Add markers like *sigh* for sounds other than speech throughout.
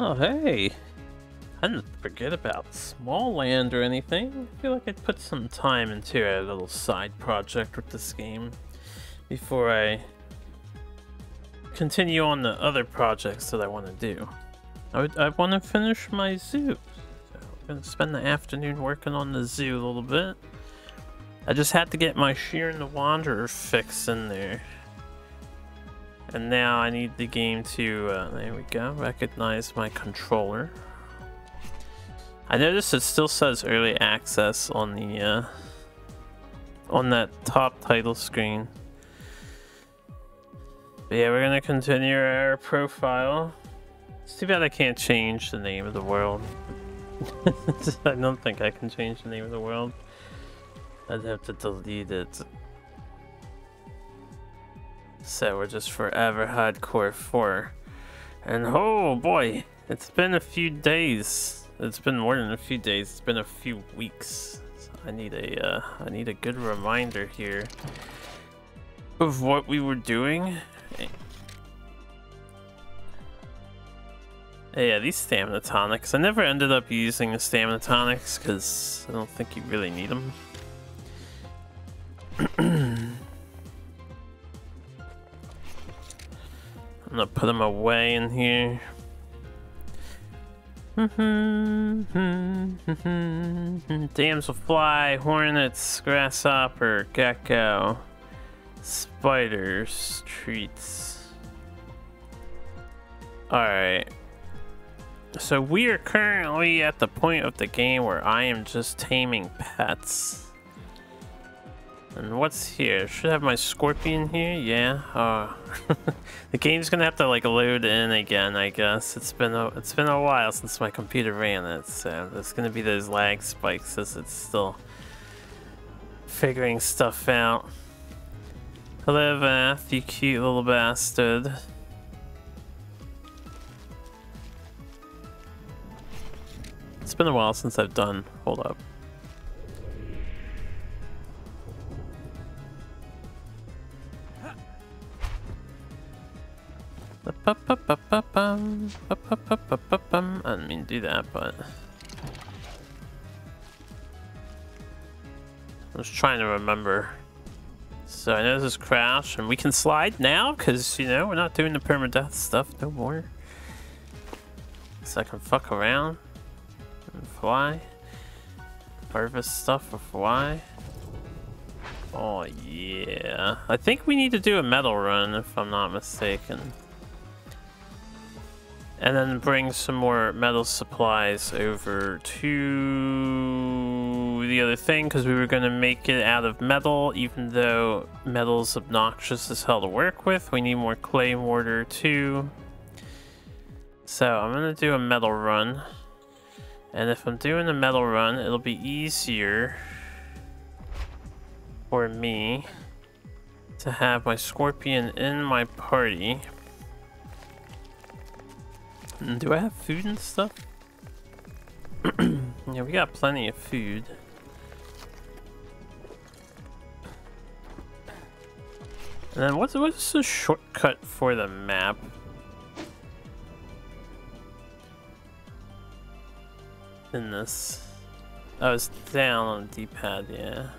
Oh, hey. I didn't forget about Smalland or anything. I feel like I put some time into a little side project with this game before I continue on the other projects that I want to do. I, I want to finish my zoo. So I'm going to spend the afternoon working on the zoo a little bit. I just had to get my Shiren the Wanderer fix in there. And now I need the game to, uh, there we go, recognize my controller. I noticed it still says early access on the, uh, on that top title screen. But yeah, we're gonna continue our profile. It's too bad I can't change the name of the world. *laughs* I don't think I can change the name of the world. I'd have to delete it. So we're just forever hardcore 4. And oh boy, it's been a few days. It's been more than a few days. It's been a few weeks. So I need a uh, I need a good reminder here of what we were doing. Yeah, these stamina tonics. I never ended up using the stamina tonics because I don't think you really need them. *clears throat* I'm gonna put them away in here. *laughs* Damselfly, hornets, grasshopper, gecko, spiders, treats. Alright. So we are currently at the point of the game where I am just taming pets. And what's here? Should have my scorpion here? Yeah. Uh, *laughs* the game's gonna have to like load in again, I guess. It's been a it's been a while since my computer ran it, so there's gonna be those lag spikes as it's still figuring stuff out. Hello, Vath, you cute little bastard. It's been a while since I've done. Hold up. I didn't mean to do that, but... I was trying to remember. So I know this is Crash, and we can slide now, because, you know, we're not doing the permadeath stuff no more. So I can fuck around and fly. Harvest stuff or fly. Oh, yeah. I think we need to do a metal run, if I'm not mistaken. And then bring some more metal supplies over to the other thing, because we were going to make it out of metal, even though metal's obnoxious as hell to work with. We need more clay mortar too. So I'm going to do a metal run. And if I'm doing a metal run, it'll be easier for me to have my scorpion in my party. Do I have food and stuff? *clears throat* yeah, we got plenty of food. And then what's what's the shortcut for the map? In this. Oh, it's down on the D-pad, yeah.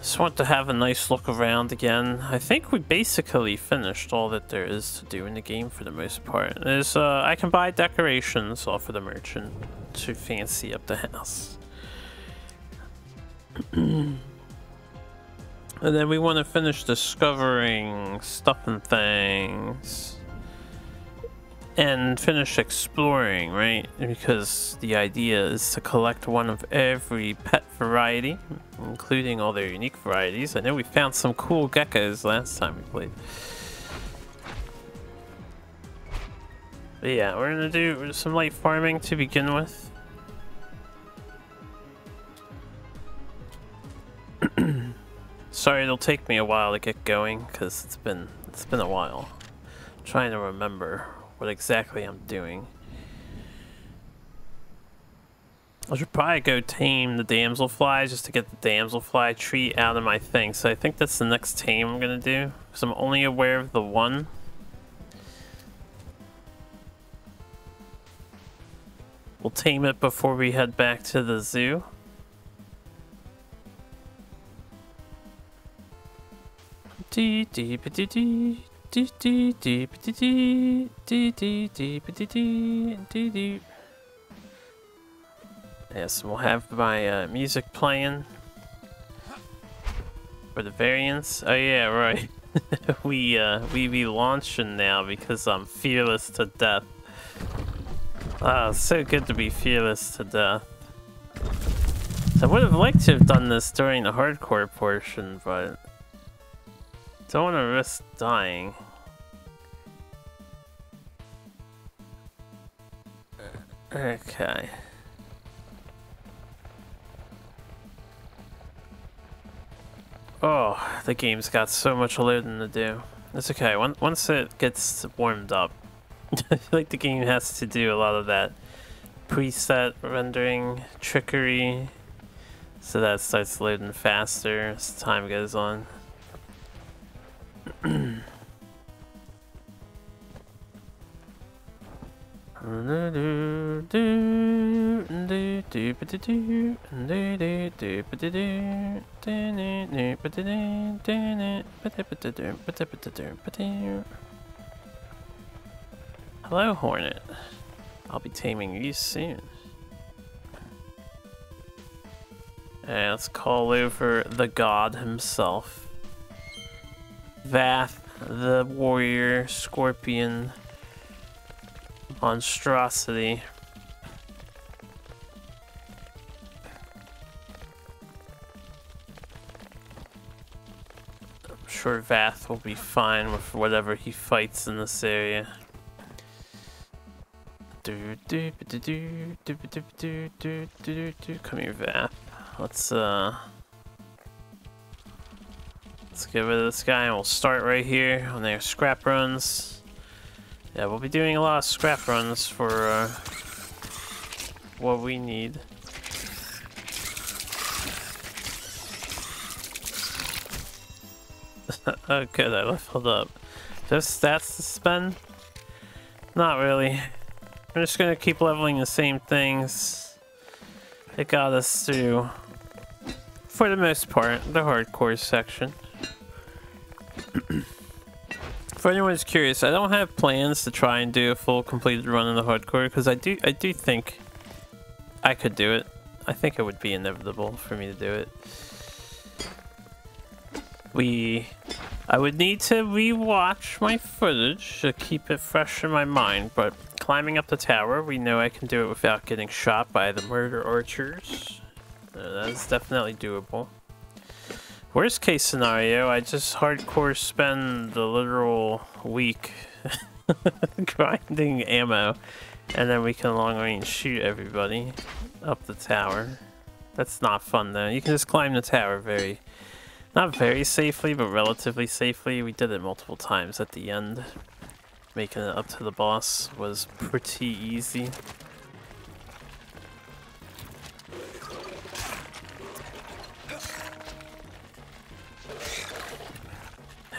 Just want to have a nice look around again. I think we basically finished all that there is to do in the game for the most part. There's, uh, I can buy decorations off of the merchant to fancy up the house. *clears throat* and then we want to finish discovering stuff and things and finish exploring, right? Because the idea is to collect one of every pet variety, including all their unique varieties. I know we found some cool geckos last time we played. But yeah, we're gonna do some light farming to begin with. *clears throat* Sorry, it'll take me a while to get going because it's been it's been a while. I'm trying to remember what exactly I'm doing. I should probably go tame the damselflies just to get the damselfly tree out of my thing. So I think that's the next tame I'm going to do. Because I'm only aware of the one. We'll tame it before we head back to the zoo. Dee dee dee dee. Yes, we'll have my uh, music playing for the variants. Oh yeah, right. *laughs* we uh we be launching now because I'm fearless to death. Ah, so good to be fearless to death. I would have liked to have done this during the hardcore portion, but don't want to risk dying. Okay. Oh, the game's got so much loading to do. It's okay, once it gets warmed up, *laughs* I feel like the game has to do a lot of that preset rendering trickery so that starts loading faster as time goes on. Hello, Hornet. I'll be taming you soon. Let's call over the god himself. Vath, the warrior scorpion monstrosity. I'm sure Vath will be fine with whatever he fights in this area. Come here, Vath. Let's uh let's get rid of this guy and we'll start right here on their scrap runs. Yeah, we'll be doing a lot of scrap runs for uh, what we need. oh good, I leveled up. Just stats to spend? Not really. I'm just gonna keep leveling the same things. It got us through, for the most part, the hardcore section. For anyone who's curious, I don't have plans to try and do a full completed run in the hardcore because I do I do think I could do it. I think it would be inevitable for me to do it. We I would need to rewatch my footage to keep it fresh in my mind, but climbing up the tower, we know I can do it without getting shot by the murder archers. Uh, that's definitely doable. Worst case scenario, I just hardcore spend the literal week *laughs* grinding ammo, and then we can long range shoot everybody up the tower. That's not fun though. You can just climb the tower very not very safely, but relatively safely. We did it multiple times at the end. Making it up to the boss was pretty easy.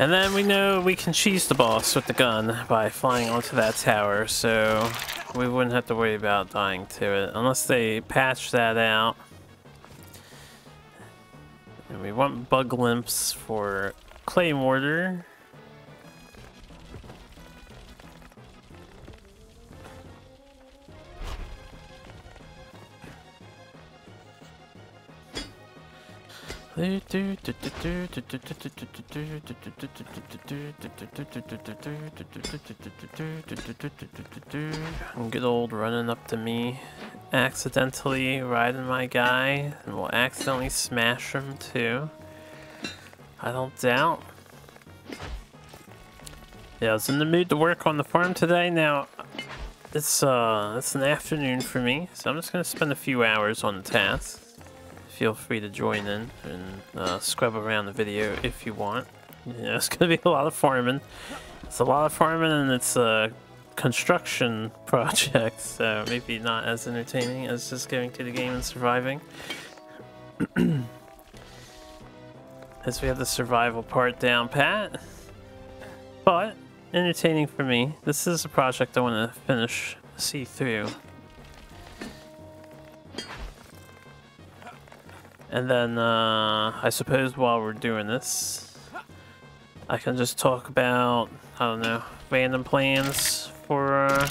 And then we know we can cheese the boss with the gun by flying onto that tower, so we wouldn't have to worry about dying to it. Unless they patch that out. And we want bug limbs for clay mortar. Good old running up to me, accidentally riding my guy, and will accidentally smash him too. I don't doubt. Yeah, I was in the mood to work on the farm today. Now, it's uh, it's an afternoon for me, so I'm just gonna spend a few hours on the task feel free to join in and uh, scrub around the video if you want. Know, *laughs* it's going to be a lot of farming. It's a lot of farming and it's a construction *laughs* project, so maybe not as entertaining as just going to the game and surviving. *clears throat* as we have the survival part down pat. But, entertaining for me. This is a project I want to finish, see through. And then, uh, I suppose while we're doing this, I can just talk about, I don't know, random plans for uh,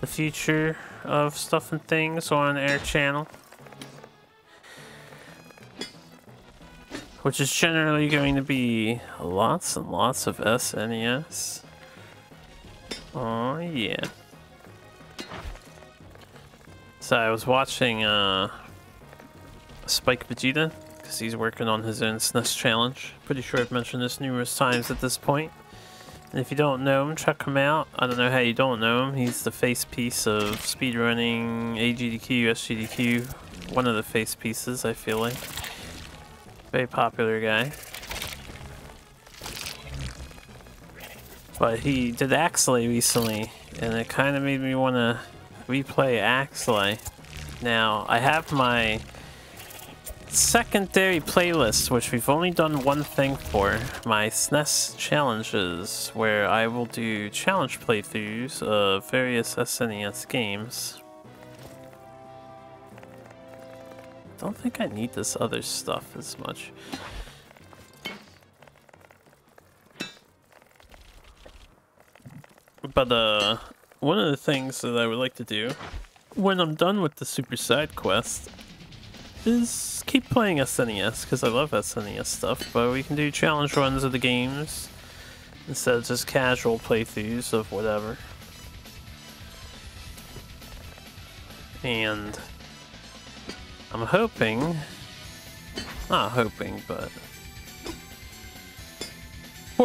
the future of stuff and things on Air Channel. Which is generally going to be lots and lots of SNES. Oh yeah. So I was watching uh, Spike Vegeta, because he's working on his own SNES challenge. Pretty sure I've mentioned this numerous times at this point. And if you don't know him, check him out. I don't know how you don't know him. He's the face piece of speedrunning, AGDQ, SGDQ. One of the face pieces, I feel like. Very popular guy. But he did Axelay recently, and it kind of made me want to replay Axelay. Now, I have my secondary playlist, which we've only done one thing for, my SNES challenges, where I will do challenge playthroughs of various SNES games. Don't think I need this other stuff as much. But uh, one of the things that I would like to do when I'm done with the super side quest is keep playing SNES because I love SNES stuff, but we can do challenge runs of the games instead of just casual playthroughs of whatever. And I'm hoping, not hoping, but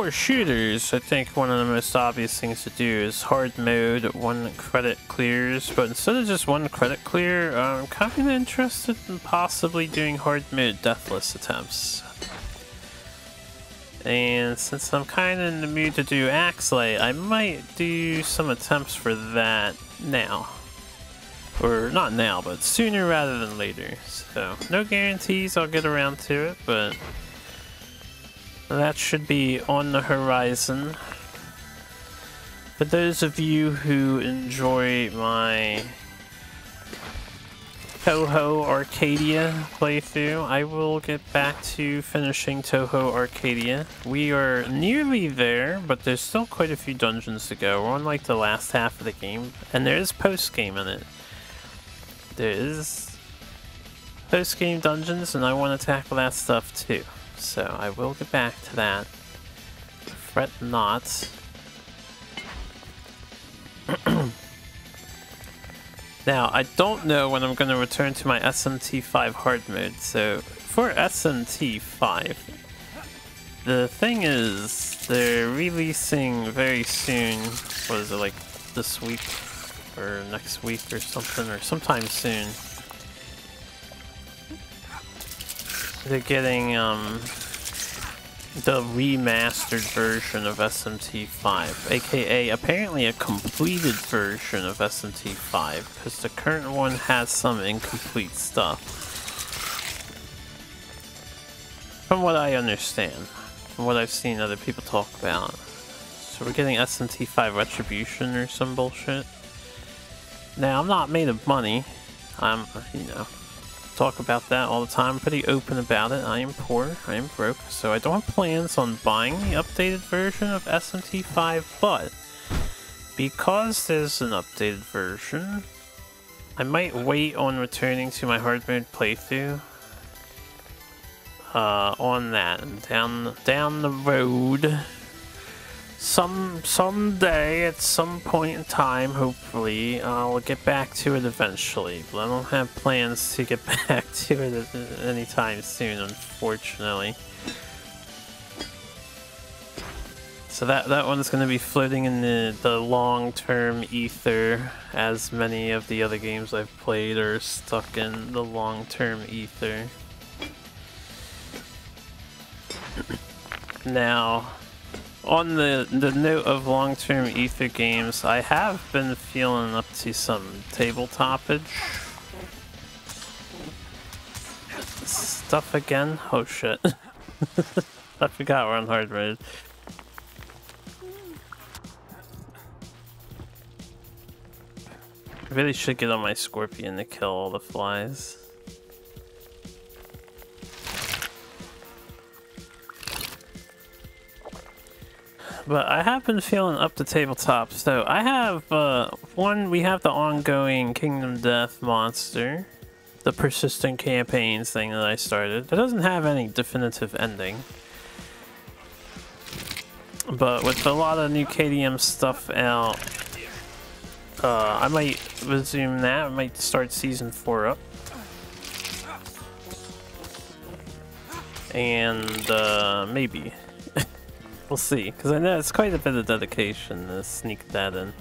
for shooters, I think one of the most obvious things to do is hard mode, one credit clears, but instead of just one credit clear, I'm kind of interested in possibly doing hard mode deathless attempts. And since I'm kind of in the mood to do Axelay, I might do some attempts for that now. Or not now, but sooner rather than later. So, no guarantees I'll get around to it, but that should be on the horizon. For those of you who enjoy my Touhou Arcadia playthrough, I will get back to finishing Touhou Arcadia. We are nearly there, but there's still quite a few dungeons to go. We're on like the last half of the game, and there is post-game in it. There is post-game dungeons, and I want to tackle that stuff too so I will get back to that. Fret not. *clears throat* now, I don't know when I'm going to return to my SMT5 hard mode, so for SMT5, the thing is, they're releasing very soon, what is it, like this week, or next week or something, or sometime soon, they're getting um, the remastered version of SMT5, aka apparently a completed version of SMT5, because the current one has some incomplete stuff. From what I understand, from what I've seen other people talk about. So we're getting SMT5 Retribution or some bullshit. Now, I'm not made of money. I'm, you know, talk about that all the time. I'm pretty open about it. I am poor, I am broke, so I don't have plans on buying the updated version of SMT5, but because there's an updated version, I might wait on returning to my hard mode playthrough uh, on that down down the road some someday at some point in time hopefully I'll get back to it eventually but I don't have plans to get *laughs* back to it anytime soon unfortunately. So that that one's going to be floating in the, the long-term ether as many of the other games I've played are stuck in the long-term ether. Now on the, the note of long-term Ether games, I have been feeling up to some tabletopage stuff again. Oh shit. *laughs* I forgot we're on hard mode. I really should get on my scorpion to kill all the flies. But I have been feeling up to tabletop, so I have, uh, one, we have the ongoing Kingdom Death monster, the persistent campaigns thing that I started. It doesn't have any definitive ending. But with a lot of new KDM stuff out, uh, I might resume that. I might start season 4 up. And, uh, maybe. We'll see. Because I know it's quite a bit of dedication to sneak that in.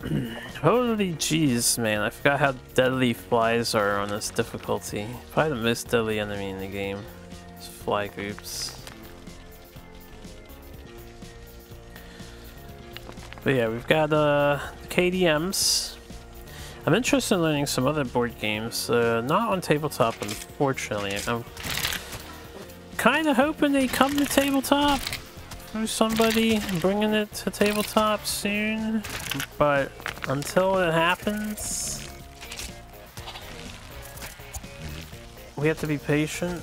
*clears throat* Holy jeez, man. I forgot how deadly flies are on this difficulty. Probably the most deadly enemy in the game. It's fly groups. But yeah, we've got uh, KDMs. I'm interested in learning some other board games. Uh, not on tabletop, unfortunately. I'm kind of hoping they come to tabletop. There's somebody bringing it to tabletop soon. But until it happens, we have to be patient.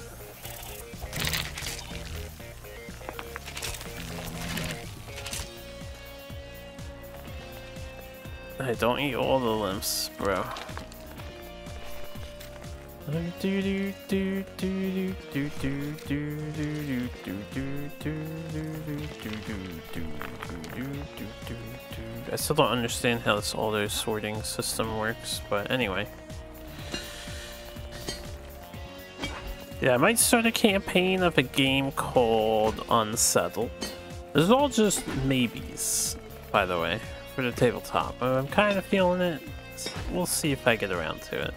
Hey, don't eat all the limbs, bro. I still don't understand how this all auto sorting system works, but anyway. Yeah, I might start a campaign of a game called Unsettled. This is all just maybes, by the way for the tabletop. I'm kind of feeling it. We'll see if I get around to it.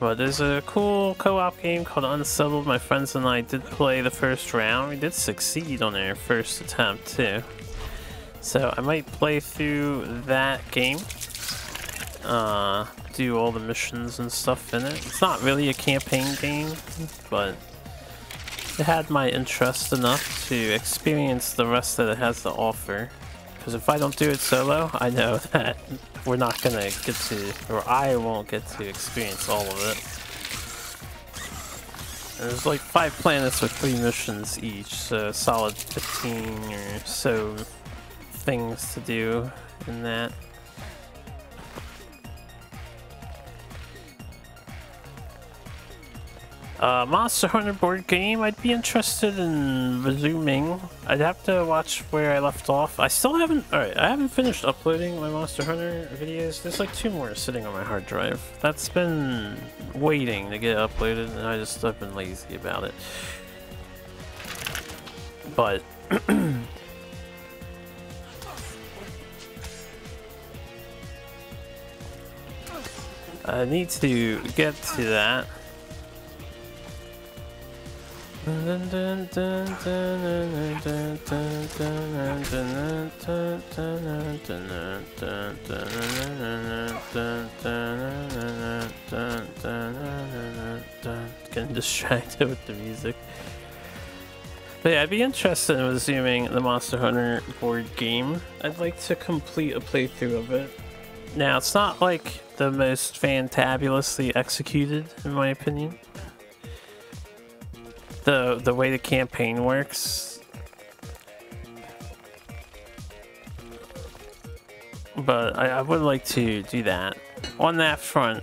But there's a cool co-op game called Unsettled. My friends and I did play the first round. We did succeed on our first attempt too. So I might play through that game. Uh, do all the missions and stuff in it. It's not really a campaign game, but it had my interest enough to experience the rest that it has to offer. Because if I don't do it solo, I know *laughs* that we're not gonna get to, or I won't get to experience all of it. And there's like five planets with three missions each, so solid 15 or so things to do in that. Uh, Monster Hunter board game, I'd be interested in resuming. I'd have to watch where I left off. I still haven't, alright, I haven't finished uploading my Monster Hunter videos. There's like two more sitting on my hard drive. That's been waiting to get uploaded and I just have been lazy about it. But, *clears throat* I need to get to that. Getting distracted with the music. But yeah, I'd be interested in resuming the Monster Hunter board game. I'd like to complete a playthrough of it. Now, it's not like the most fantabulously executed, in my opinion the the way the campaign works. But I, I would like to do that. On that front,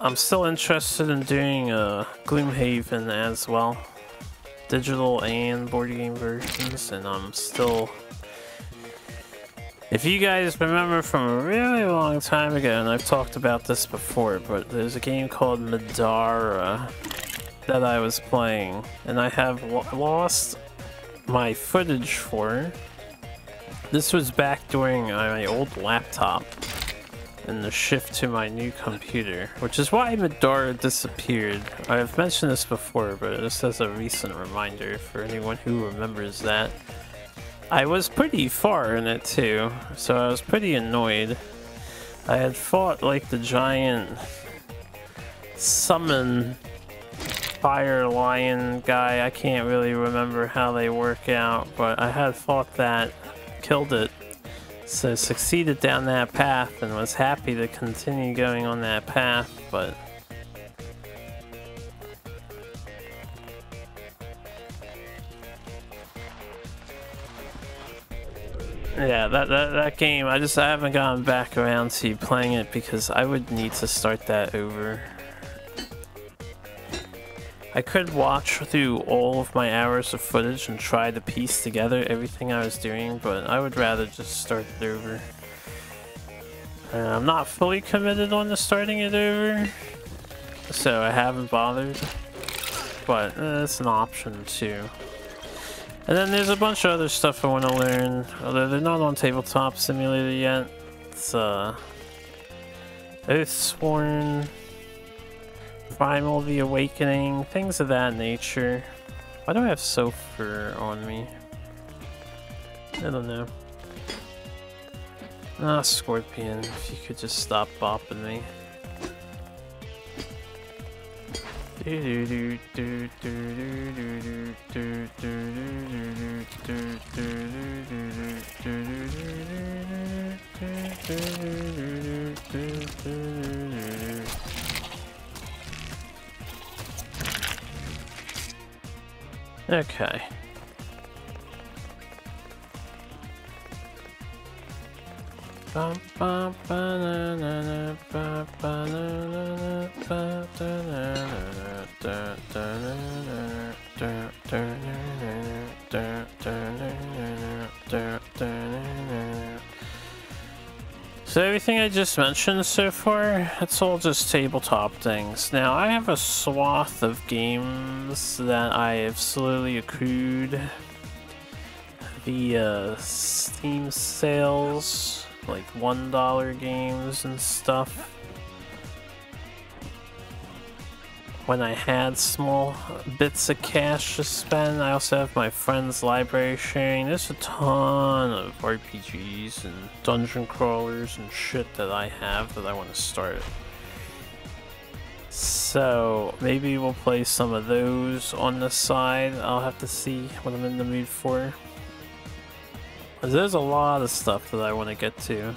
I'm still interested in doing uh, Gloomhaven as well. Digital and board game versions, and I'm still... If you guys remember from a really long time ago, and I've talked about this before, but there's a game called Middara that I was playing, and I have lost my footage for. This was back during my old laptop and the shift to my new computer, which is why Middara disappeared. I've mentioned this before, but just as a recent reminder for anyone who remembers that. I was pretty far in it too, so I was pretty annoyed. I had fought like the giant summon fire lion guy. I can't really remember how they work out, but I had fought that, killed it. So succeeded down that path and was happy to continue going on that path, but... Yeah, that, that, that game, I just I haven't gone back around to playing it because I would need to start that over. I could watch through all of my hours of footage and try to piece together everything I was doing, but I would rather just start it over. Uh, I'm not fully committed on starting it over, so I haven't bothered, but uh, it's an option too. And then there's a bunch of other stuff I want to learn, although they're not on Tabletop Simulator yet. It's uh, Oathsworn, Primal the Awakening, things of that nature. Why do I have Sulfur on me? I don't know. Ah, Scorpion, if you could just stop bopping me. Okay. So everything I just mentioned so far, it's all just tabletop things. Now I have a swath of games that I have slowly accrued via uh, Steam sales like $1 games and stuff. When I had small bits of cash to spend, I also have my friend's library sharing. There's a ton of RPGs and dungeon crawlers and shit that I have that I want to start. So maybe we'll play some of those on the side. I'll have to see what I'm in the mood for. There's a lot of stuff that I want to get to.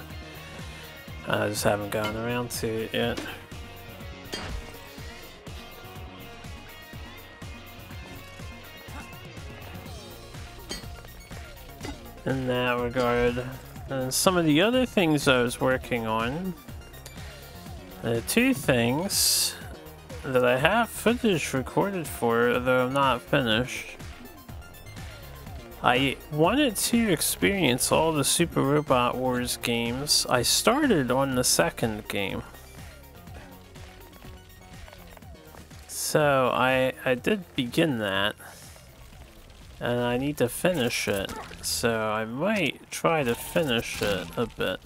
I just haven't gotten around to it yet. In that regard. And some of the other things I was working on. The two things that I have footage recorded for, though I'm not finished. I wanted to experience all the Super Robot Wars games. I started on the second game. So I, I did begin that. And I need to finish it. So I might try to finish it a bit.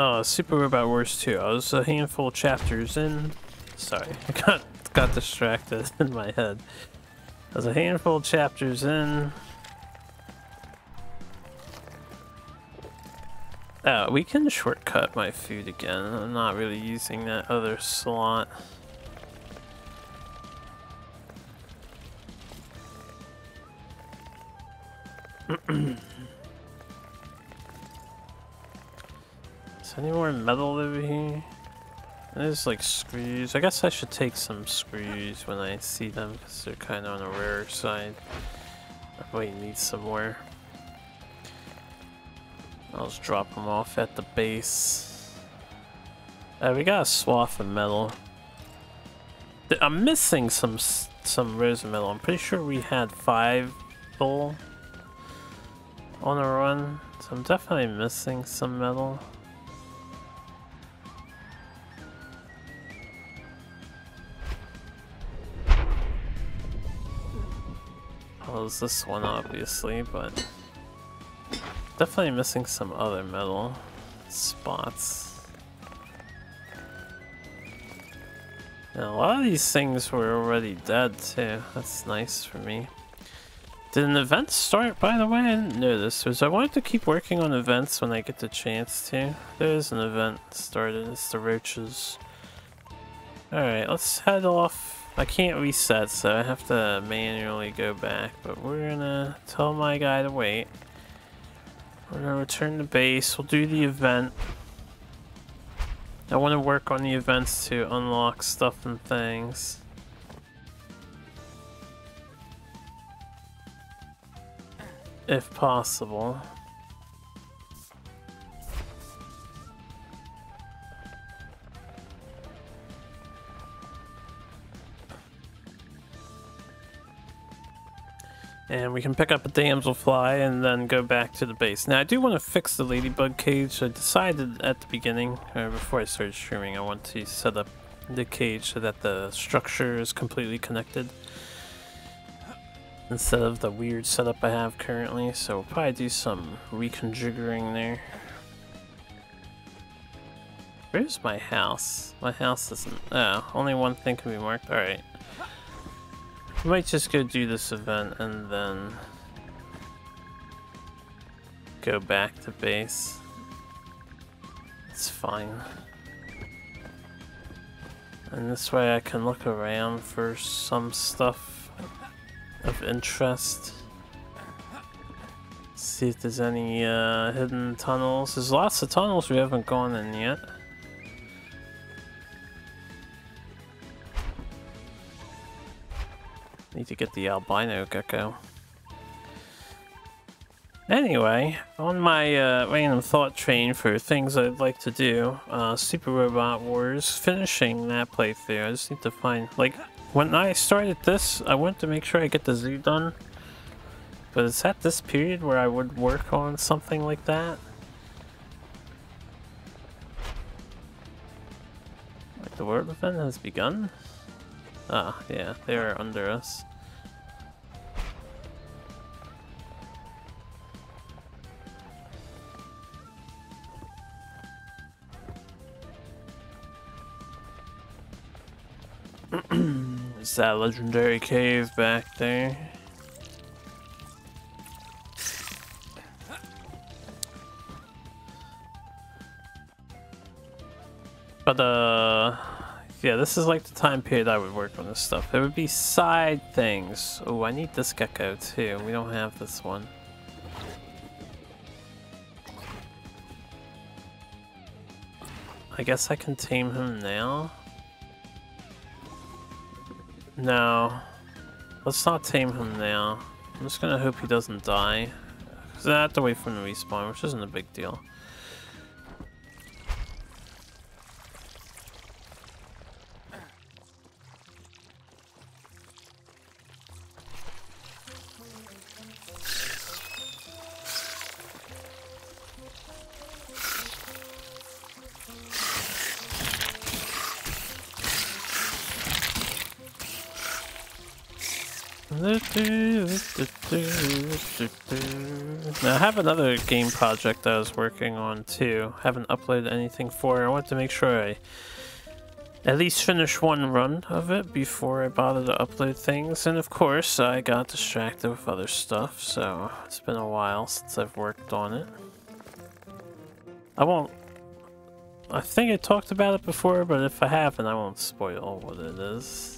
Oh, Super Robot Wars 2. I was a handful of chapters in. Sorry, *laughs* I got got distracted *laughs* in my head. I was a handful of chapters in. Oh, we can shortcut my food again. I'm not really using that other slot. *clears throat* Is any more metal over here? There's like screws. I guess I should take some screws when I see them because they're kind of on the rare side. I might need some more. I'll just drop them off at the base. Uh, we got a swath of metal. I'm missing some some rose metal. I'm pretty sure we had five full on a run. So I'm definitely missing some metal. Close this one, obviously, but definitely missing some other metal spots. And a lot of these things were already dead, too. That's nice for me. Did an event start, by the way? I didn't know this. Was I wanted to keep working on events when I get the chance to. There is an event started. It's the roaches. Alright, let's head off I can't reset, so I have to manually go back, but we're gonna tell my guy to wait. We're gonna return to base, we'll do the event. I want to work on the events to unlock stuff and things. If possible. And we can pick up a damselfly fly and then go back to the base. Now I do want to fix the ladybug cage. I decided at the beginning, or before I started streaming, I want to set up the cage so that the structure is completely connected. Instead of the weird setup I have currently. So we'll probably do some reconfiguring there. Where's my house? My house isn't... Oh, only one thing can be marked. Alright. Might just go do this event and then go back to base. It's fine. And this way I can look around for some stuff of interest. See if there's any uh, hidden tunnels. There's lots of tunnels we haven't gone in yet. Need to get the albino gecko. Anyway, on my uh, random thought train for things I'd like to do, uh, Super Robot Wars, finishing that playthrough, I just need to find, like, when I started this, I wanted to make sure I get the zoo done, but it's at this period where I would work on something like that. Like the world event has begun? Ah, yeah, they are under us. Is that legendary cave back there? But, uh... Yeah, this is like the time period I would work on this stuff. It would be side things. Oh, I need this gecko too. We don't have this one. I guess I can tame him now? No. Let's not tame him now. I'm just gonna hope he doesn't die. Because I have to wait for him to respawn, which isn't a big deal. Now I have another game project that I was working on too. Haven't uploaded anything for. it. I want to make sure I at least finish one run of it before I bother to upload things. And of course, I got distracted with other stuff, so it's been a while since I've worked on it. I won't... I think I talked about it before, but if I haven't, I won't spoil what it is.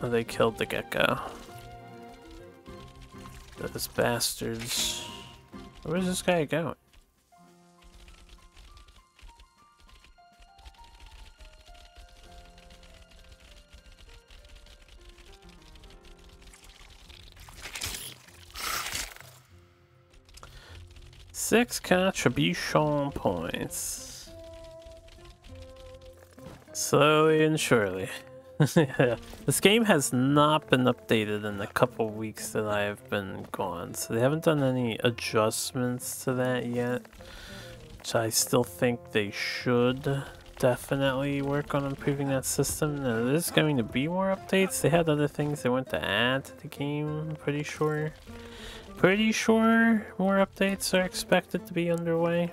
Oh, they killed the gecko. Those bastards. Where's this guy going? Six contribution points. Slowly and surely. *laughs* this game has not been updated in the couple weeks that I have been gone, so they haven't done any adjustments to that yet, which I still think they should definitely work on improving that system. Now, there's going to be more updates. They had other things they want to add to the game, I'm pretty sure. Pretty sure more updates are expected to be underway.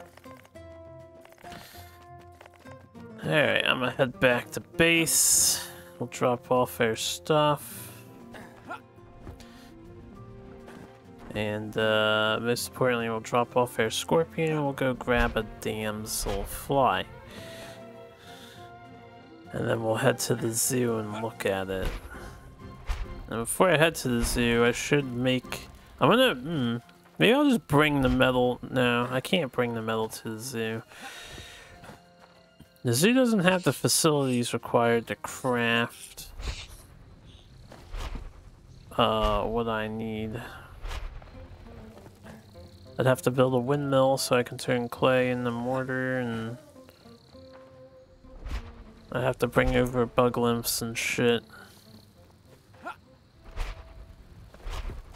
Alright, I'm gonna head back to base. We'll drop off our stuff. And uh, most importantly, we'll drop off our scorpion we'll go grab a damsel fly. And then we'll head to the zoo and look at it. And before I head to the zoo, I should make... I'm gonna... Hmm, maybe I'll just bring the metal... No, I can't bring the metal to the zoo. The zoo doesn't have the facilities required to craft uh, what I need. I'd have to build a windmill so I can turn clay into mortar and I have to bring over bug lymphs and shit.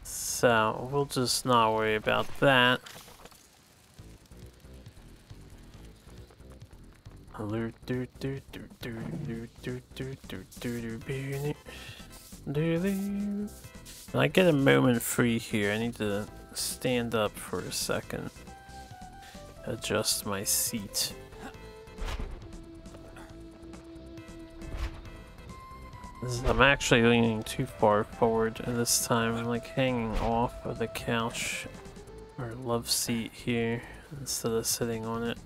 So we'll just not worry about that. I get a moment free here. I need to stand up for a second. Adjust my seat. I'm actually leaning too far forward this time. I'm like hanging off of the couch or love seat here instead of sitting on it.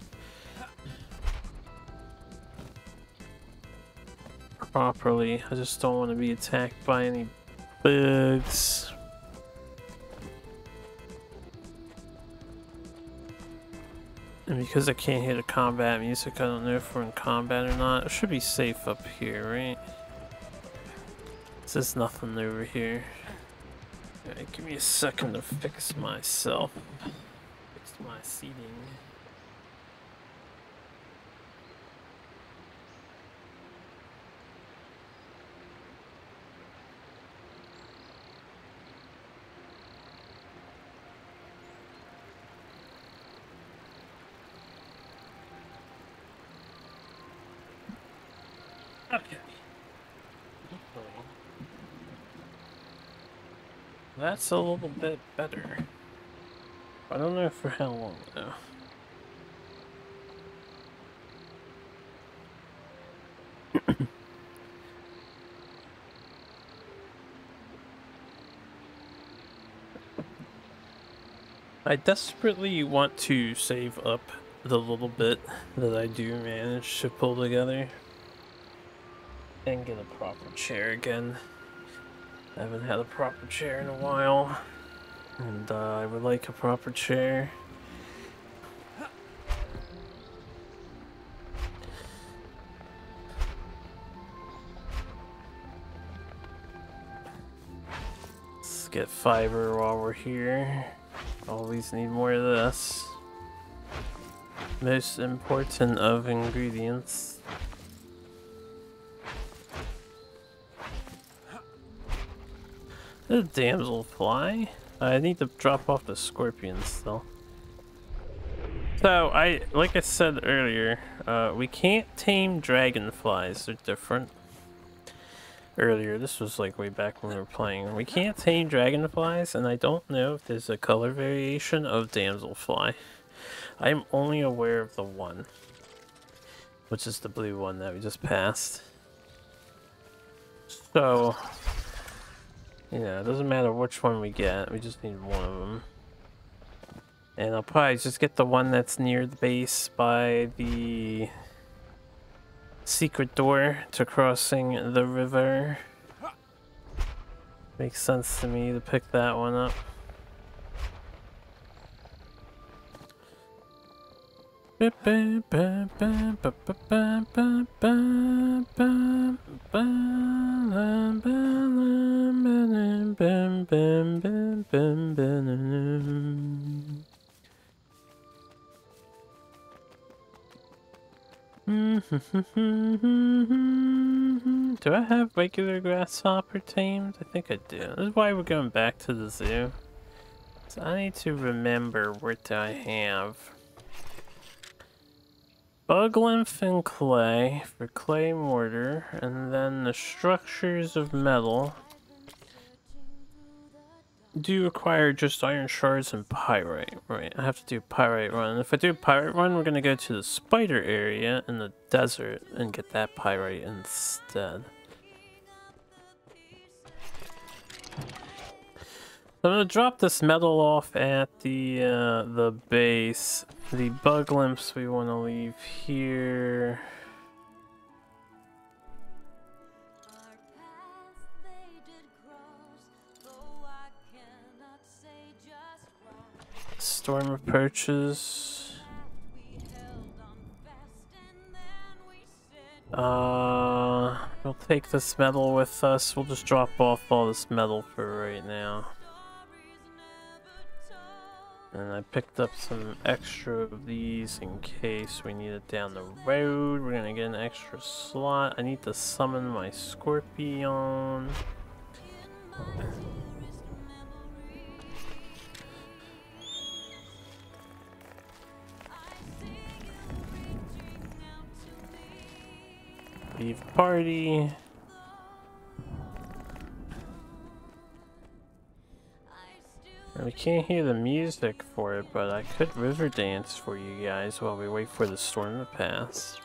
Properly. I just don't want to be attacked by any bugs. And because I can't hear the combat music, I don't know if we're in combat or not. It should be safe up here, right? There's nothing over here. Right, give me a second to fix myself. Fix my seating. That's a little bit better. I don't know for how long though. *coughs* I desperately want to save up the little bit that I do manage to pull together and get a proper chair again. I haven't had a proper chair in a while, and uh, I would like a proper chair. Let's get fiber while we're here. Always need more of this. Most important of ingredients. The damsel fly? I need to drop off the scorpions still. So, I, like I said earlier, uh, we can't tame dragonflies. They're different. Earlier, this was like way back when we were playing. We can't tame dragonflies, and I don't know if there's a color variation of damselfly. I'm only aware of the one, which is the blue one that we just passed. So, yeah, it doesn't matter which one we get, we just need one of them. And I'll probably just get the one that's near the base by the secret door to crossing the river. Makes sense to me to pick that one up. Do I have regular grasshopper tamed? I think I do. This is why we're going back to the zoo. So I need to remember what I have. Bug lymph and clay for clay mortar, and then the structures of metal do require just iron shards and pyrite. Right, I have to do pyrite run. If I do pyrite run, we're gonna go to the spider area in the desert and get that pyrite instead. I'm gonna drop this metal off at the uh, the base. The bug limps we want to leave here. Storm approaches. Uh, we'll take this metal with us. We'll just drop off all this metal for right now. And I picked up some extra of these in case we need it down the road. We're gonna get an extra slot. I need to summon my Scorpion. Leave party. We can't hear the music for it, but I could river dance for you guys while we wait for the storm to pass.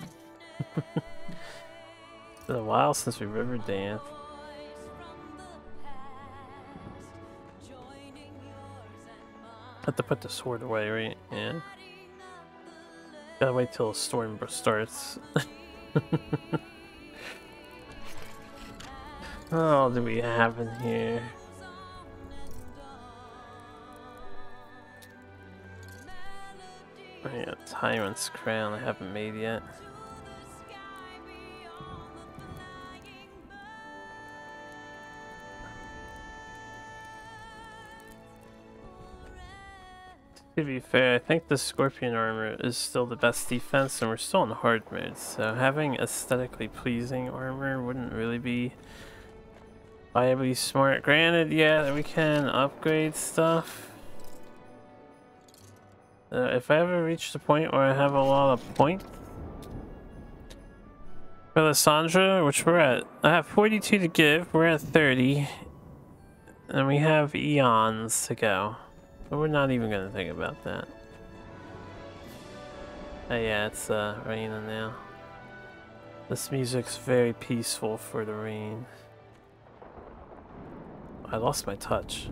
it's *laughs* been a while since we river danced. Have to put the sword away, right? Yeah. Gotta wait till the storm starts. *laughs* oh, do we have in here? Oh yeah, Tyrant's Crown I haven't made yet. To be fair, I think the Scorpion armor is still the best defense and we're still in hard mode, so having aesthetically pleasing armor wouldn't really be viably smart. Granted, yeah, we can upgrade stuff, uh, if I ever reach the point where I have a lot of points for Lissandra, which we're at, I have 42 to give, we're at 30, and we have eons to go. But we're not even going to think about that. Oh yeah, it's uh, raining now. This music's very peaceful for the rain. I lost my touch.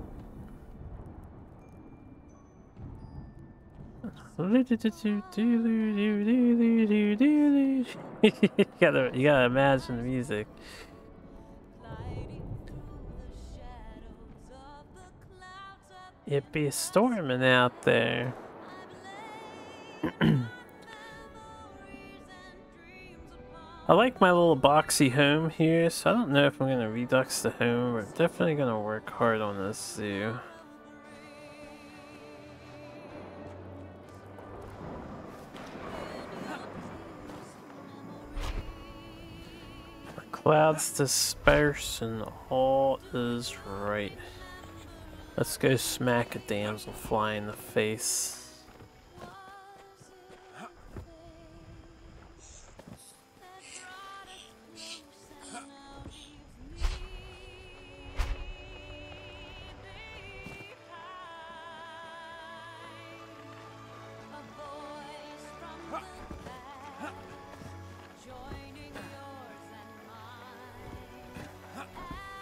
*laughs* you gotta, you gotta imagine the music. It be storming out there. *clears throat* I like my little boxy home here, so I don't know if I'm gonna redux the home. We're definitely gonna work hard on this zoo. Clouds disperse and all is right. Let's go smack a damsel fly in the face.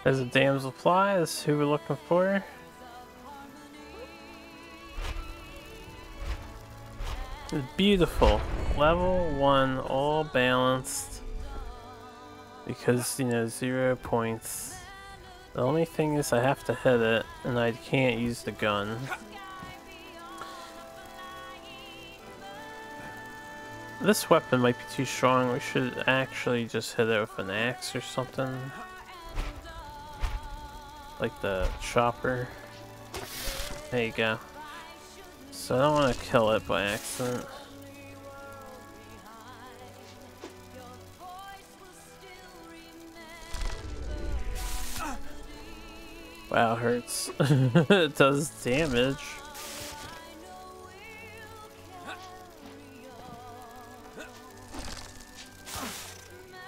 There's a damsel fly, that's who we're looking for. It's beautiful. Level 1, all balanced. Because, you know, zero points. The only thing is I have to hit it, and I can't use the gun. This weapon might be too strong, we should actually just hit it with an axe or something like the chopper. There you go. So I don't want to kill it by accident. Wow, hurts. *laughs* it does damage.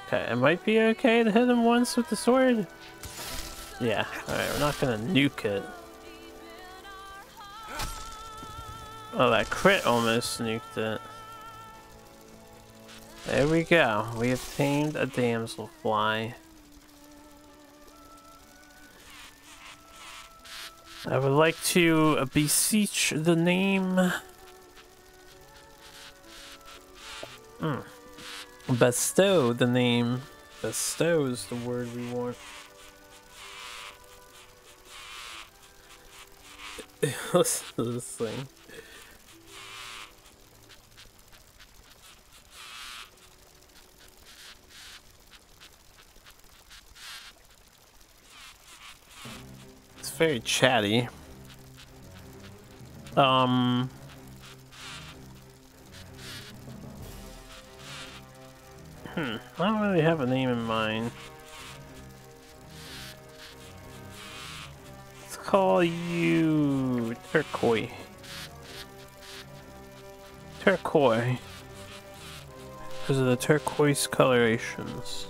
Okay, it might be okay to hit him once with the sword. Yeah, alright, we're not gonna nuke it. Oh, that crit almost nuked it. There we go. We have tamed a damselfly. I would like to beseech the name. Mm. Bestow the name. Bestow is the word we want. *laughs* This thing. It's very chatty. Um... Hmm, I don't really have a name in mind. Call you Turquoise. Turquoise. Because of the turquoise colorations.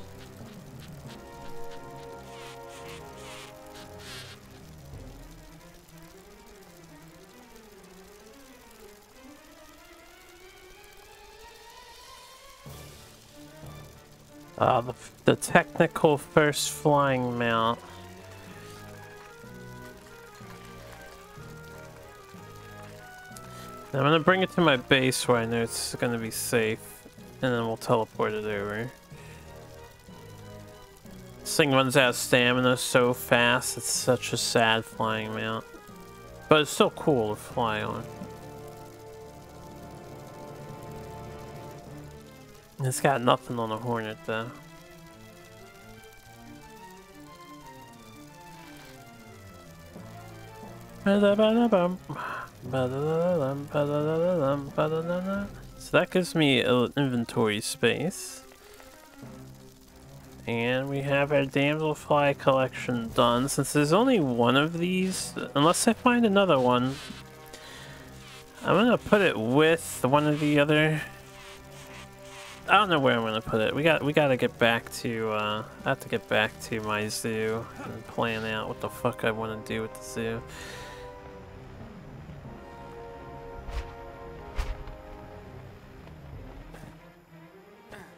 Uh, the, the technical first flying mount. I'm gonna bring it to my base where I know it's gonna be safe, and then we'll teleport it over. This thing runs out of stamina so fast, it's such a sad flying mount. But it's still cool to fly on. It's got nothing on the Hornet though. So that gives me inventory space. And we have our Damselfly collection done. Since there's only one of these, unless I find another one, I'm gonna put it with one of the other I don't know where I'm gonna put it. We got we gotta get back to uh I have to get back to my zoo and plan out what the fuck I wanna do with the zoo.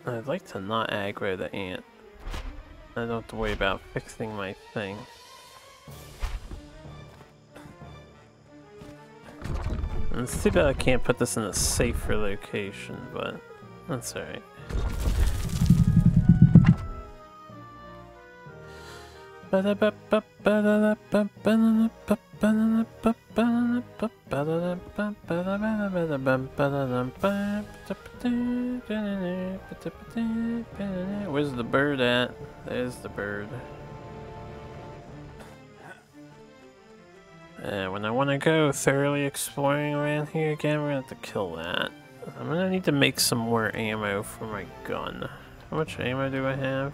I'd like to not aggro the ant. I don't have to worry about fixing my thing. It's too bad I can't put this in a safer location, but that's alright. Where's the bird at? There's the bird. Uh, when I want to go thoroughly exploring around here again, we're going to have to kill that. I'm gonna need to make some more ammo for my gun. How much ammo do I have?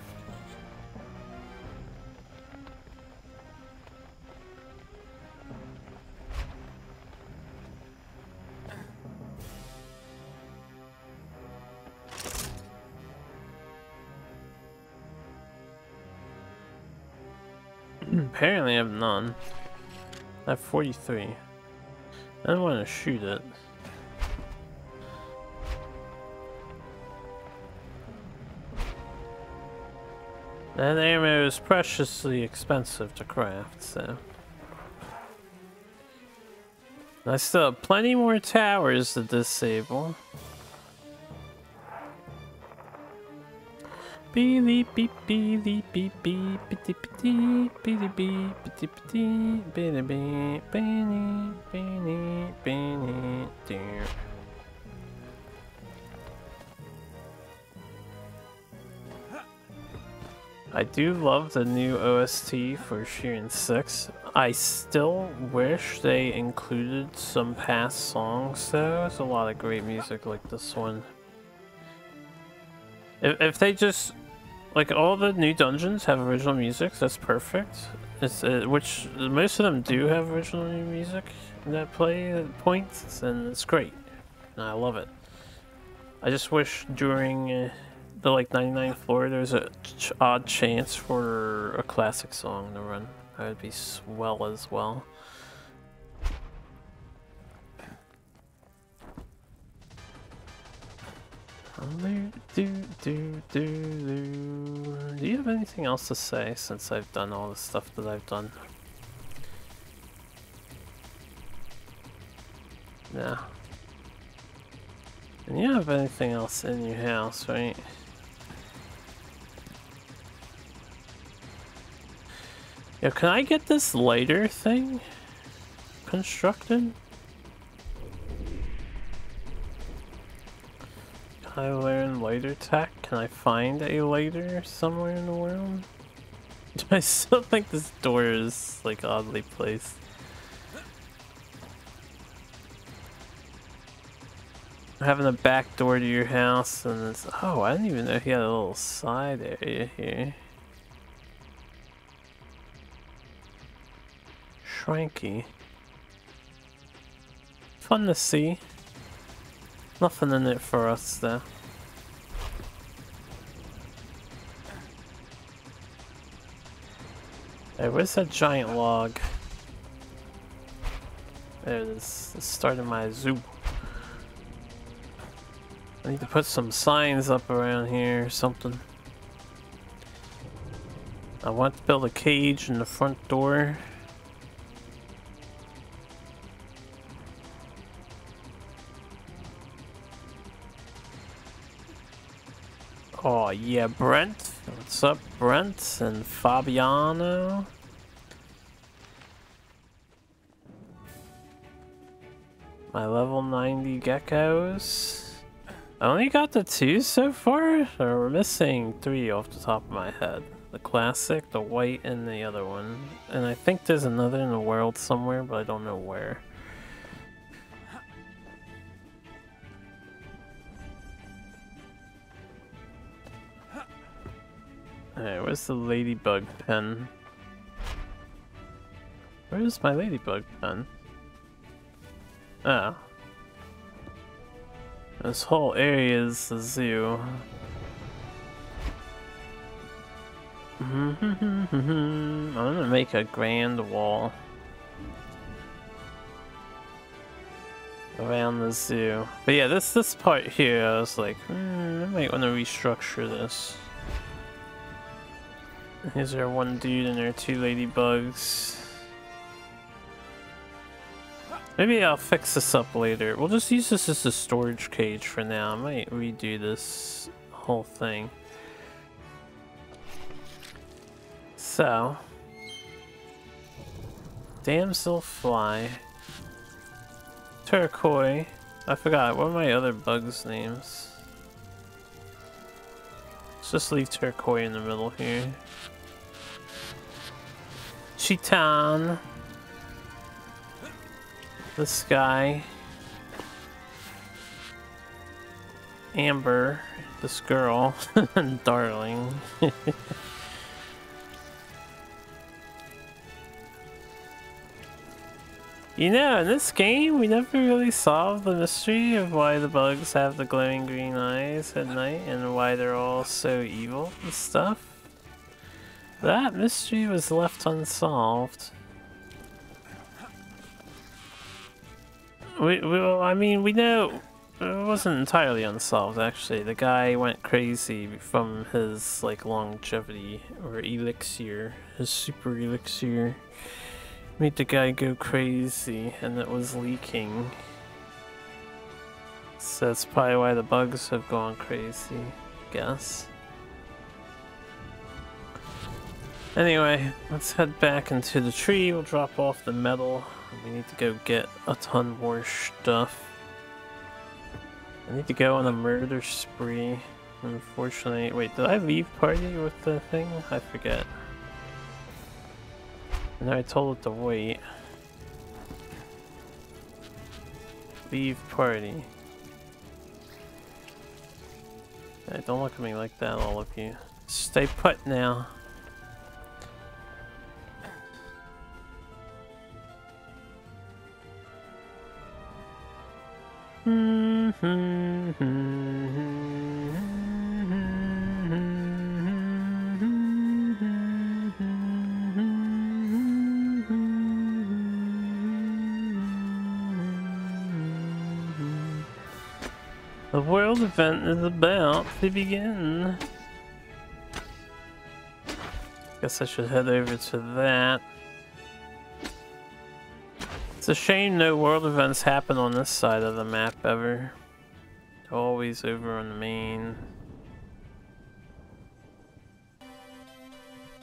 *clears throat* Apparently I have none. I have 43. I don't want to shoot it. That ammo is preciously expensive to craft, so... I still have plenty more towers to disable. I do love the new OST for Shiren 6. I still wish they included some past songs though. There's a lot of great music like this one. If, if they just... Like all the new dungeons have original music, that's perfect. It's uh, Which most of them do have original music that play points and it's great. And I love it. I just wish during... Uh, the like 99th floor, there's a ch odd chance for a classic song to run. That would be swell as well. Do, do, do, do. do you have anything else to say since I've done all the stuff that I've done? No. And you have anything else in your house, right? Yeah, can I get this lighter thing constructed? I learn lighter tech? Can I find a lighter somewhere in the world? *laughs* I still think this door is like oddly placed. Having a back door to your house and it's oh I didn't even know he had a little side area here. Shranky. Fun to see. Nothing in it for us there. Hey, where's that giant log? There it is. The start of my zoo. I need to put some signs up around here or something. I want to build a cage in the front door. Yeah, Brent. What's up, Brent and Fabiano? My level 90 geckos. I only got the two so far? Or we're missing three off the top of my head. The classic, the white, and the other one. And I think there's another in the world somewhere, but I don't know where. Alright, where's the ladybug pen? Where's my ladybug pen? Oh. This whole area is the zoo. *laughs* I'm gonna make a grand wall around the zoo. But yeah, this this part here, I was like, hmm, I might want to restructure this. Here's our one dude and our two ladybugs. Maybe I'll fix this up later. We'll just use this as a storage cage for now. I might redo this whole thing. So. Damselfly. Turquoise. I forgot, what are my other bugs' names? Let's just leave Turquoise in the middle here. Chitan. This guy. Amber. This girl. *laughs* And Darling. *laughs* you know, in this game, we never really solved the mystery of why the bugs have the glowing green eyes at night and why they're all so evil and stuff. That mystery was left unsolved. We, we, I mean, we know it wasn't entirely unsolved, actually. The guy went crazy from his, like, longevity, or elixir, his super elixir. Made the guy go crazy, and it was leaking. So that's probably why the bugs have gone crazy, I guess. Anyway, let's head back into the tree. We'll drop off the metal. We need to go get a ton more stuff. I need to go on a murder spree. Unfortunately, wait, did I leave party with the thing? I forget. And I told it to wait. Leave party. Hey, don't look at me like that, all of you. Stay put now. The world event is about to begin. Guess I should head over to that. It's a shame no world events happen on this side of the map ever. Always over on the main.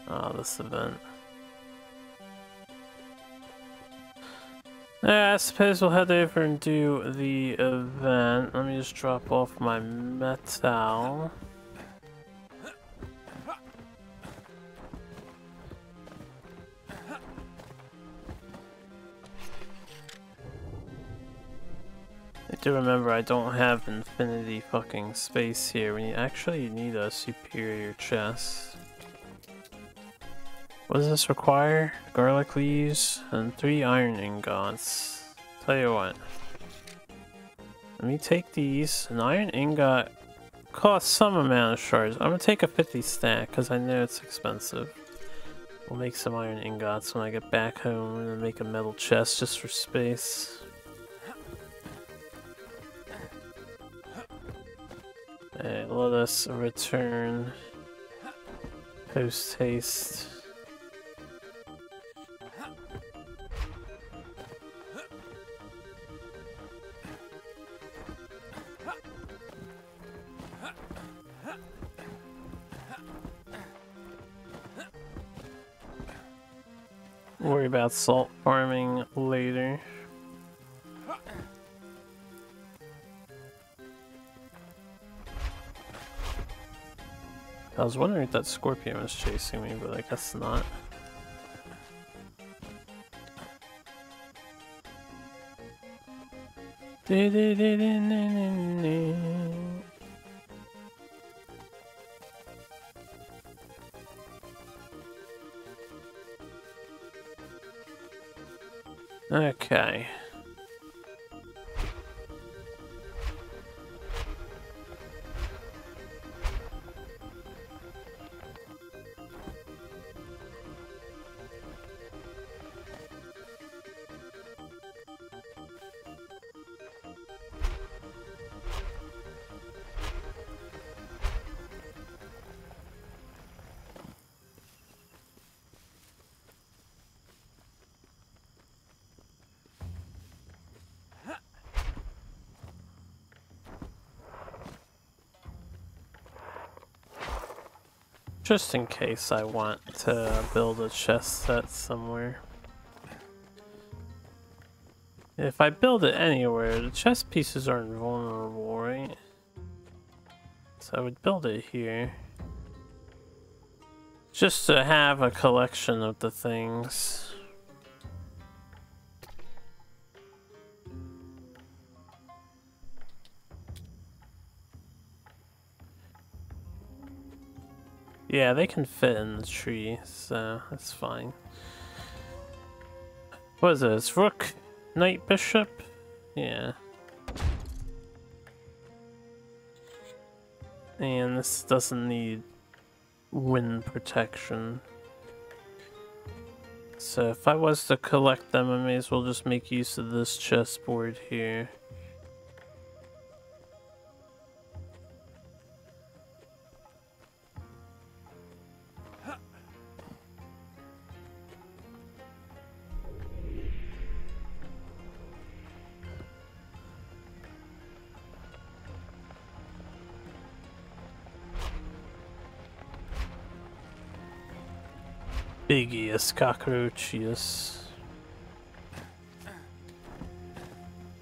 Oh, this event. Yeah, I suppose we'll head over and do the event. Let me just drop off my metal. I do remember I don't have infinity fucking space here. We actually need a superior chest. What does this require? Garlic leaves and three iron ingots. Tell you what. Let me take these. An iron ingot costs some amount of shards. I'm gonna take a 50 stack because I know it's expensive. We'll make some iron ingots when I get back home and make a metal chest just for space. Alright, let us return post haste. Worry about salt farming later. I was wondering if that scorpion was chasing me, but I guess not. Okay. Just in case I want to build a chest set somewhere. If I build it anywhere, the chest pieces are invulnerable, right? So I would build it here. Just to have a collection of the things. Yeah, they can fit in the tree, so that's fine. What is this? Rook? Knight Bishop? Yeah. And this doesn't need wind protection. So if I was to collect them, I may as well just make use of this chessboard here. Biggiest cockroachiest.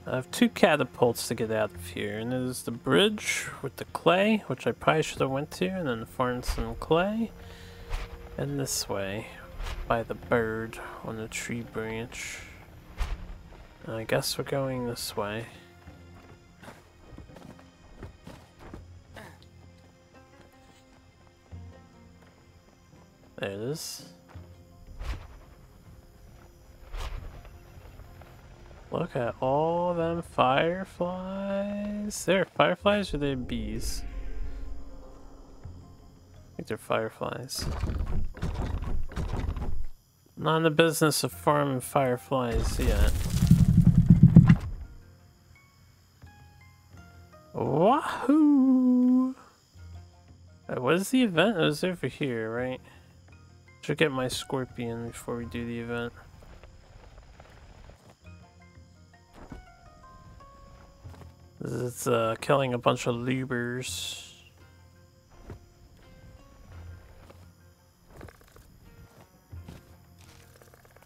I have two catapults to get out of here, and there's the bridge with the clay, which I probably should have went to, and then farm some clay. And this way, by the bird on the tree branch. I guess we're going this way. Fireflies or they're bees? I think they're fireflies. Not in the business of farming fireflies yet. Wahoo! Uh, what is the event? It was over here, right? Should get my scorpion before we do the event. It's uh, killing a bunch of lubers.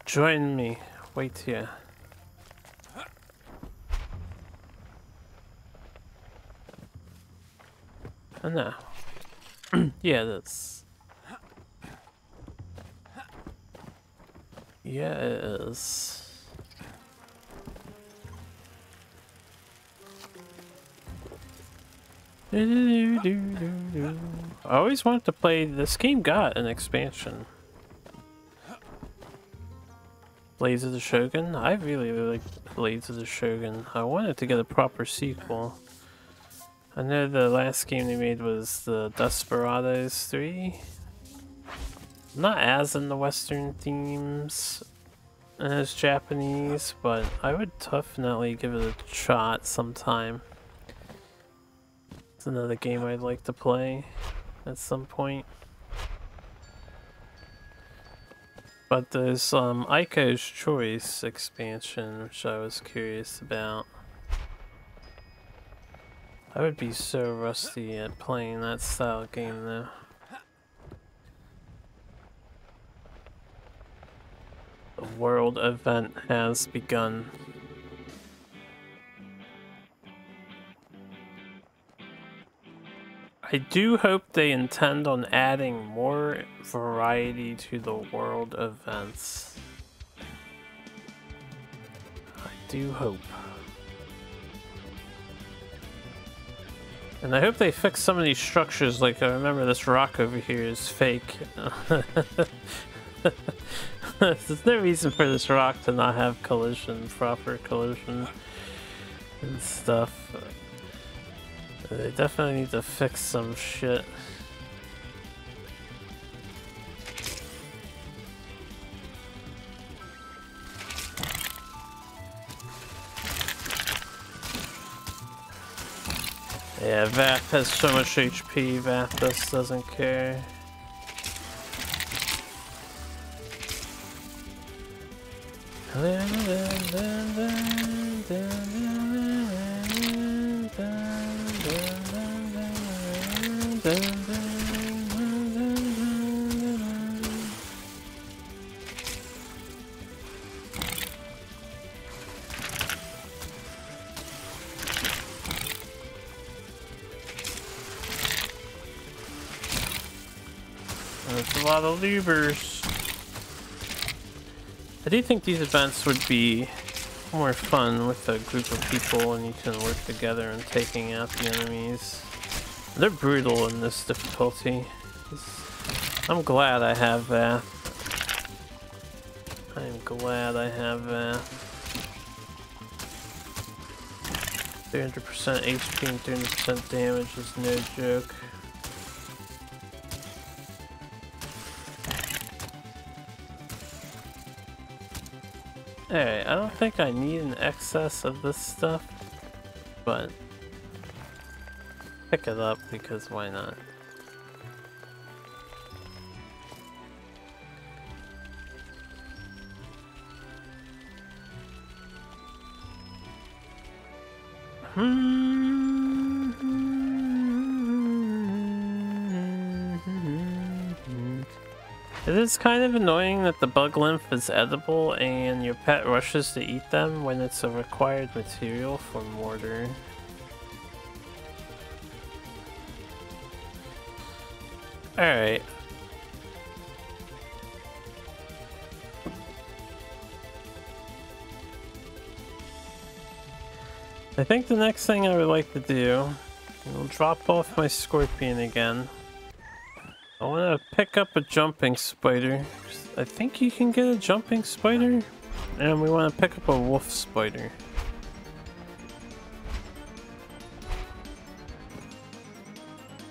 Join me. Wait here. Oh no. *clears throat* yeah, that's. Yes. I always wanted to play. This game got an expansion. Blades of the Shogun. I really, really like Blades of the Shogun. I wanted to get a proper sequel. I know the last game they made was the Desperados 3. Not as in the Western themes as Japanese, but I would definitely give it a shot sometime. Another game I'd like to play at some point. But there's um, Aiko's Choice expansion, which I was curious about. I would be so rusty at playing that style game though. The world event has begun. I do hope they intend on adding more variety to the world events. I do hope. And I hope they fix some of these structures, like I remember this rock over here is fake. *laughs* There's no reason for this rock to not have collision, proper collision and stuff. They definitely need to fix some shit. Yeah, Vath has so much HP, Vathus doesn't care. There's a lot levers. I do think these events would be more fun with a group of people and you can work together in taking out the enemies. They're brutal in this difficulty. I'm glad I have that. I am glad I have that. 300% HP and 300% damage is no joke. Think I need an excess of this stuff, but pick it up because why not? Is kind of annoying that the bug lymph is edible and your pet rushes to eat them when it's a required material for mortar. Alright. I think the next thing I would like to do, I'll drop off my scorpion again. To pick up a jumping spider. I think you can get a jumping spider. And we want to pick up a wolf spider.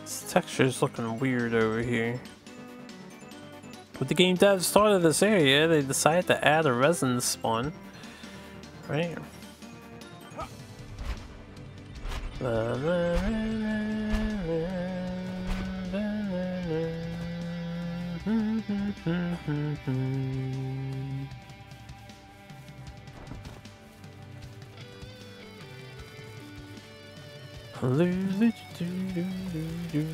This texture is looking weird over here. With the game devs started this area, they decided to add a resin spawn. Right? Lose it. Do, do, do.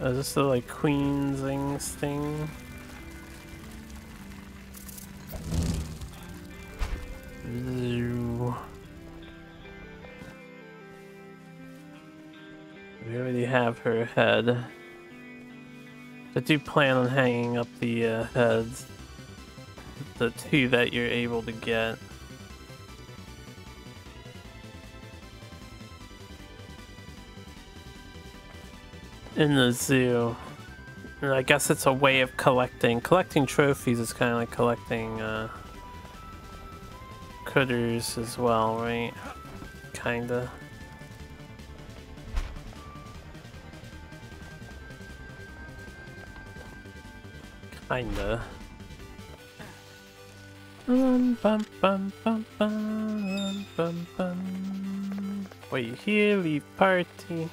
Is this the like Queensings thing? Her head. I do plan on hanging up the uh, heads. The two that you're able to get. In the zoo. And I guess it's a way of collecting. Collecting trophies is kind of like collecting uh, critters as well, right? Kinda. Kinda. Wait here, leave party.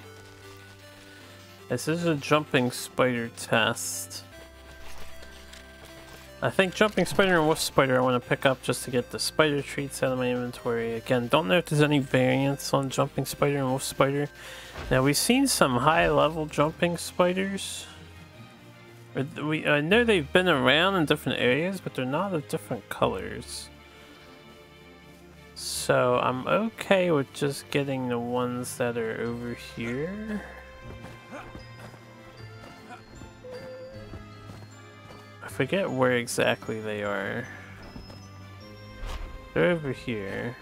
This is a jumping spider test. I think jumping spider and wolf spider I want to pick up just to get the spider treats out of my inventory. Again, don't know if there's any variants on jumping spider and wolf spider. Now we've seen some high level jumping spiders. We, I know they've been around in different areas, but they're not of different colors. So I'm okay with just getting the ones that are over here. I forget where exactly they are. They're over here.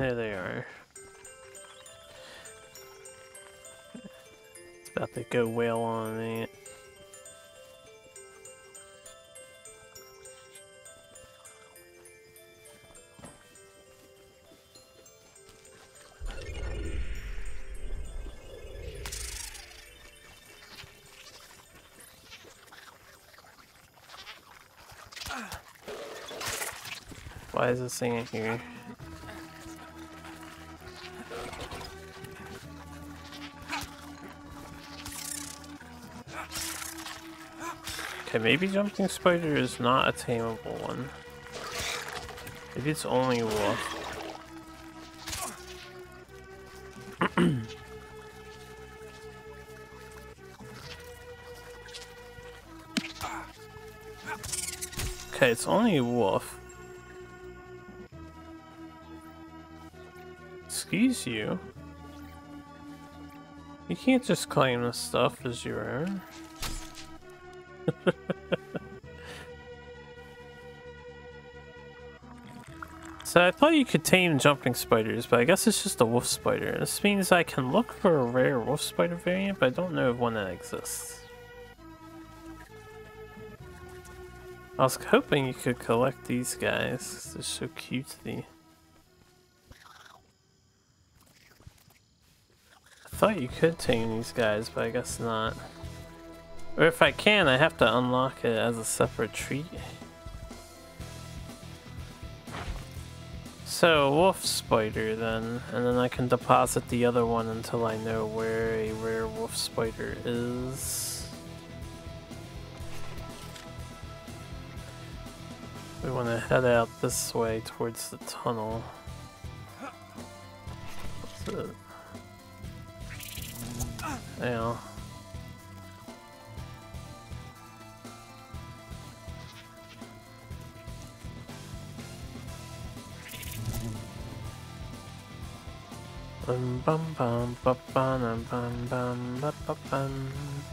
There they are. It's about to go whale on me. Why is this thing in here? Okay, maybe jumping spider is not a tameable one. Maybe it's only wolf. *clears throat* okay, it's only wolf. Excuse you. You can't just claim this stuff as your own. *laughs* so I thought you could tame jumping spiders, but I guess it's just a wolf spider. This means I can look for a rare wolf spider variant, but I don't know of one that exists. I was hoping you could collect these guys. They're so cute. cutesy. I thought you could tame these guys, but I guess not. Or if I can, I have to unlock it as a separate treat. So, wolf spider then, and then I can deposit the other one until I know where a rare wolf spider is. We want to head out this way towards the tunnel. What's it?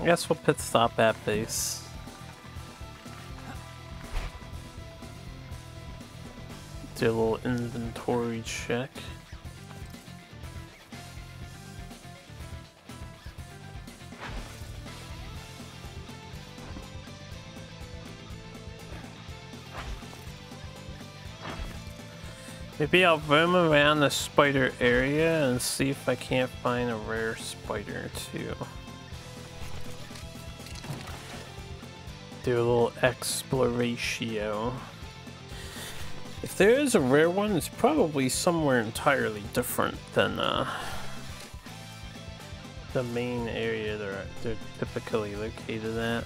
I guess we'll pit stop at base. Do a little inventory check. Maybe I'll roam around the spider area and see if I can't find a rare spider too. Do a little exploratio. If there is a rare one, it's probably somewhere entirely different than uh, the main area they're, they're typically located at.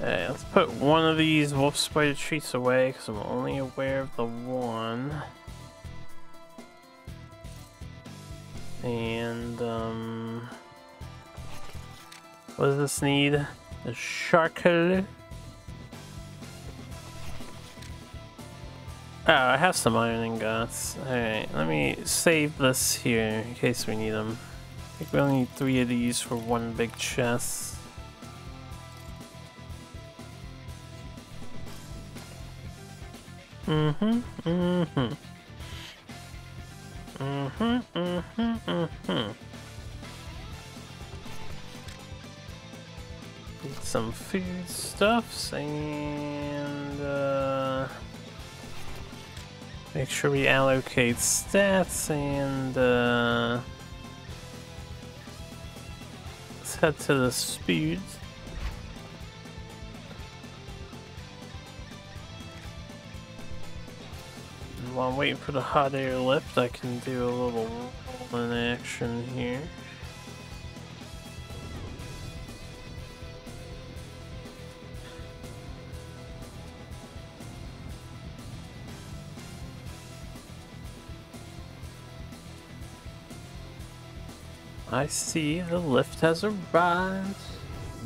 Let's put one of these wolf spider treats away because I'm only aware of the one. And, um... What does this need? The charcoal. Oh, I have some iron ingots. Alright, let me save this here in case we need them. I think we only need three of these for one big chest. Mm-hmm, mm-hmm. Food stuffs and uh, make sure we allocate stats and uh, let's head to the speed. While I'm waiting for the hot air lift, I can do a little in action here. I see the lift has arrived.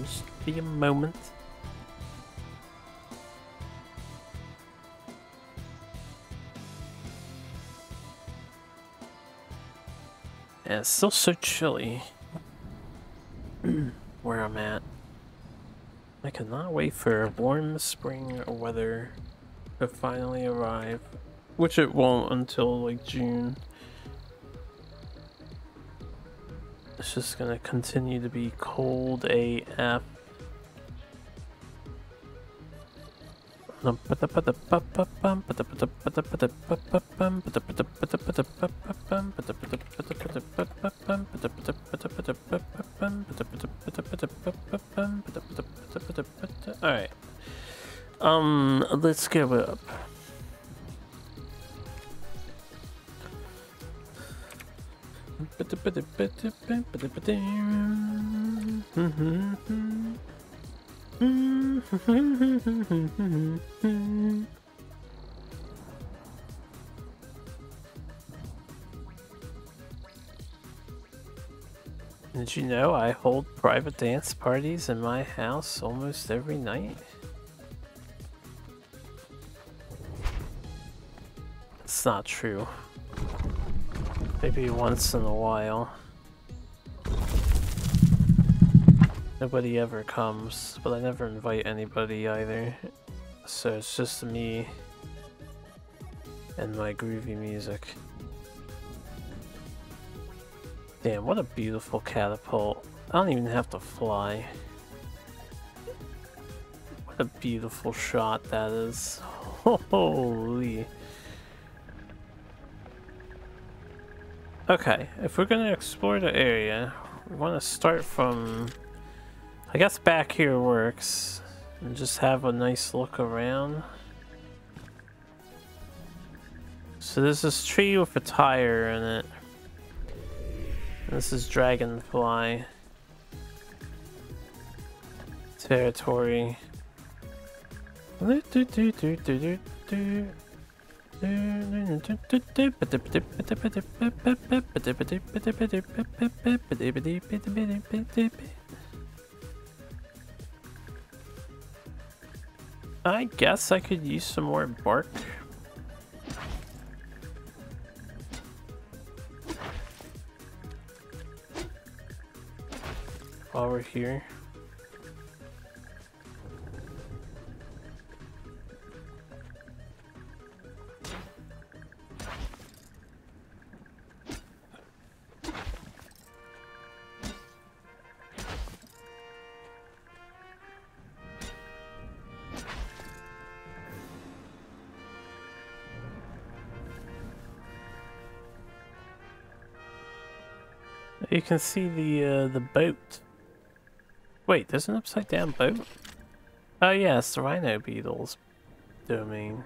Just be a moment. Yeah, it's still so chilly where I'm at. I cannot wait for warm spring weather to finally arrive, which it won't until like June. It's just gonna continue to be cold AF. Alright. Um, let's give it up. *laughs* Did you know I hold private dance parties in my house almost every night? It's not true. Maybe once in a while. Nobody ever comes, but I never invite anybody either. So it's just me and my groovy music. Damn, what a beautiful catapult. I don't even have to fly. What a beautiful shot that is. *laughs* Holy. Okay, if we're gonna explore the area, we want to start from I guess back here works. And just have a nice look around. So there's this tree with a tire in it. This is Dragonfly. Territory. I guess I could use some more bark. While we're here. You can see the uh, the boat. Wait, there's an upside down boat? Oh yeah, it's the rhino beetles domain.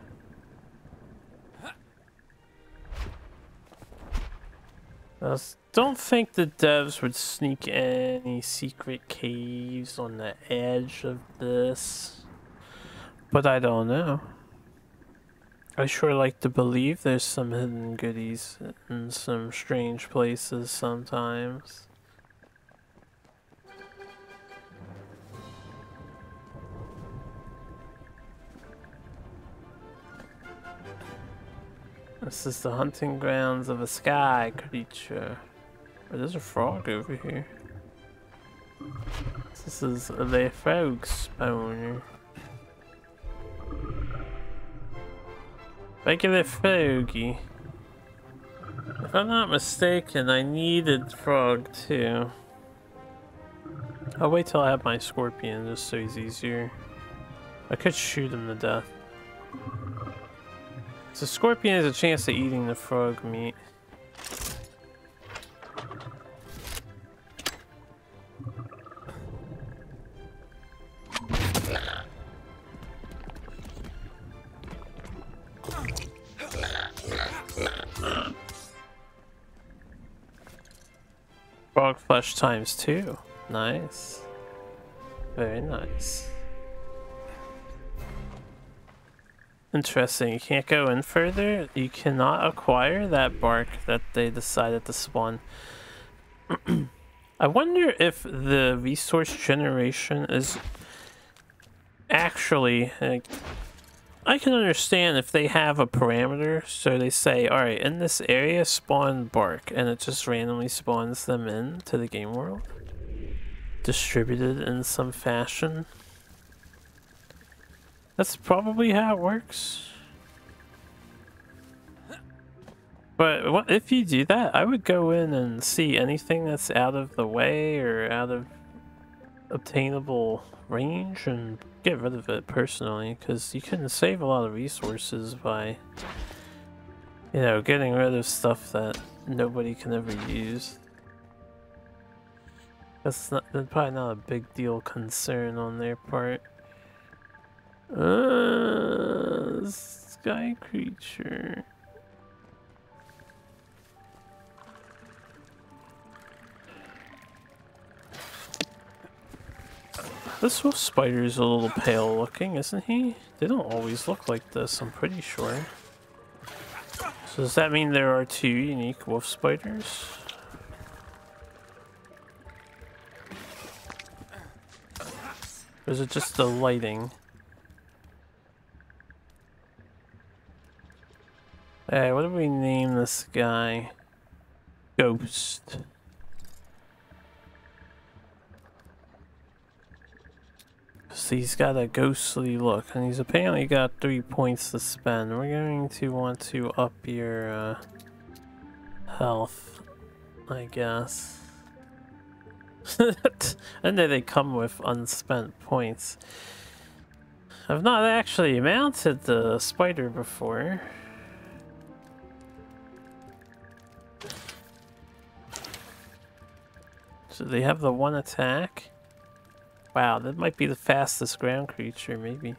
I don't think the devs would sneak any secret caves on the edge of this. But I don't know. I sure like to believe there's some hidden goodies in some strange places sometimes. This is the hunting grounds of a sky creature. Oh, there's a frog over here. This is the frog spawner. Regular froggy. If I'm not mistaken, I needed frog too. I'll wait till I have my scorpion just so he's easier. I could shoot him to death. So scorpion has a chance of eating the frog meat. Frog flesh times two. Nice. Very nice. Interesting. You can't go in further. You cannot acquire that bark that they decided to spawn. *clears throat* I wonder if the resource generation is actually like, I can understand if they have a parameter, so they say, alright, in this area spawn bark, and it just randomly spawns them in to the game world. Distributed in some fashion. That's probably how it works. But what, if you do that, I would go in and see anything that's out of the way or out of obtainable range and get rid of it personally because you can save a lot of resources by you know getting rid of stuff that nobody can ever use. That's not that's probably not a big deal concern on their part. Uh sky creature This wolf spider is a little pale looking, isn't he? They don't always look like this, I'm pretty sure. So does that mean there are two unique wolf spiders? Or is it just the lighting? Hey, what do we name this guy? Ghost. So he's got a ghostly look, and he's apparently got three points to spend. We're going to want to up your uh, health, I guess. *laughs* and then they come with unspent points. I've not actually mounted the spider before. So they have the one attack. Wow, that might be the fastest ground creature, maybe.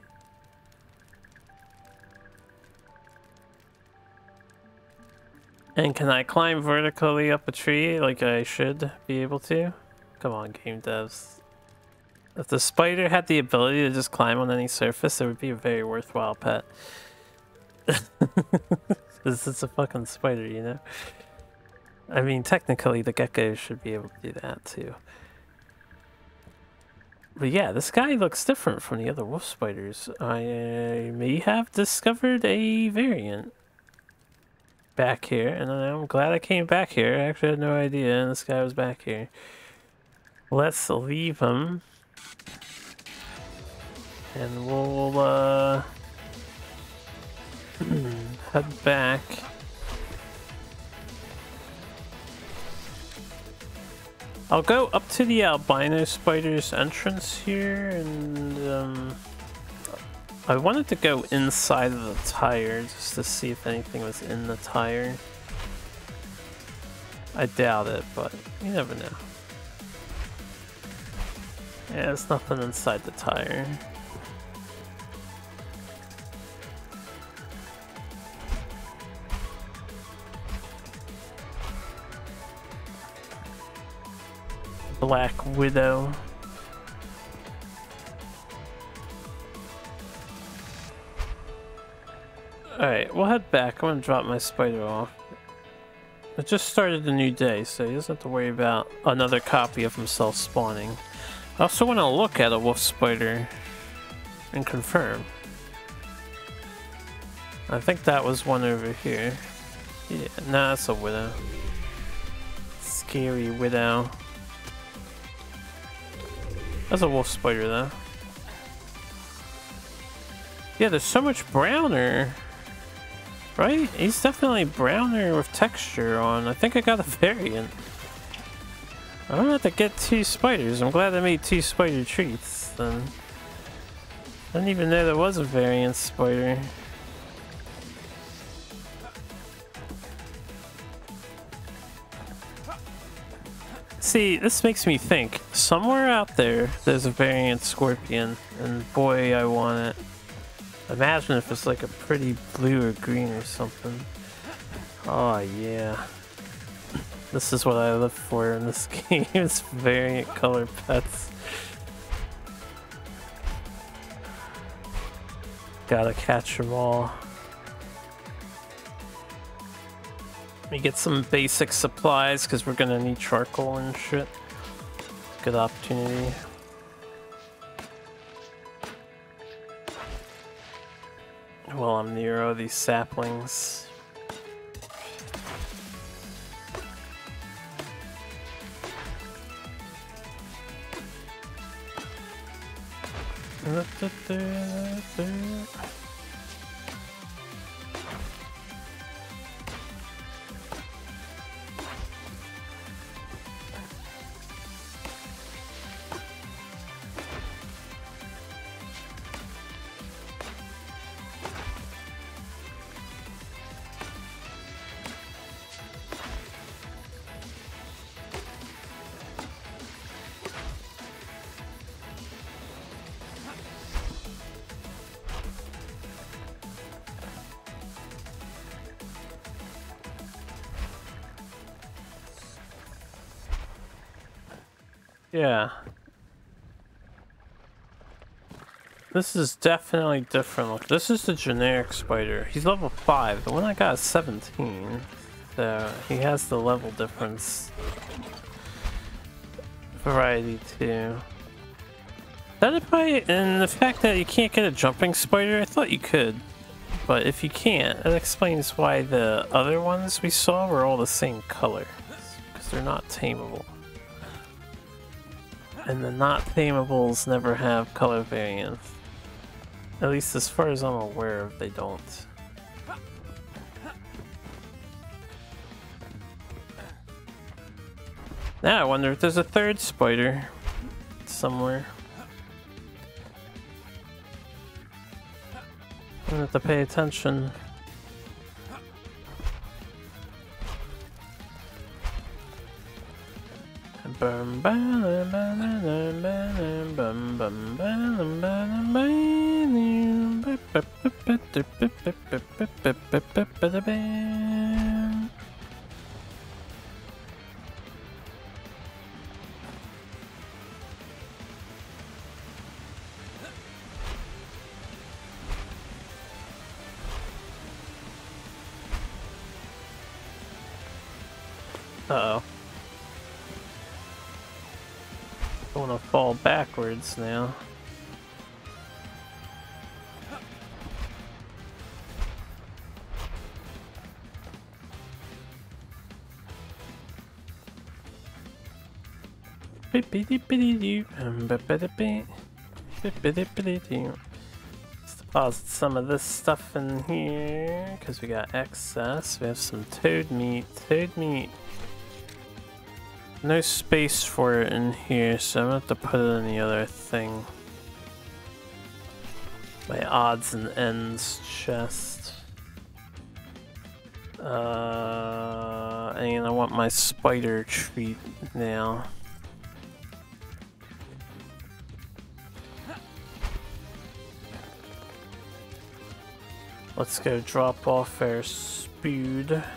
And can I climb vertically up a tree like I should be able to? Come on, game devs. If the spider had the ability to just climb on any surface, it would be a very worthwhile pet. *laughs* this is a fucking spider, you know? I mean, technically the gecko should be able to do that too. But yeah, this guy looks different from the other wolf spiders. I may have discovered a variant back here, and I'm glad I came back here. I actually had no idea this guy was back here. Let's leave him. And we'll uh, *clears throat* head back. I'll go up to the albino spider's entrance here and um, I wanted to go inside of the tire just to see if anything was in the tire. I doubt it, but you never know. Yeah, there's nothing inside the tire. Black Widow. Alright, we'll head back. I'm gonna drop my spider off. It just started a new day, so he doesn't have to worry about another copy of himself spawning. I also want to look at a wolf spider and confirm. I think that was one over here. Yeah, nah, that's a widow. Scary widow. That's a wolf spider though. Yeah, there's so much browner. Right? He's definitely browner with texture on. I think I got a *laughs* variant. I don't have to get two spiders. I'm glad I made two spider treats then. I didn't even know there was a variant spider. See, this makes me think. Somewhere out there, there's a variant scorpion, and boy, I want it. Imagine if it's like a pretty blue or green or something. Oh yeah. This is what I live for in this *laughs* game, it's variant color pets. Gotta catch them all. Let me get some basic supplies because we're gonna need charcoal and shit. Good opportunity. while I'm near all these saplings. Yeah. This is definitely different. Look, this is the generic spider. He's level 5. The one I got is 17. So he has the level difference. Variety too. That if I and the fact that you can't get a jumping spider, I thought you could. But if you can't, that explains why the other ones we saw were all the same color. Because they're not tameable. And the not tameables never have color variants. At least as far as I'm aware of, they don't. Now I wonder if there's a third spider somewhere. I'm gonna have to pay attention. Bum bum Uh oh. I want to fall backwards now. Let's deposit some of this stuff in here because we got excess. We have some toad meat. Toad meat no space for it in here, so I'm gonna have to put it in the other thing. My odds and ends chest. Uh, and I want my spider treat now. Let's go drop off our speed. *laughs*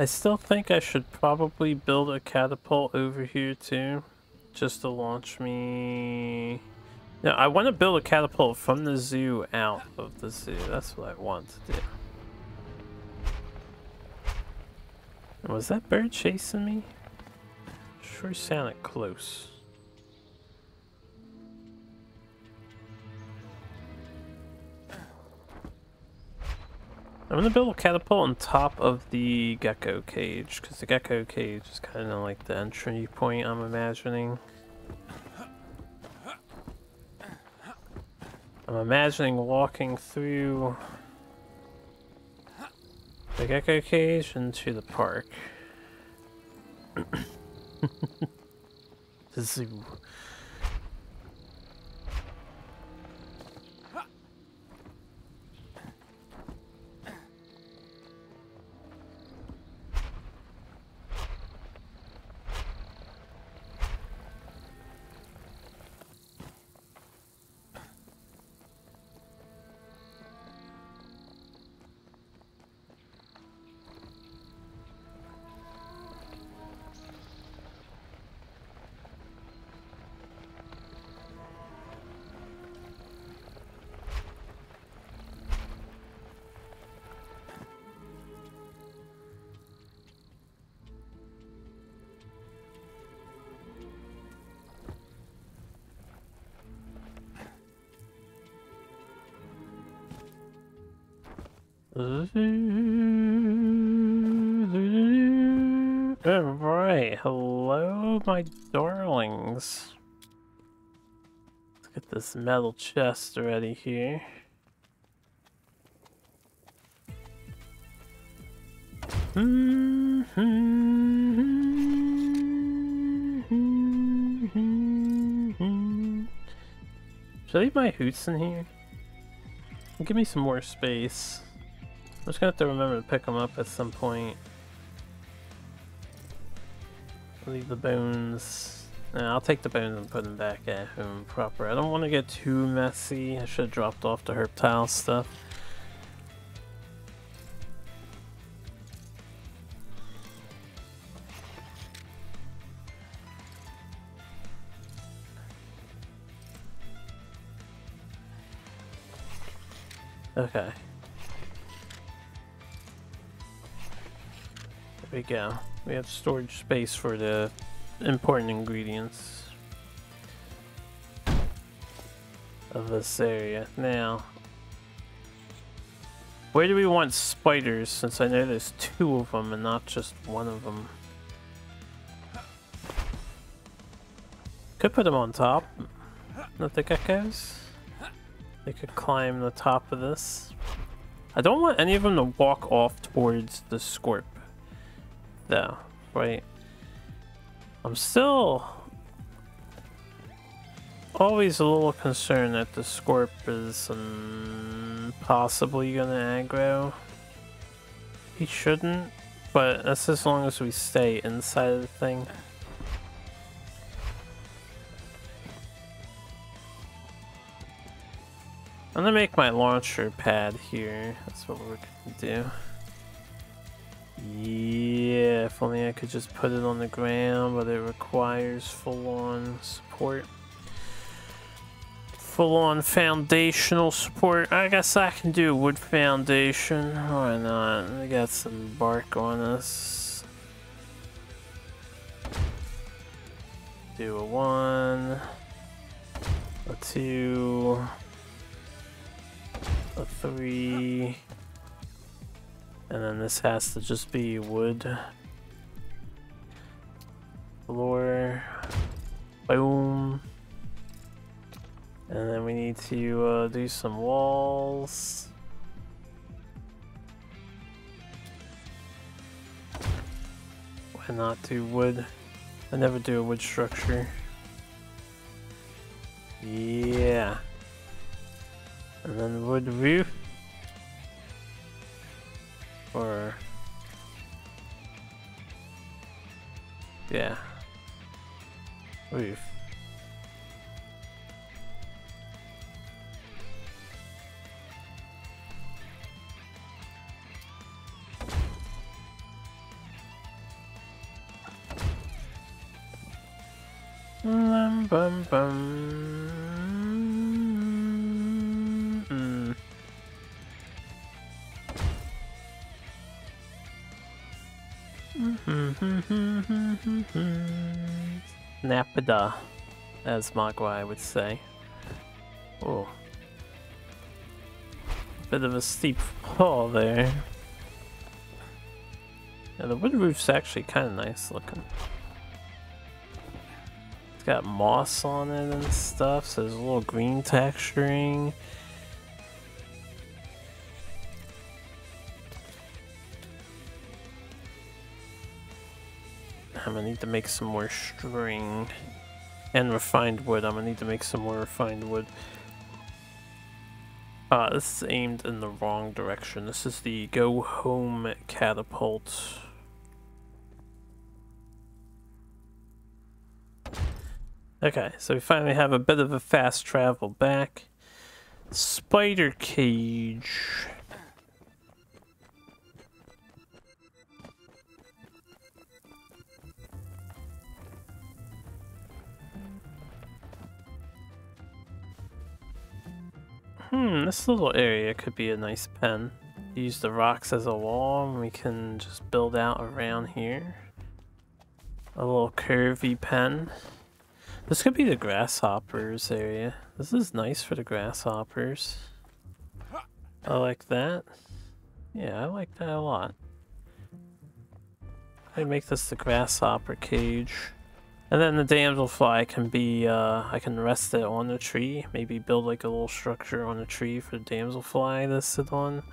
I still think I should probably build a catapult over here too, just to launch me... No, I want to build a catapult from the zoo out of the zoo. That's what I want to do. Was that bird chasing me? Sure sounded close. I'm gonna build a catapult on top of the gecko cage, because the gecko cage is kind of like the entry point I'm imagining. I'm imagining walking through the gecko cage into the park. *coughs* the zoo. Alright, hello my darlings. Let's get this metal chest ready here. Should I leave my hoots in here? Give me some more space. I'm just gonna have to remember to pick them up at some point. Leave the bones. I'll take the bones and put them back at home proper. I don't want to get too messy. I should have dropped off the herptile stuff. Go. Uh, we have storage space for the important ingredients of this area. Now, where do we want spiders since I know there's two of them and not just one of them? Could put them on top Not the geckos. They could climb the top of this. I don't want any of them to walk off towards the scorp though, right? I'm still always a little concerned that the Scorp is um, possibly gonna aggro. He shouldn't, but that's as long as we stay inside of the thing. I'm gonna make my launcher pad here. That's what we're gonna do. Yeah, if only I could just put it on the ground, but it requires full-on support. Full-on foundational support. I guess I can do wood foundation. Why not? I got some bark on us. do a one, a two, a three, and then this has to just be wood. Floor, boom. And then we need to uh, do some walls. Why not do wood? I never do a wood structure. Yeah. And then wood roof. Or... Yeah. Bum, bum, bum. Napada, as Mogwai would say. Oh. Bit of a steep fall there. Yeah, the wood roof's actually kind of nice looking. It's got moss on it and stuff, so there's a little green texturing. I'm gonna need to make some more string and refined wood. I'm gonna need to make some more refined wood. Uh, this is aimed in the wrong direction. This is the go home catapult. Okay, so we finally have a bit of a fast travel back. Spider cage. Hmm, this little area could be a nice pen. Use the rocks as a wall and we can just build out around here. A little curvy pen. This could be the grasshoppers area. This is nice for the grasshoppers. I like that. Yeah, I like that a lot. I make this the grasshopper cage. And then the damselfly can be, uh, I can rest it on the tree. Maybe build like a little structure on a tree for the damselfly to sit on.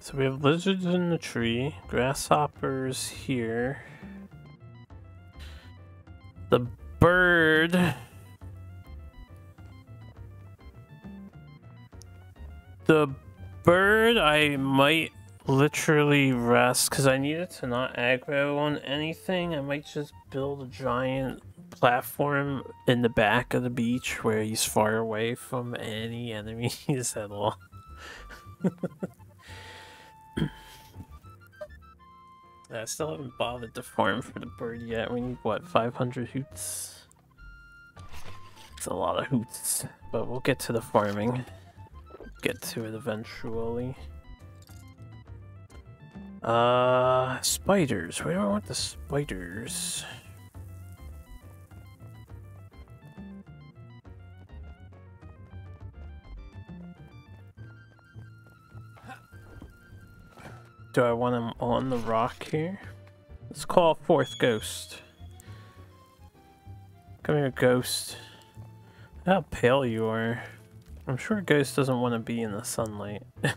So we have lizards in the tree, grasshoppers here. The bird. The bird I might literally rest because I need it to not aggro on anything. I might just build a giant platform in the back of the beach where he's far away from any *laughs* enemies at all. *laughs* I still haven't bothered to farm for the bird yet. We need, what, 500 hoots? It's a lot of hoots, but we'll get to the farming. Get to it eventually. Uh, spiders. Where do I want the spiders? Do I want him on the rock here? Let's call fourth ghost. Come here, ghost. How pale you are. I'm sure ghost doesn't want to be in the sunlight. *laughs*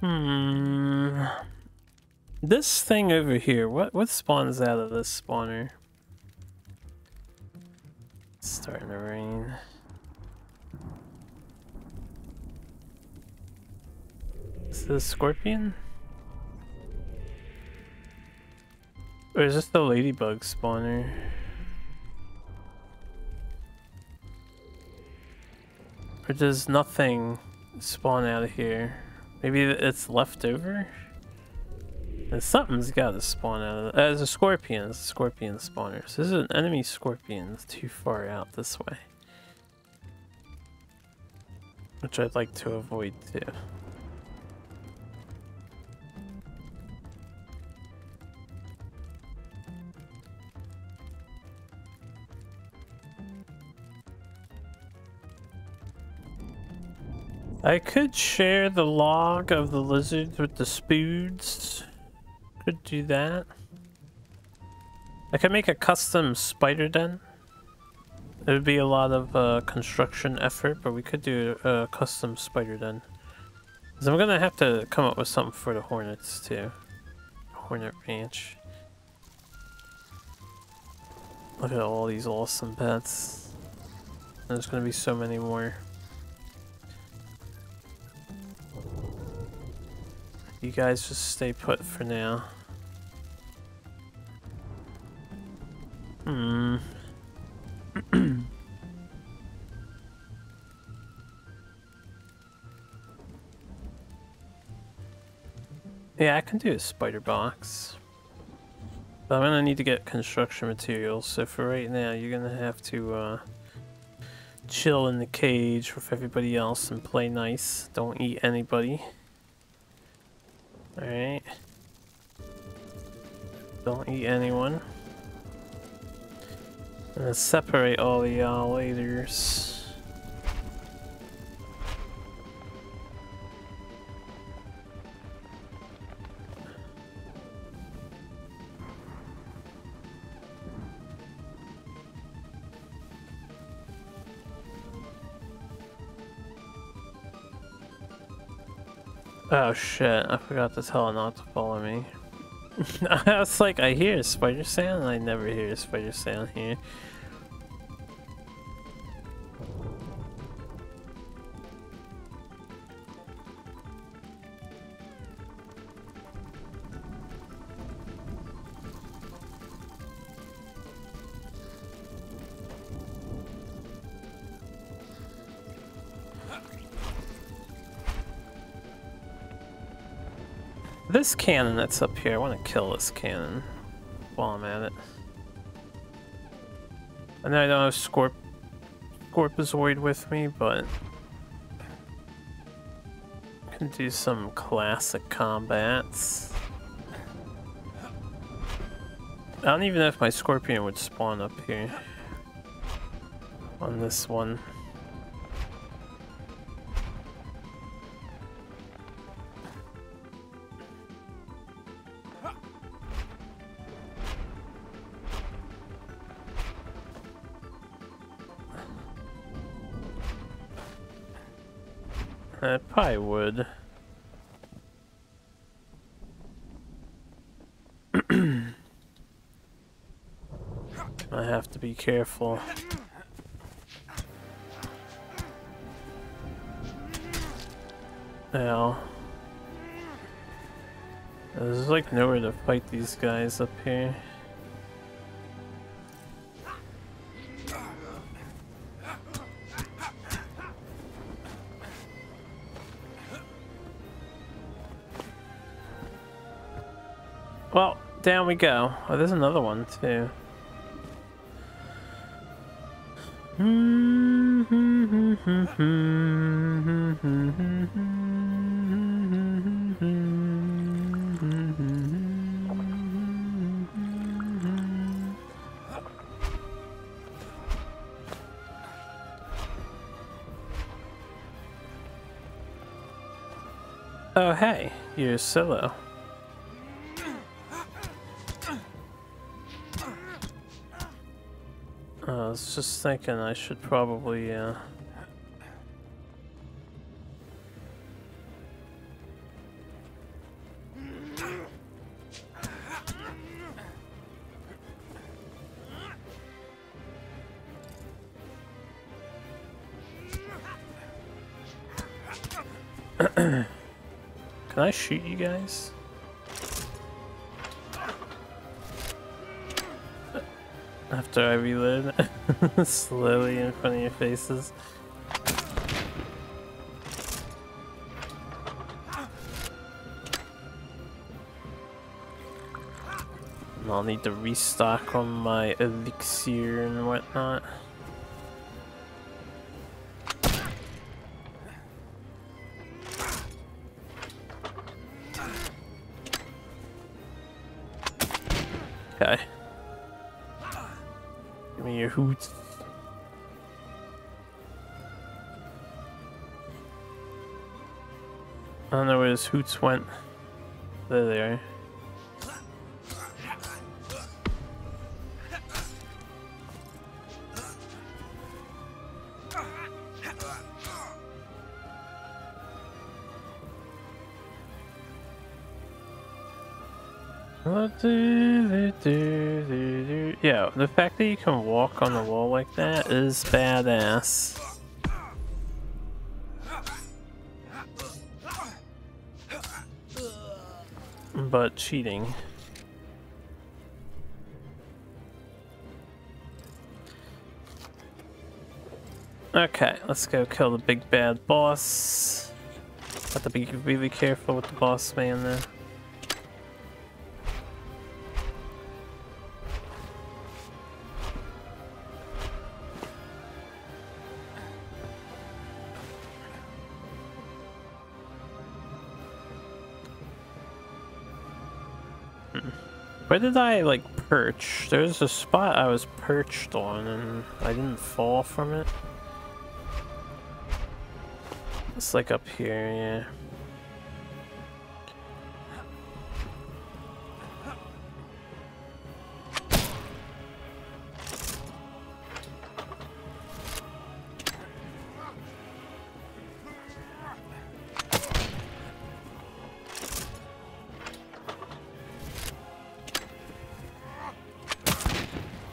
hmm. This thing over here, what what spawns out of this spawner? It's starting to rain. Is this a scorpion? Or is this the ladybug spawner? Or does nothing spawn out of here? Maybe it's left over? And something's gotta spawn out of it. Uh, there's a scorpion. It's a scorpion spawner. So this is an enemy scorpion that's too far out this way. Which I'd like to avoid too. I could share the log of the lizards with the spoods. Could do that. I could make a custom spider den. It would be a lot of uh, construction effort, but we could do a custom spider den. Because I'm gonna have to come up with something for the hornets too. Hornet ranch. Look at all these awesome pets. There's gonna be so many more. You guys just stay put for now. Hmm. *clears throat* yeah, I can do a spider box. But I'm gonna need to get construction materials, so for right now you're gonna have to uh, chill in the cage with everybody else and play nice. Don't eat anybody. Alright. Don't eat anyone. Let's separate all the uh, y'all laters. Oh shit, I forgot to tell not to follow me. *laughs* I was like, I hear a spider sound, I never hear a spider sound here. This cannon that's up here, I want to kill this cannon while I'm at it. And know I don't have Scorp Scorpizoid with me, but I can do some classic combats. I don't even know if my Scorpion would spawn up here on this one. I would. *clears throat* I have to be careful. Now, there's like nowhere to fight these guys up here. Down we go. Oh, there's another one too. Oh hey, you're solo. Was just thinking I should probably, uh... *clears throat* Can I shoot you guys? After I reload, *laughs* *laughs* Slowly in front of your faces. And I'll need to restock on my elixir and whatnot. I don't know where his hoots went. There they are. You can walk on the wall like that is badass. But cheating. Okay, let's go kill the big bad boss. Have to be really careful with the boss man there. Did I, like, perch? There's a spot I was perched on and I didn't fall from it. It's like up here, yeah.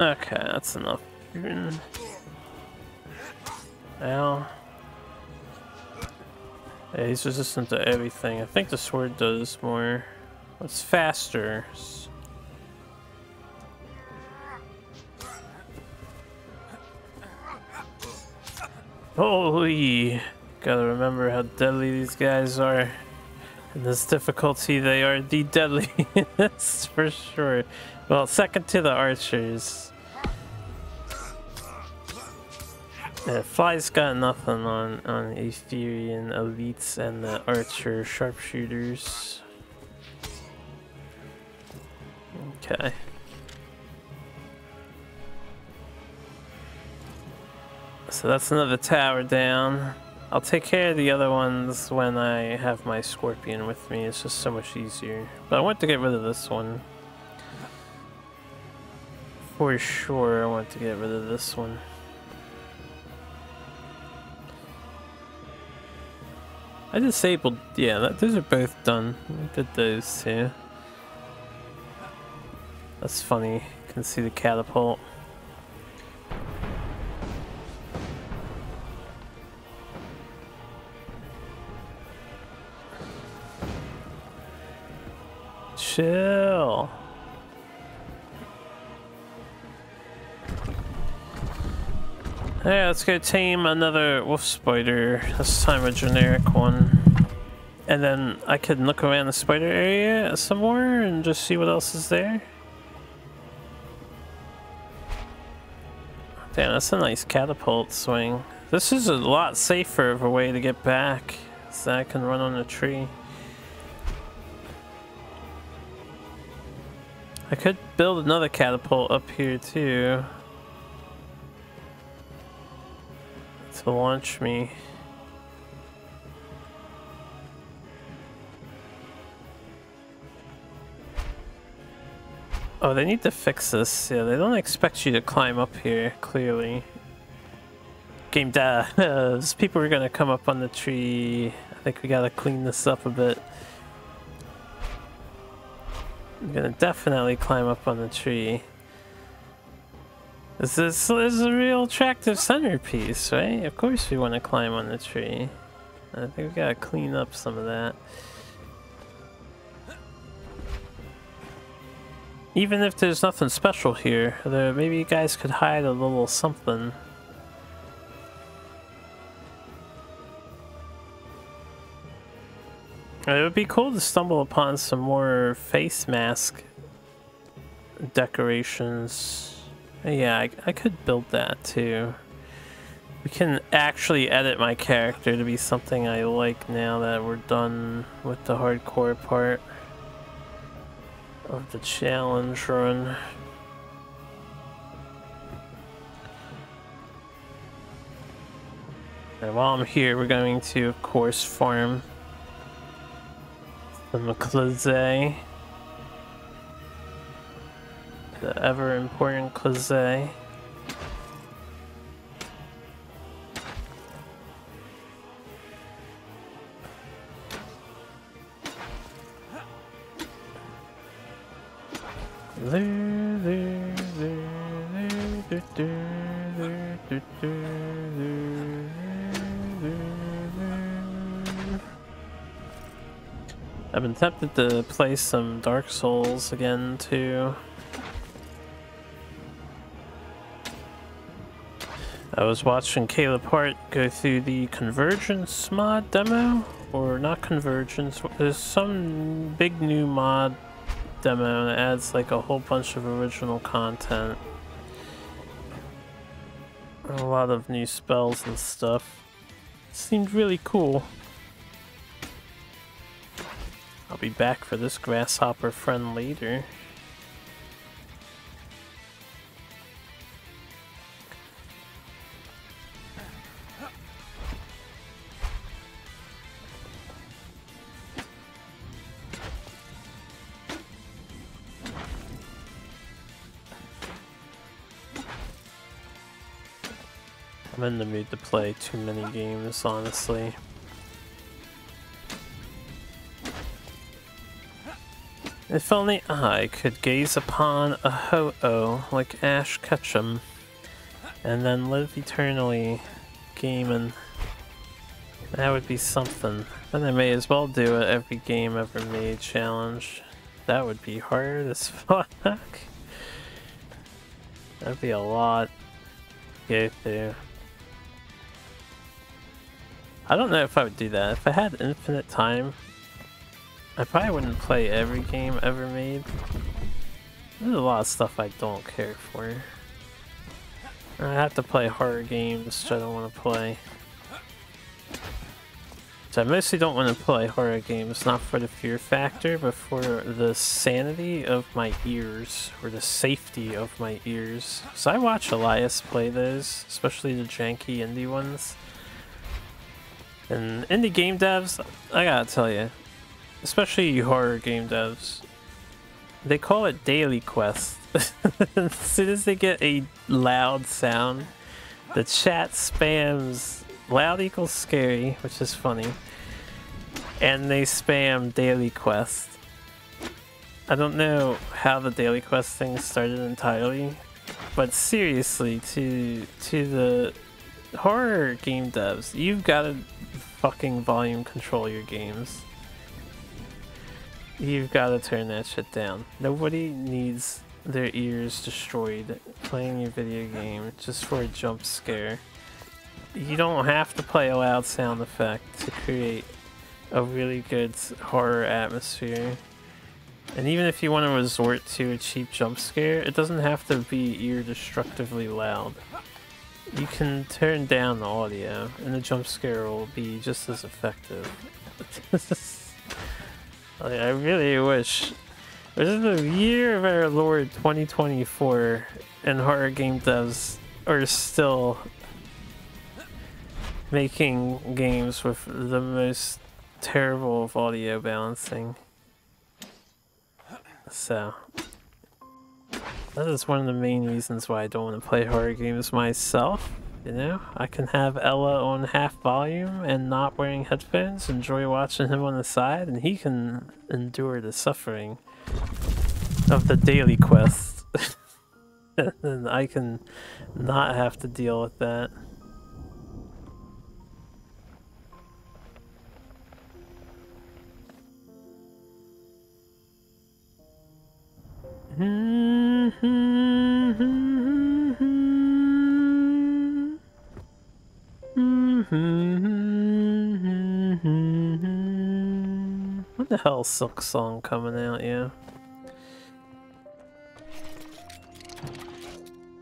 Okay, that's enough. Now. Yeah, he's resistant to everything. I think the sword does more. It's faster. Holy! Gotta remember how deadly these guys are. In this difficulty, they are the deadliest *laughs* for sure. Well, second to the archers. Uh, yeah, Fly's got nothing on, on Aetherian elites and the archer sharpshooters. Okay. So that's another tower down. I'll take care of the other ones when I have my scorpion with me. It's just so much easier. But I want to get rid of this one. For sure, I want to get rid of this one. I disabled, yeah, that, those are both done. I did those too. That's funny, you can see the catapult. Chill. Yeah, let's go tame another wolf spider. This time a generic one. And then I can look around the spider area some more and just see what else is there. Damn, that's a nice catapult swing. This is a lot safer of a way to get back. So I can run on a tree. I could build another catapult up here too. To launch me. Oh, they need to fix this. Yeah, they don't expect you to climb up here, clearly. Game da. *laughs* Those people are gonna come up on the tree. I think we gotta clean this up a bit. I'm gonna definitely climb up on the tree. This is, this is a real attractive centerpiece, right? Of course we want to climb on the tree. I think we gotta clean up some of that. Even if there's nothing special here, there maybe you guys could hide a little something. It would be cool to stumble upon some more face mask decorations. Yeah, I, I could build that too. We can actually edit my character to be something I like now that we're done with the hardcore part of the challenge run. And while I'm here, we're going to, of course, farm the Maclise. The ever important Claze. I've been tempted to play some Dark Souls again too. I was watching Caleb Hart go through the Convergence mod demo, or not Convergence, there's some big new mod demo that adds like a whole bunch of original content. A lot of new spells and stuff. It seemed really cool. I'll be back for this grasshopper friend later. I'm in the mood to play too many games, honestly. If only I could gaze upon a Ho-Oh like Ash Ketchum, and then live eternally gaming. That would be something. Then I may as well do it every game ever made challenge. That would be hard as *laughs* fuck. That'd be a lot to go through. I don't know if I would do that. If I had infinite time, I probably wouldn't play every game ever made. There's a lot of stuff I don't care for. I have to play horror games which I don't want to play. So I mostly don't want to play horror games, not for the fear factor, but for the sanity of my ears, or the safety of my ears. So I watch Elias play those, especially the janky indie ones. And indie game devs, I gotta tell you, especially horror game devs, they call it daily quest. *laughs* as soon as they get a loud sound, the chat spams loud equals scary, which is funny, and they spam daily quest. I don't know how the daily quest thing started entirely, but seriously, to to the horror game devs, you've got to fucking volume control your games. You've got to turn that shit down. Nobody needs their ears destroyed playing your video game just for a jump scare. You don't have to play a loud sound effect to create a really good horror atmosphere. And even if you want to resort to a cheap jump scare, it doesn't have to be ear destructively loud you can turn down the audio and the jump scare will be just as effective. *laughs* like, I really wish this is the year of our Lord 2024 and horror game devs are still making games with the most terrible of audio balancing. So, that is one of the main reasons why I don't want to play horror games myself. You know, I can have Ella on half volume and not wearing headphones, enjoy watching him on the side, and he can endure the suffering of the daily quest. *laughs* and I can not have to deal with that. What the hell Silksong coming out, yeah?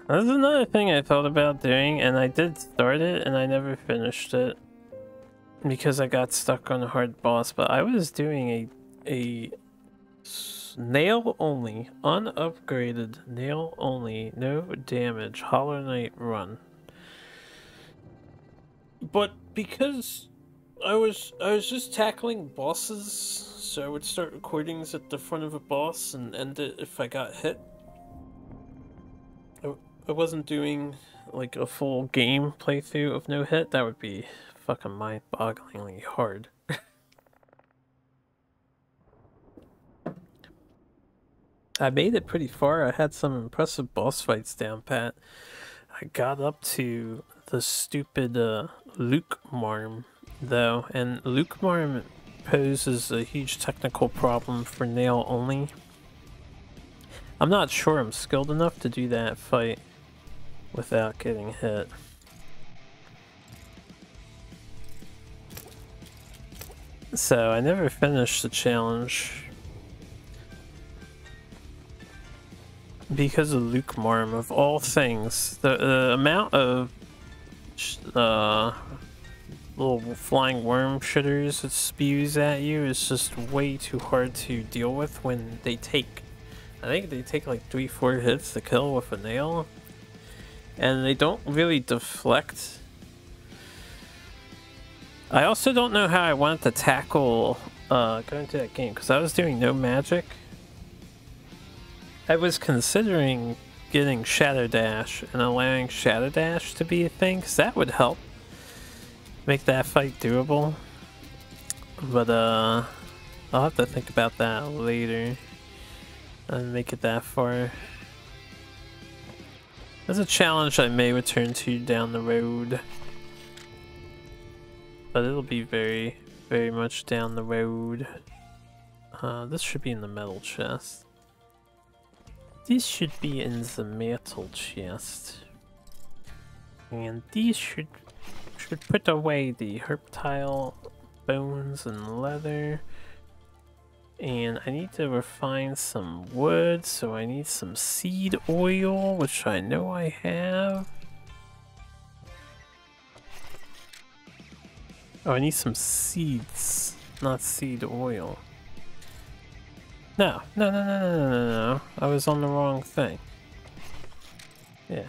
That's another thing I thought about doing, and I did start it, and I never finished it. Because I got stuck on a hard boss, but I was doing a a nail only, unupgraded, nail only, no damage, Hollow Knight run. But because I was I was just tackling bosses, so I would start recordings at the front of a boss and end it if I got hit. I, I wasn't doing like a full game playthrough of no hit. That would be fucking mind-bogglingly hard. I made it pretty far. I had some impressive boss fights down pat. I got up to the stupid uh, Luke Marm, though, and Flukemarm poses a huge technical problem for nail only. I'm not sure I'm skilled enough to do that fight without getting hit. So I never finished the challenge because of Flukemarm, of all things, the, the amount of uh, little flying worm shitters that spews at you is just way too hard to deal with when they take, I think they take like 3-4 hits to kill with a nail. And they don't really deflect. I also don't know how I wanted to tackle uh, going to that game, because I was doing no magic. I was considering getting Shadow Dash and allowing Shadow Dash to be a thing, because that would help make that fight doable. But, uh, I'll have to think about that later and make it that far. That's a challenge I may return to down the road. But it'll be very, very much down the road. Uh, this should be in the metal chest. This should be in the metal chest. And these should should put away the herptile bones and leather. And I need to refine some wood, so I need some seed oil, which I know I have. Oh, I need some seeds, not seed oil. No, no, no, no, no, no, no. I was on the wrong thing. Yeah.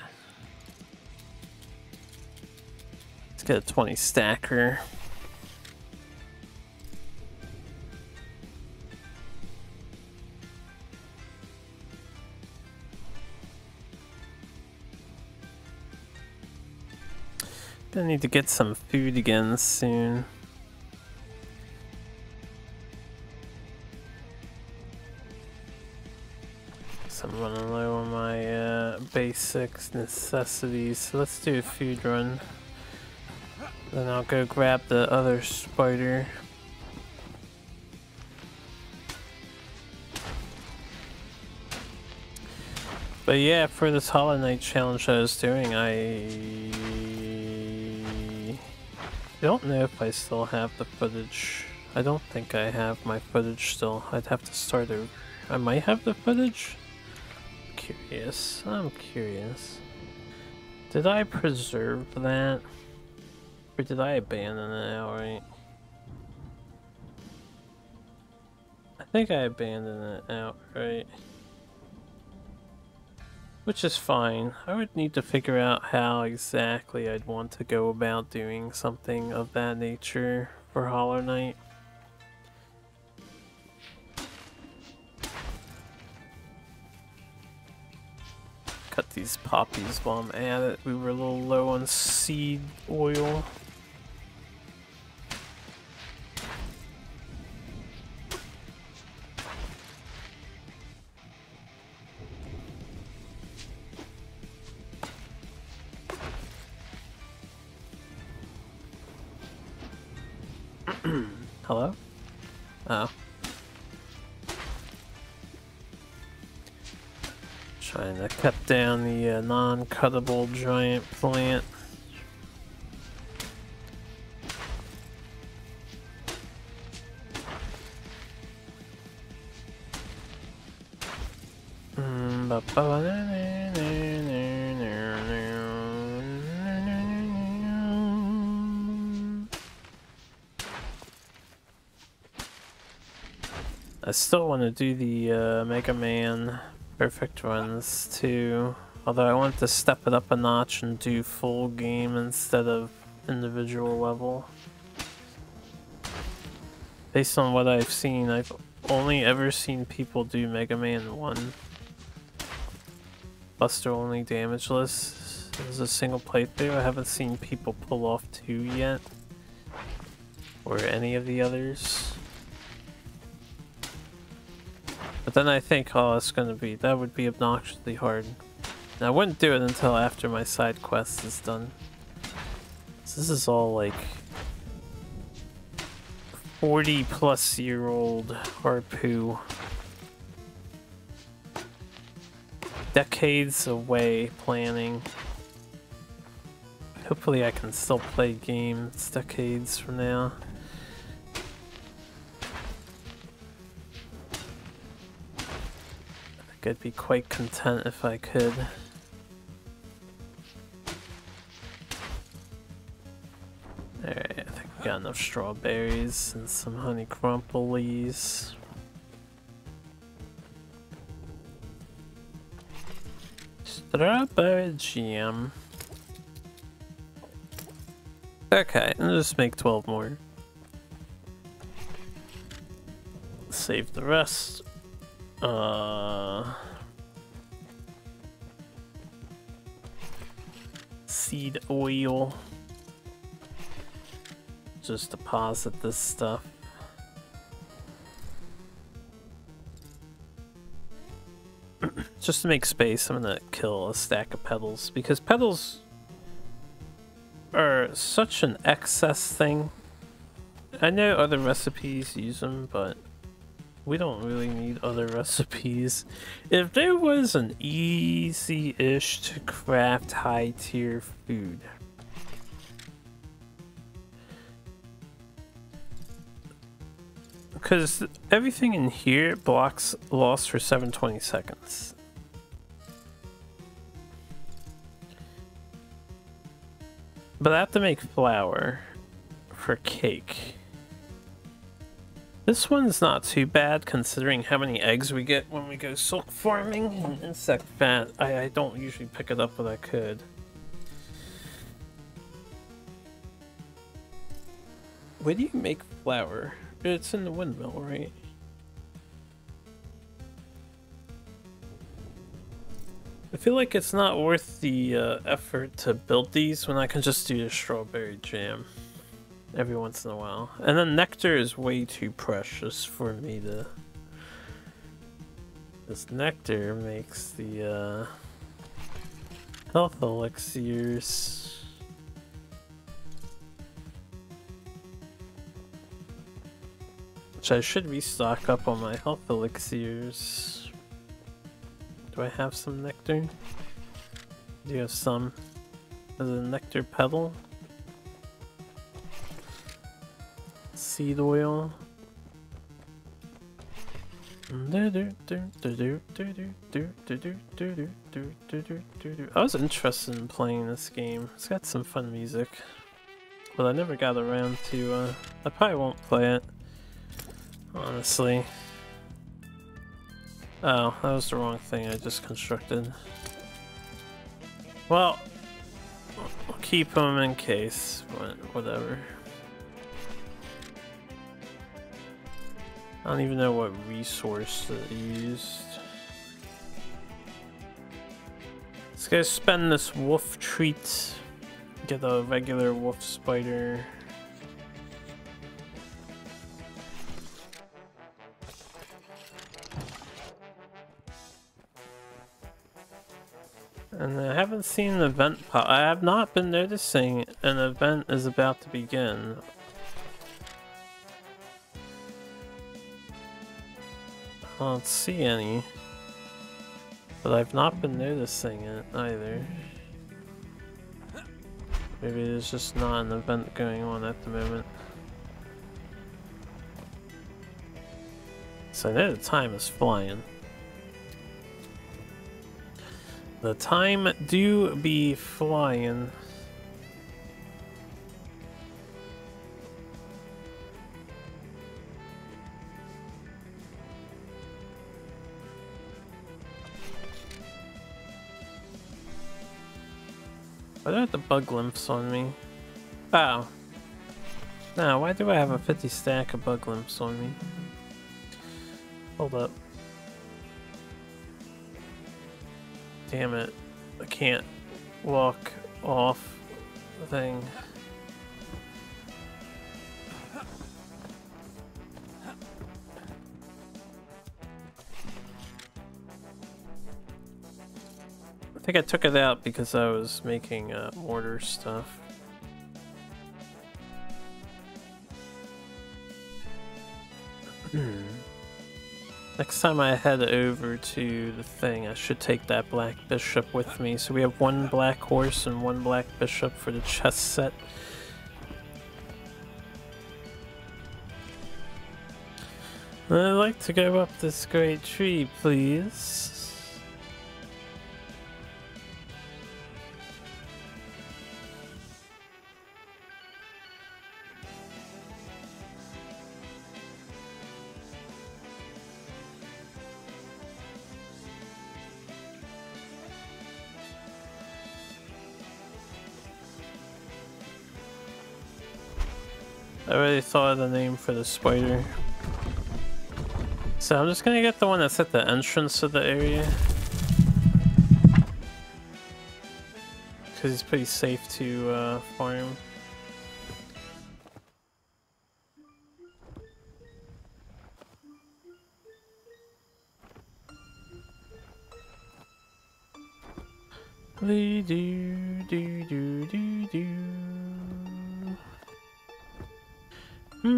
Let's get a 20 stacker. Gonna need to get some food again soon. Basics necessities. So let's do a food run. Then I'll go grab the other spider. But yeah, for this Hollow Knight challenge I was doing, I don't know if I still have the footage. I don't think I have my footage still. I'd have to start over. I might have the footage curious. I'm curious. Did I preserve that? Or did I abandon it outright? I think I abandoned it outright. Which is fine. I would need to figure out how exactly I'd want to go about doing something of that nature for Hollow Knight. Cut these poppies while I'm at it. We were a little low on seed oil. *clears throat* Hello? Oh. Trying to cut down the uh, non-cuttable giant plant. I still want to do the uh, Mega Man Perfect runs too. Although I want to step it up a notch and do full game instead of individual level. Based on what I've seen, I've only ever seen people do Mega Man 1. Buster only damageless. As a single playthrough. I haven't seen people pull off 2 yet. Or any of the others. But then I think, oh, it's gonna be, that would be obnoxiously hard. And I wouldn't do it until after my side quest is done. So this is all like 40 plus year old Harpu. Decades away planning. Hopefully I can still play games decades from now. Think I'd be quite content if I could. Alright, I think we got enough strawberries and some honey crumplies. Strawberry jam. Okay, I'll just make 12 more. Save the rest. Uh... Seed oil. Just deposit this stuff. *clears throat* Just to make space, I'm gonna kill a stack of petals because petals are such an excess thing. I know other recipes use them, but we don't really need other *laughs* recipes. If there was an easy-ish to craft high-tier food, because everything in here blocks loss for 720 seconds. But I have to make flour for cake. This one's not too bad considering how many eggs we get when we go silk farming and insect fat. I, I don't usually pick it up, but I could. Where do you make flour? It's in the windmill, right? I feel like it's not worth the uh, effort to build these when I can just do the strawberry jam every once in a while. And then nectar is way too precious for me to... This nectar makes the uh, health elixirs. Which I should restock up on my health elixirs. Do I have some nectar? Do you have some? As a nectar petal? Seed oil? I was interested in playing this game. It's got some fun music. But I never got around to, uh, I probably won't play it. Honestly. Oh, that was the wrong thing I just constructed. Well, we'll keep them in case, but whatever. I don't even know what resource I used. Let's go spend this wolf treat. Get a regular wolf spider. And I haven't seen an event pop. I have not been noticing an event is about to begin. I don't see any. But I've not been noticing it either. Maybe there's just not an event going on at the moment. So I know the time is flying. The time do be flying. I have the bug limbs on me? Oh. Now, why do I have a 50 stack of bug limbs on me? Hold up. Damn it. I can't walk off the thing. I think I took it out because I was making uh, mortar stuff. Hmm. Next time I head over to the thing, I should take that black bishop with me. So we have one black horse and one black bishop for the chess set. I'd like to go up this great tree, please. I already thought of the name for the spider. So I'm just gonna get the one that's at the entrance of the area. Because it's pretty safe to uh, farm. Do do do do do What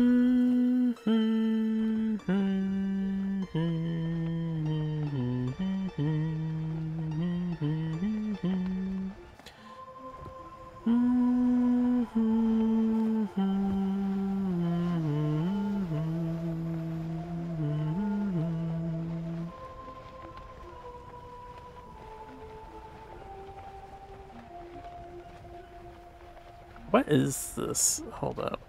is this? Hold up.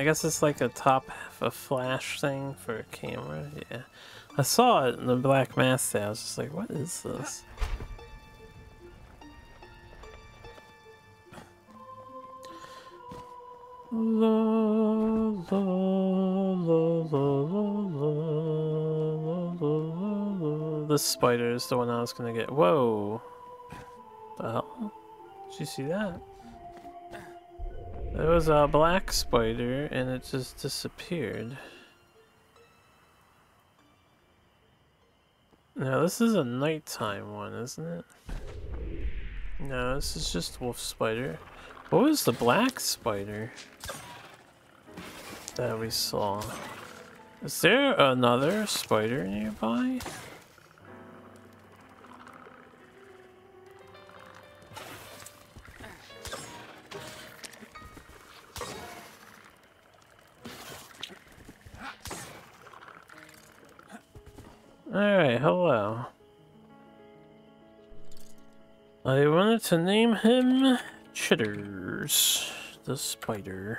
I guess it's like a top half a flash thing for a camera. Yeah. I saw it in the black mask there. I was just like, what is this? La, la, la, This spider is the one I was gonna get. Whoa! The hell? Did you see that? There was a black spider and it just disappeared. Now this is a nighttime one, isn't it? No, this is just wolf spider. What was the black spider that we saw? Is there another spider nearby? To name him Chitters, the spider.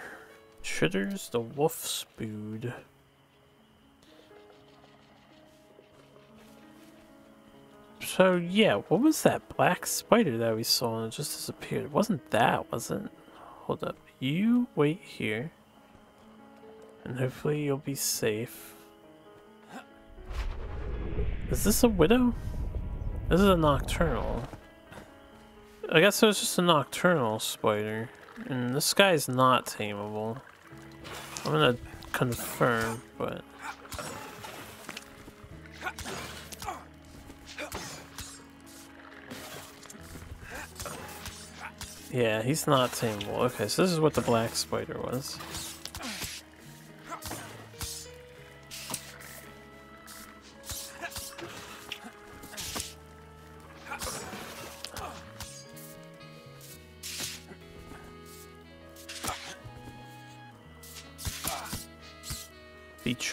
Chitters, the wolf spood. So yeah, what was that black spider that we saw and it just disappeared? It wasn't that, was it? Hold up. You wait here. And hopefully you'll be safe. Is this a widow? This is a nocturnal. I guess it was just a nocturnal spider. And this guy's not tameable. I'm gonna confirm, but... Yeah, he's not tameable. Okay, so this is what the black spider was.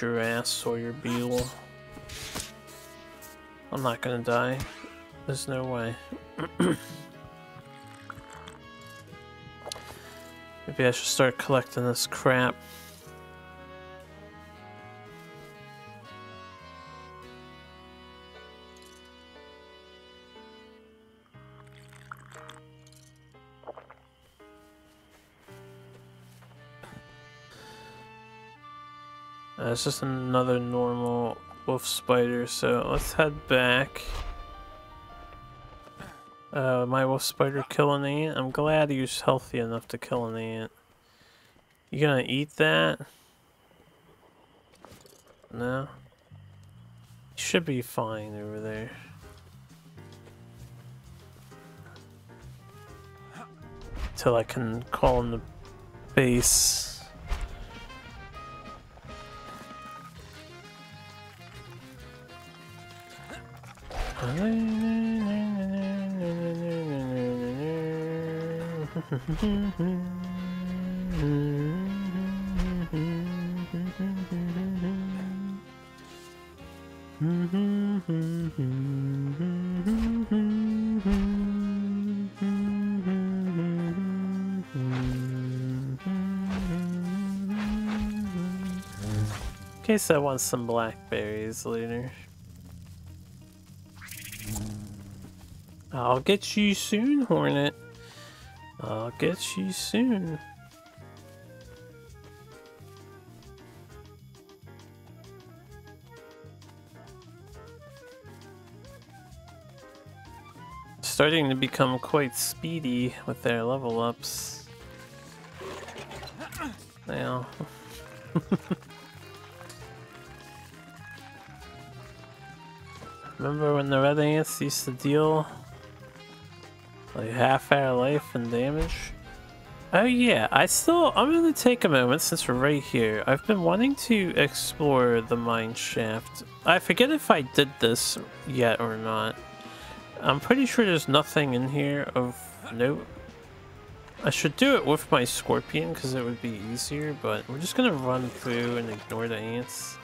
Your ass, Sawyer Beetle. I'm not gonna die. There's no way. *clears throat* Maybe I should start collecting this crap. Uh, it's just another normal wolf spider, so let's head back. Uh, my wolf spider kill an ant. I'm glad he was healthy enough to kill an ant. You gonna eat that? No? Should be fine over there. Till I can call him the base. In case I want some blackberries later. I'll get you soon, Hornet. I'll get you soon. Starting to become quite speedy with their level ups. Now. *laughs* Remember when the red ants used to deal like half our life and damage? Oh yeah, I still, I'm gonna take a moment since we're right here. I've been wanting to explore the mine shaft. I forget if I did this yet or not. I'm pretty sure there's nothing in here of note. I should do it with my scorpion because it would be easier, but we're just gonna run through and ignore the ants.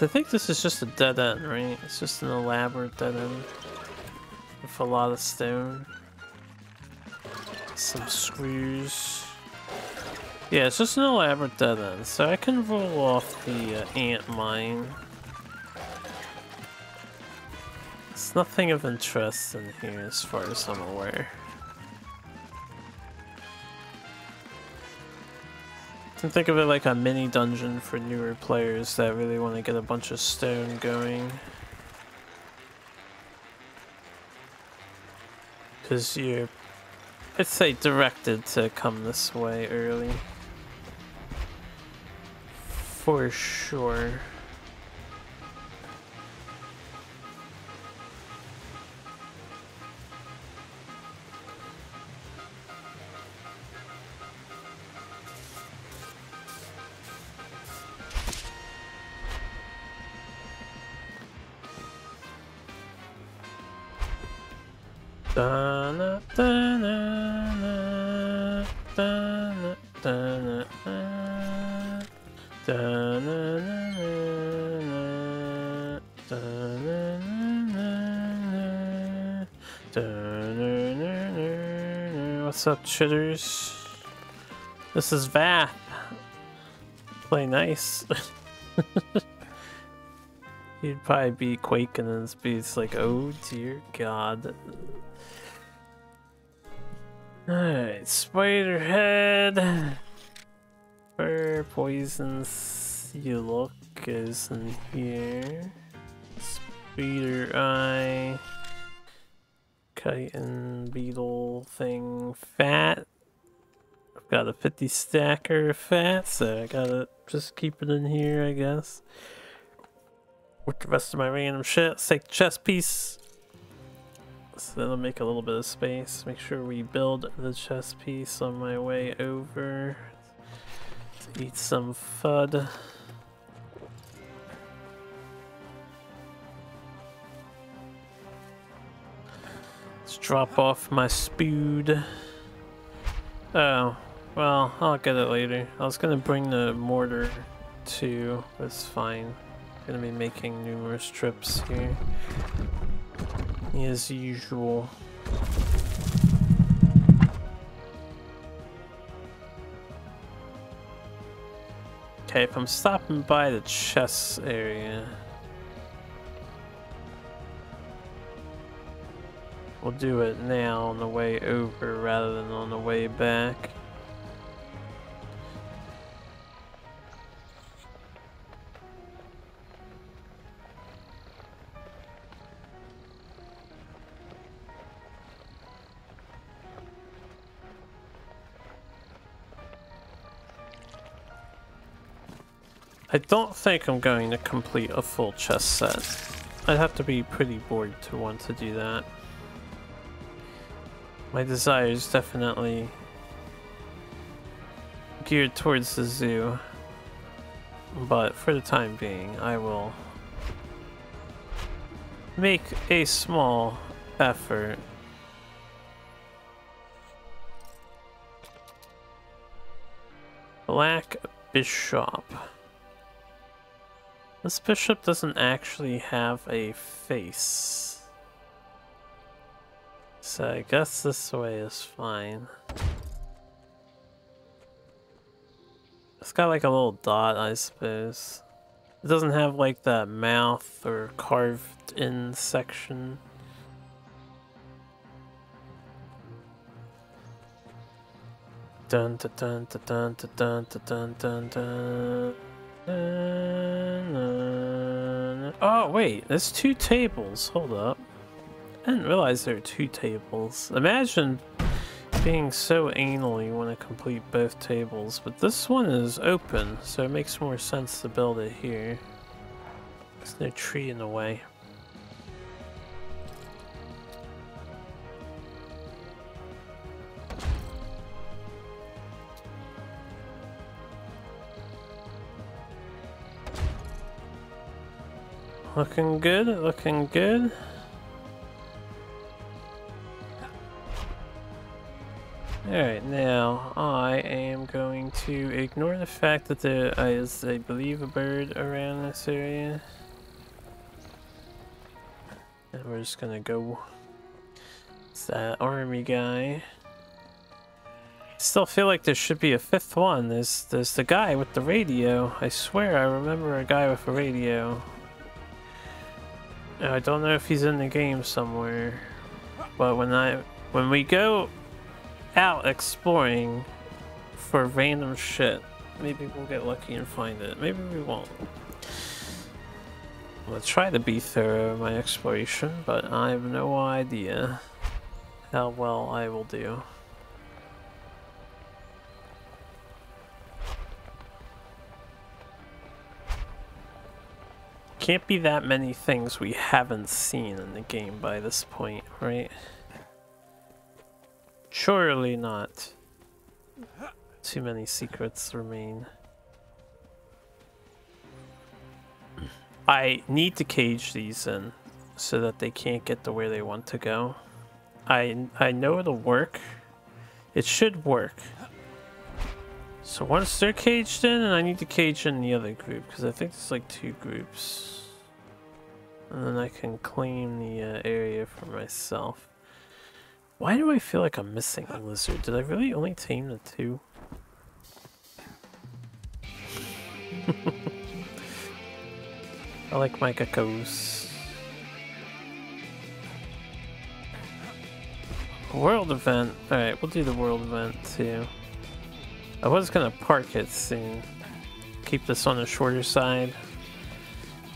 So I think this is just a dead end, right? It's just an elaborate dead end with a lot of stone. Some screws. Yeah, it's just an elaborate dead end, so I can roll off the uh, ant mine. There's nothing of interest in here as far as I'm aware. Can think of it like a mini dungeon for newer players that really want to get a bunch of stone going. Because you're, I'd say, directed to come this way early. For sure. What's up, chitters? This is Vap. Play nice. He'd probably be quaking in his boots like, oh dear god. Alright, Spiderhead. Fur poisons you look is in here. Spider eye. Chitin beetle thing. Fat. I've got a 50 stacker of fat, so I gotta just keep it in here, I guess. With the rest of my random shit, let's take chest piece. So that'll make a little bit of space. Make sure we build the chest piece on my way over. Let's eat some FUD. Let's drop off my spood. Oh, well, I'll get it later. I was gonna bring the mortar too, but it's fine. Gonna be making numerous trips here as usual. Okay, if I'm stopping by the chess area, we'll do it now on the way over rather than on the way back. I don't think I'm going to complete a full chess set. I'd have to be pretty bored to want to do that. My desire is definitely geared towards the zoo. But for the time being, I will make a small effort. Black Bishop. This bishop doesn't actually have a face. So I guess this way is fine. It's got like a little dot, I suppose. It doesn't have like that mouth or carved in section. Dun dun dun dun dun dun dun dun dun. Oh wait, there's two tables. Hold up. I didn't realize there were two tables. Imagine being so anal you want to complete both tables, but this one is open, so it makes more sense to build it here. There's no tree in the way. Looking good, looking good. Alright, now I am going to ignore the fact that there is, I believe, a bird around this area. And we're just gonna go. It's that army guy. Still feel like there should be a fifth one. There's there's the guy with the radio. I swear I remember a guy with a radio. I don't know if he's in the game somewhere. But when I when we go out exploring for random shit. Maybe we'll get lucky and find it. Maybe we won't. I'm gonna try to be thorough in my exploration, but I have no idea how well I will do. Can't be that many things we haven't seen in the game by this point, right? Surely not. Too many secrets remain. I need to cage these in so that they can't get to where they want to go. I I know it'll work. It should work. So once they're caged in, and I need to cage in the other group, because I think there's like two groups. And then I can claim the uh, area for myself. Why do I feel like I'm missing a lizard? Did I really only tame the two? *laughs* I like my geckos. World event. Alright, we'll do the world event too. I was gonna park it soon. Keep this on the shorter side.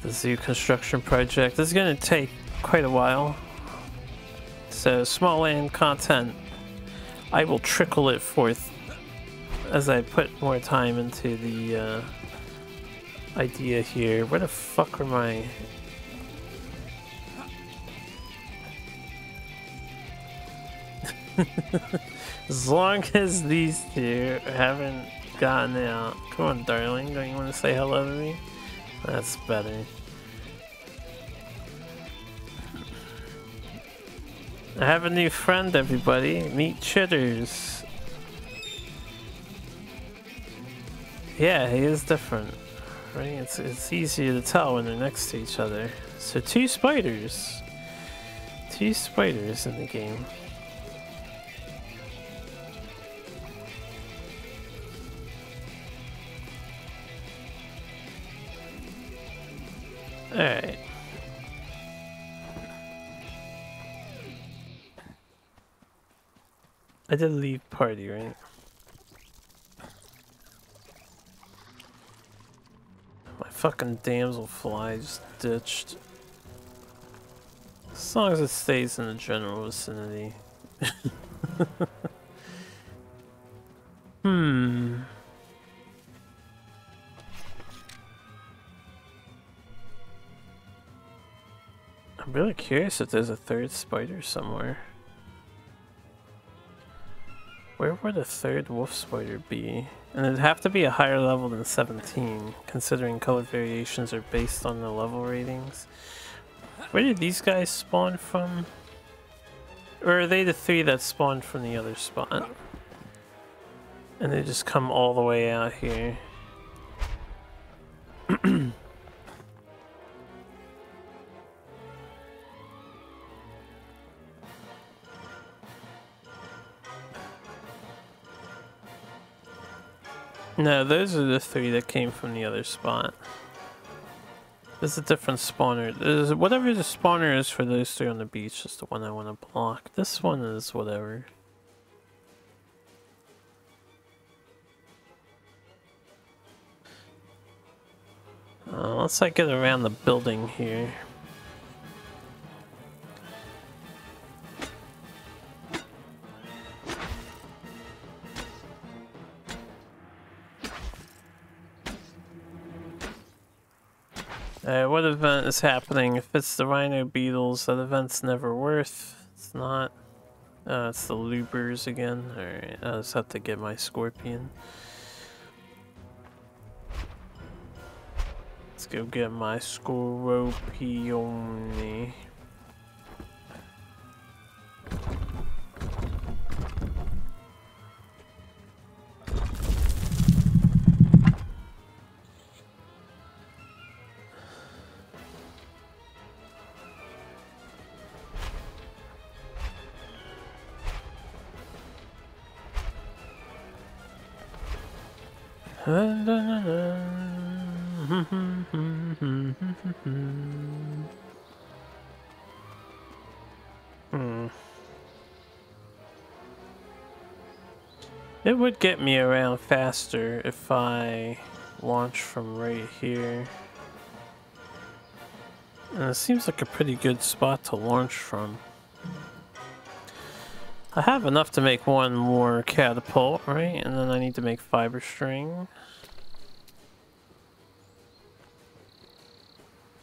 The zoo construction project. This is gonna take quite a while. So Smalland content, I will trickle it forth as I put more time into the uh, idea here. Where the fuck are my... *laughs* as long *laughs* as these two haven't gotten out. Come on, darling. Don't you want to say hello to me? That's better. I have a new friend, everybody. Meet Chitters. Yeah, he is different. Right? It's, it's easier to tell when they're next to each other. So two spiders. Two spiders in the game. Alright. I did leave party, right? My fucking damselfly just ditched. As long as it stays in the general vicinity. *laughs* hmm. I'm really curious if there's a third spider somewhere. Where would a third wolf spider be? And it'd have to be a higher level than 17, considering color variations are based on the level ratings. Where did these guys spawn from? Or are they the three that spawned from the other spot? And they just come all the way out here. *clears throat* No, those are the three that came from the other spot. There's a different spawner. There's, whatever the spawner is for those three on the beach is the one I want to block. This one is whatever. Uh, let's like get around the building here. Uh, what event is happening? If it's the Rhino Beetles, that event's never worth. It's not. Uh, it's the Loopers again. Alright, I just have to get my Scorpion. Let's go get my Scorpione. Hmm. It would get me around faster if I launch from right here. And it seems like a pretty good spot to launch from. I have enough to make one more catapult, right? And then I need to make fiber string.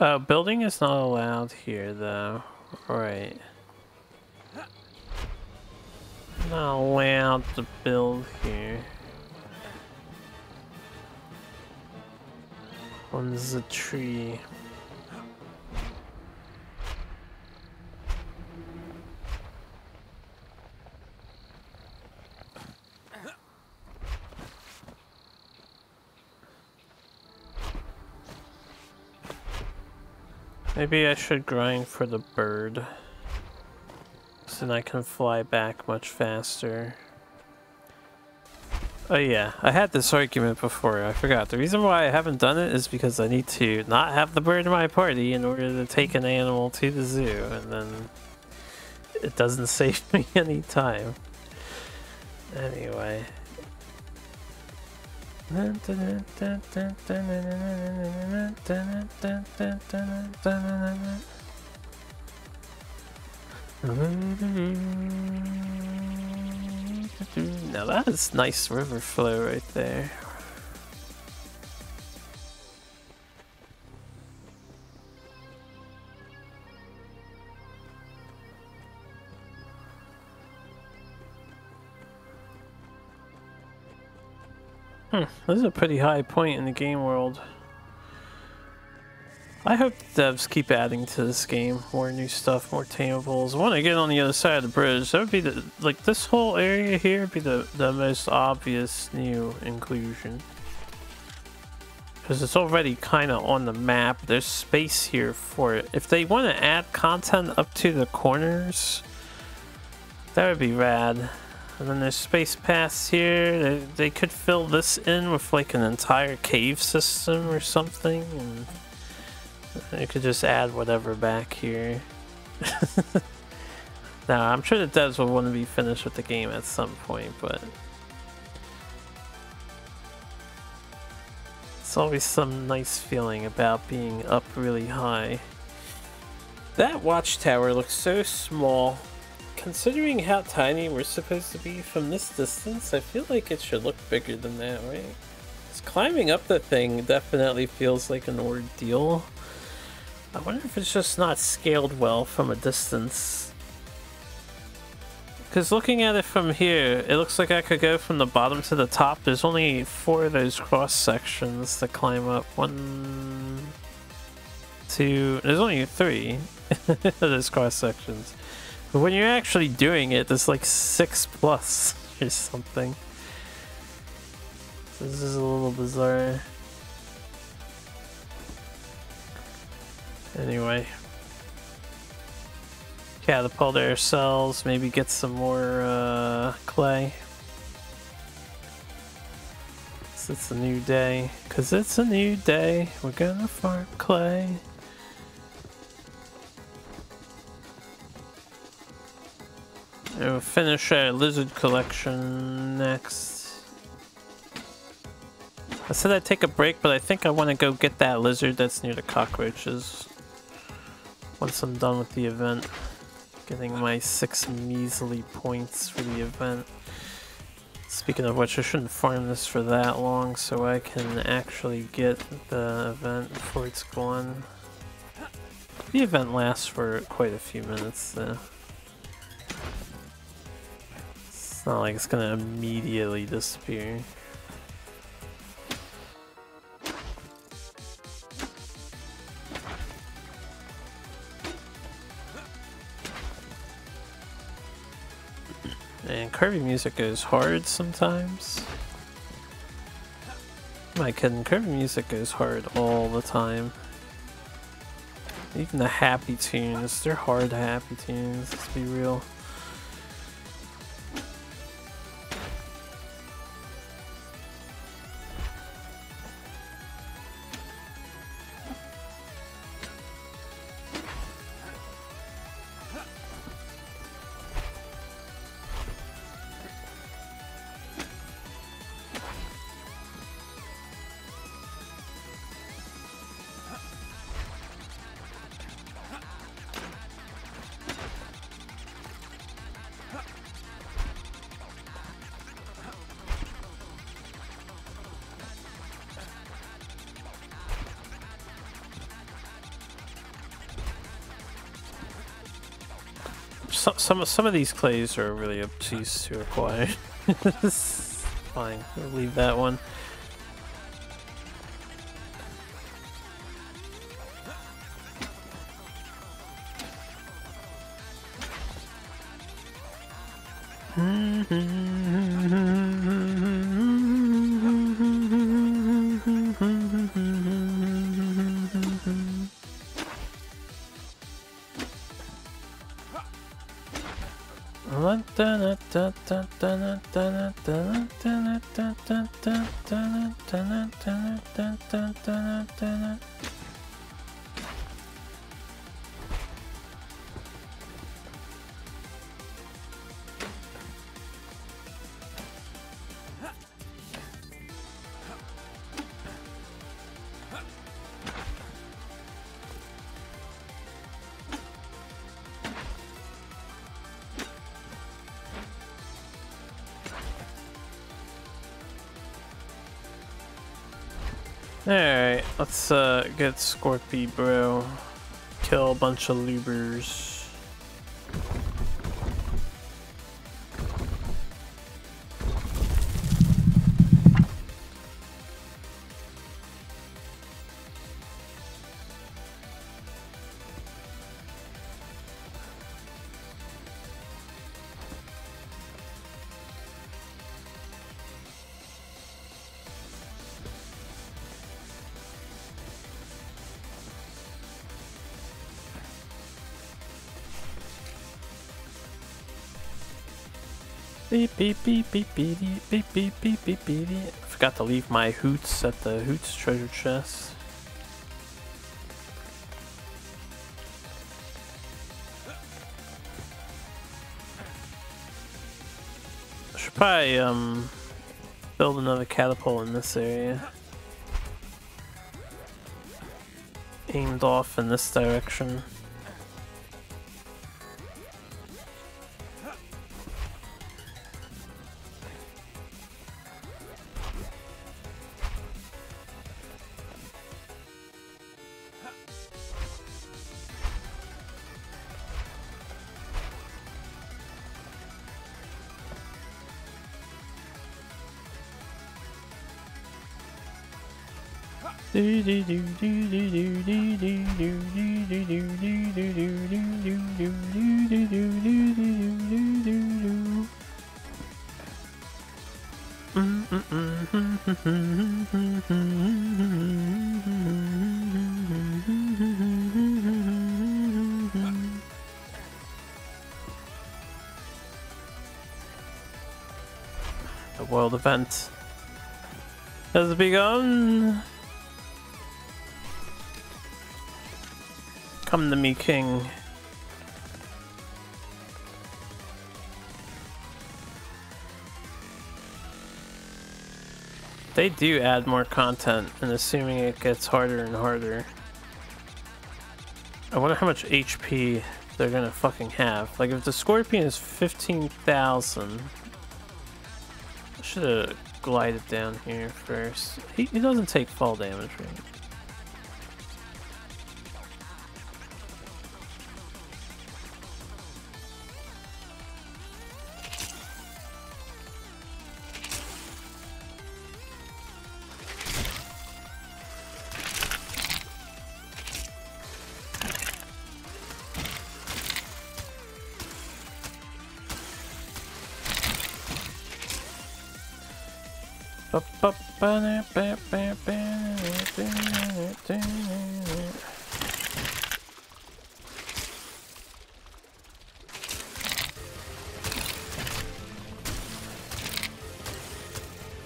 Oh, building is not allowed here, though. Right. Not allowed to build here. One's a tree. Maybe I should grind for the bird. So then I can fly back much faster. Oh yeah, I had this argument before, I forgot. The reason why I haven't done it is because I need to not have the bird in my party in order to take an animal to the zoo, and then it doesn't *laughs* save me any time. Anyway, now that is nice river flow right there. Hmm, this is a pretty high point in the game world. I hope the devs keep adding to this game. More new stuff, more tameables. When I get on the other side of the bridge, that would be the, like, this whole area here would be the, the most obvious new inclusion. Because it's already kind of on the map. There's space here for it. If they want to add content up to the corners, that would be rad. And then there's space paths here. They, they could fill this in with like an entire cave system or something. And they could just add whatever back here. *laughs* now, I'm sure the devs will want to be finished with the game at some point, but... It's always some nice feeling about being up really high. That watchtower looks so small considering how tiny we're supposed to be from this distance, I feel like it should look bigger than that, right? Climbing up the thing definitely feels like an ordeal. I wonder if it's just not scaled well from a distance. Because looking at it from here, it looks like I could go from the bottom to the top. There's only four of those cross sections to climb up. One, two, there's only three *laughs* of those cross sections. But when you're actually doing it, there's like six plus or something. So this is a little bizarre. Anyway. Catapult ourselves, maybe get some more uh, clay. It's a new day. Cause it's a new day. We're gonna farm clay. We'll finish our lizard collection next. I said I'd take a break, but I think I want to go get that lizard that's near the cockroaches. Once I'm done with the event. Getting my six measly points for the event. Speaking of which, I shouldn't farm this for that long so I can actually get the event before it's gone. The event lasts for quite a few minutes though. It's not like it's gonna immediately disappear. And Kirby music goes hard sometimes. I kidding? Kirby music goes hard all the time. Even the happy tunes, they're hard happy tunes, let's be real. Some some some of these clays are really obtuse to acquire. *laughs* Fine, we'll leave that one. Get Scorpy bro. Kill a bunch of lubers. Beep beep beep beep beep beep beep beep beep. Forgot to leave my hoots at the hoots treasure chest. Should probably um build another catapult in this area. Aimed off in this direction. The event has begun. Come to me, king. They do add more content, and assuming it gets harder and harder. I wonder how much HP they're gonna fucking have. Like, if the Scorpion is 15,000... Should have glided down here first. He, he doesn't take fall damage, right?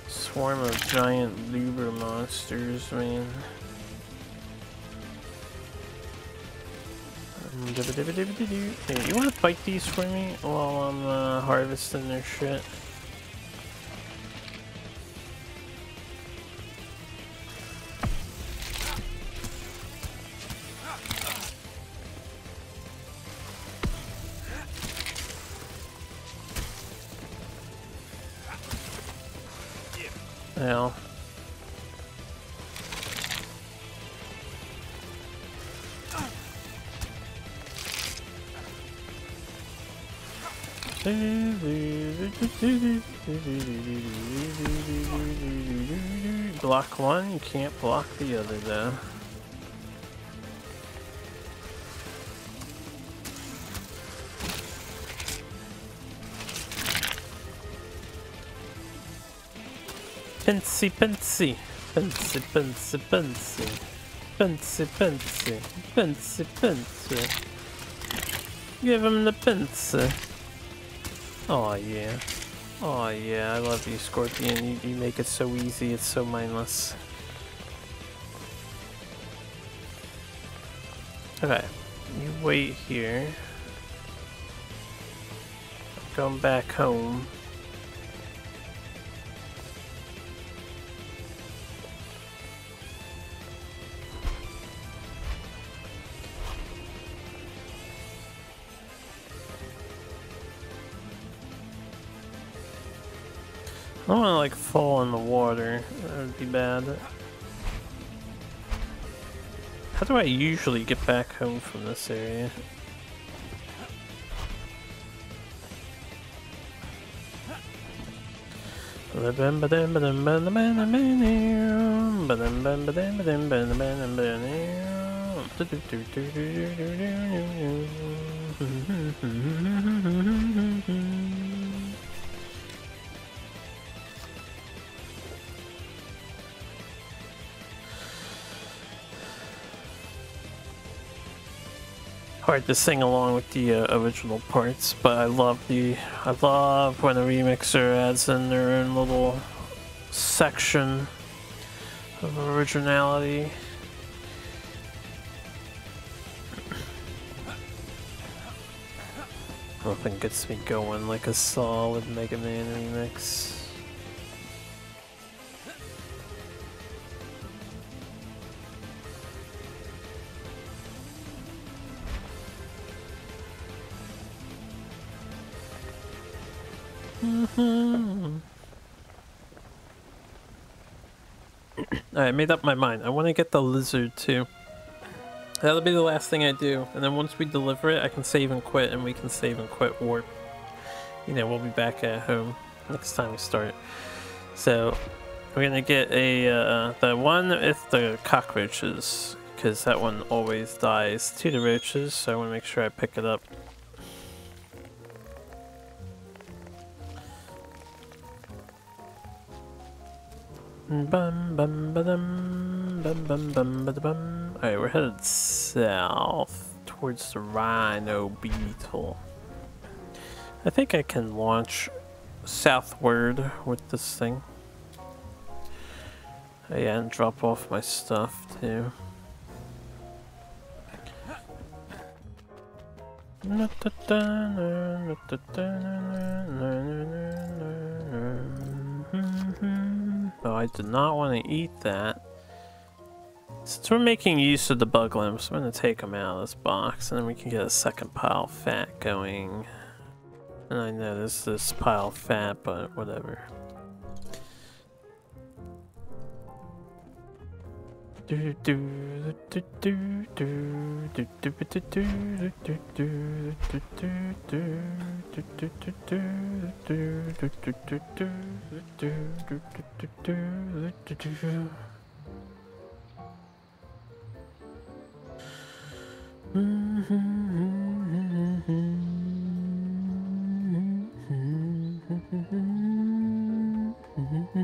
Swarm of giant Luber monsters, man. Hey, you wanna fight these for me while I'm uh, harvesting their shit? Yeah. Block one, you can't block the other though. Pensy, pensy. Pensy, pensy, pensy. Pensy, pensy. Pensy, pensy. Give him the pensy. Oh yeah. Oh yeah, I love you, Scorpion. You, you make it so easy, it's so mindless. Okay, you wait here. I'm going back home. I don't want to like fall in the water. That would be bad. How do I usually get back home from this area? *laughs* to sing along with the uh, original parts, but I love the I love when a remixer adds in their own little section of originality. Nothing gets me going like a solid Mega Man remix. I made up my mind. I want to get the lizard too. That'll be the last thing I do. And then once we deliver it, I can save and quit and we can save and quit warp. You know, we'll be back at home next time we start. So, We're gonna get a uh, the one with the cockroaches because that one always dies to the roaches. So I want to make sure I pick it up. Mm. Alright, we're headed south towards the Rhino Beetle. I think I can launch southward with this thing. Oh, yeah, and drop off my stuff too. Oh, I did not want to eat that. Since we're making use of the bug lamps, I'm going to take them out of this box, and then we can get a second pile of fat going. And I know this this pile of fat, but whatever.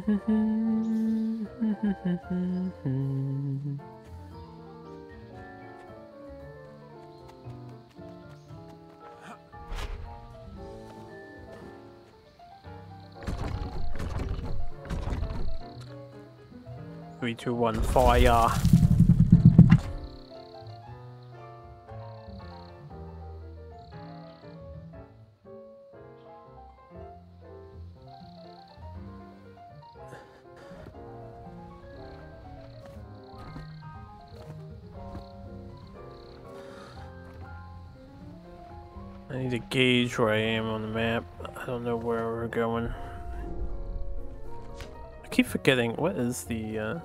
Mm-hmm. Three, two, one, fire. I need to gauge where I am on the map. I don't know where we're going. I keep forgetting, what is the, uh...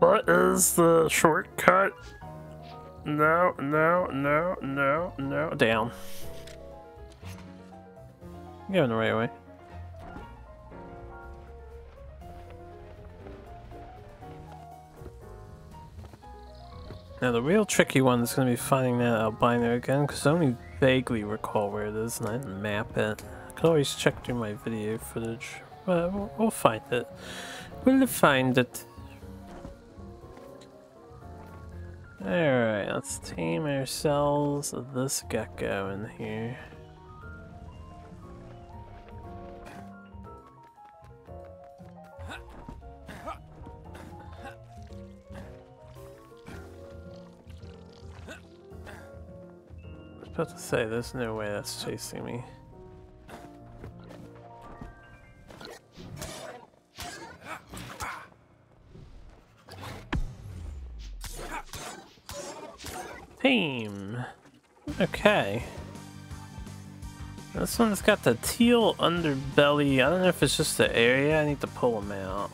What is the shortcut? No, no, no, no, no. Down. I'm going the right way. Now the real tricky one is going to be finding that albino again, because I only vaguely recall where it is and I didn't map it. I could always check through my video footage, but we'll, find it. We'll find it. Alright, let's tame ourselves of this gecko in here. About to say, there's no way that's chasing me. Team. Okay. This one's got the teal underbelly. I don't know if it's just the area. I need to pull them out.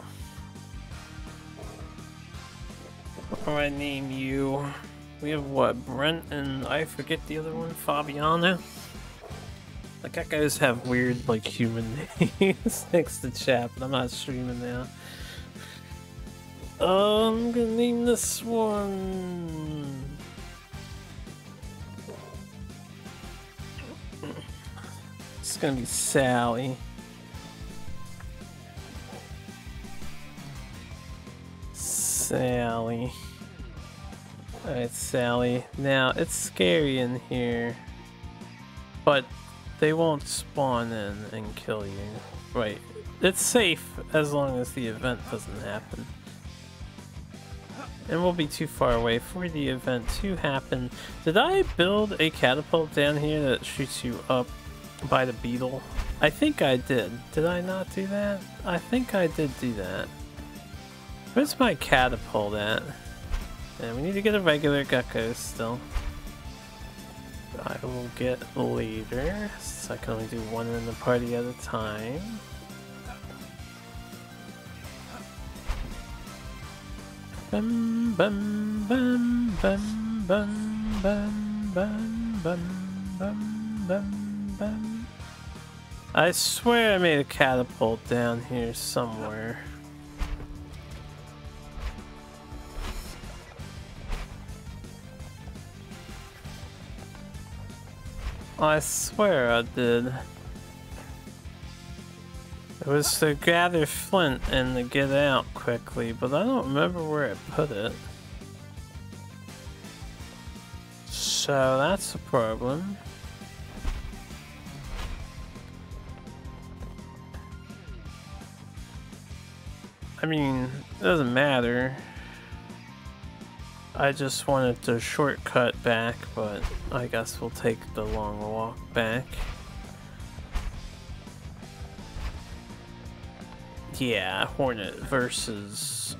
What I name you? We have what, Brent and I forget the other one, Fabiano? The guys have weird, like, human *laughs* names next to chat, but I'm not streaming now. I'm gonna name this one... It's gonna be Sally. Sally. Alright, Sally. Now, it's scary in here, but they won't spawn in and kill you. Right. It's safe as long as the event doesn't happen. And we'll be too far away for the event to happen. Did I build a catapult down here that shoots you up by the beetle? I think I did. Did I not do that? I think I did do that. Where's my catapult at? And we need to get a regular gecko still. I will get later, so I can only do one in the party at a time. Bum bum bum bum bum bum bum bum bum bum bum I swear I made a catapult down here somewhere. I swear I did. It was to gather flint and to get out quickly, but I don't remember where I put it. So that's a problem. I mean, it doesn't matter. I just wanted to shortcut back, but I guess we'll take the long walk back. Yeah, Hornet versus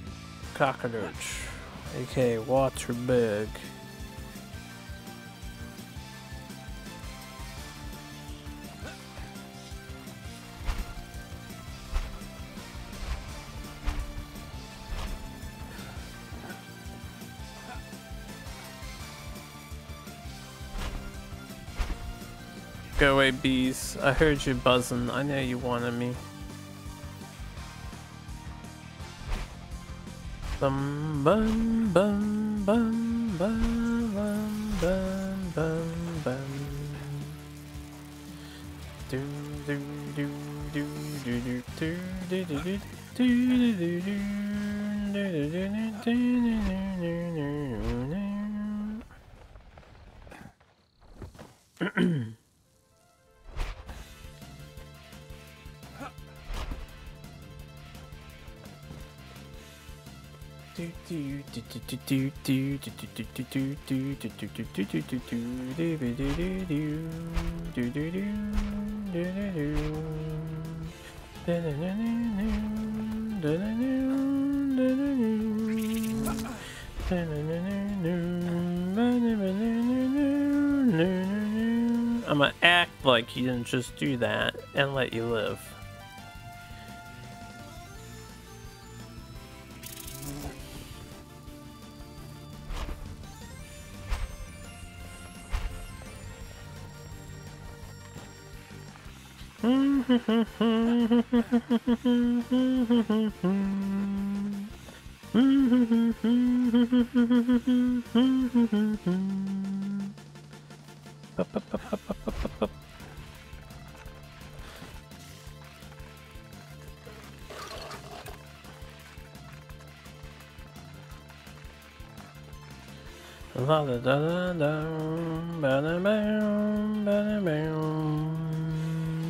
Cockroach, aka Waterbug. Go away, bees. I heard you buzzing. I know you wanted me. Bum bum bum bum bum bum bum bum bum. I'm gonna act like you didn't just do that and let you live. La da da da da da ba ba da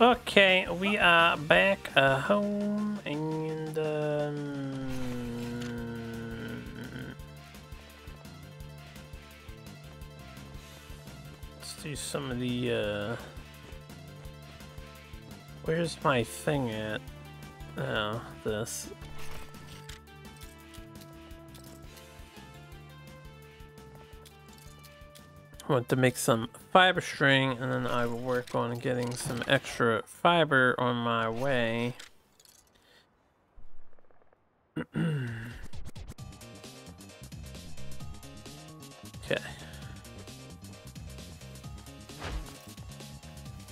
Okay, we are back uh, home and um, let's do some of the uh, where's my thing at? Oh, this. Want to make some fiber string and then I will work on getting some extra fiber on my way. *clears throat* okay.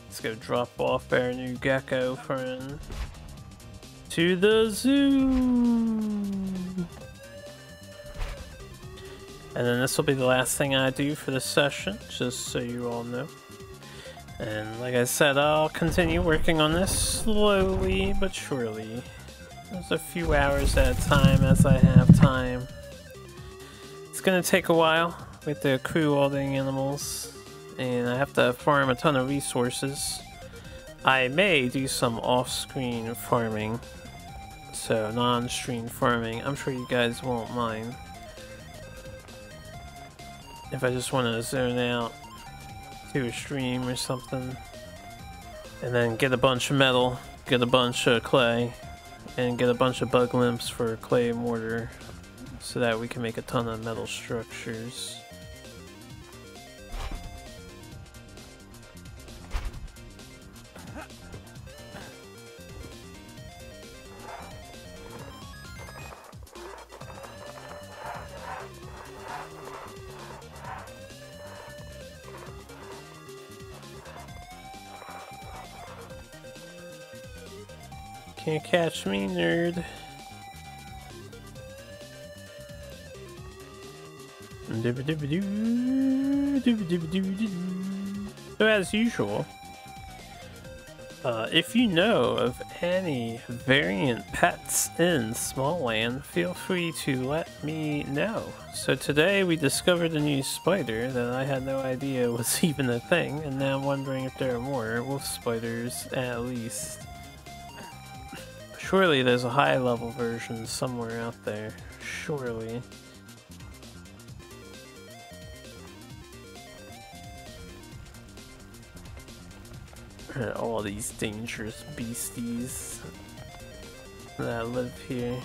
Let's go drop off our new gecko friend to the zoo. And then this will be the last thing I do for this session, just so you all know. And like I said, I'll continue working on this slowly but surely. Just a few hours at a time as I have time. It's gonna take a while with the crew the animals. And I have to farm a ton of resources. I may do some off-screen farming. So non-stream farming. I'm sure you guys won't mind. If I just want to zone out to a stream or something. And then get a bunch of metal, get a bunch of clay, and get a bunch of bug limbs for clay mortar so that we can make a ton of metal structures. Can't catch me, nerd. So as usual, uh, if you know of any variant pets in Smalland, feel free to let me know. So today we discovered a new spider that I had no idea *laughs* was even a thing, and now I'm wondering if there are more wolf spiders at least. Surely there's a high level version somewhere out there. Surely. All these dangerous beasties that live here.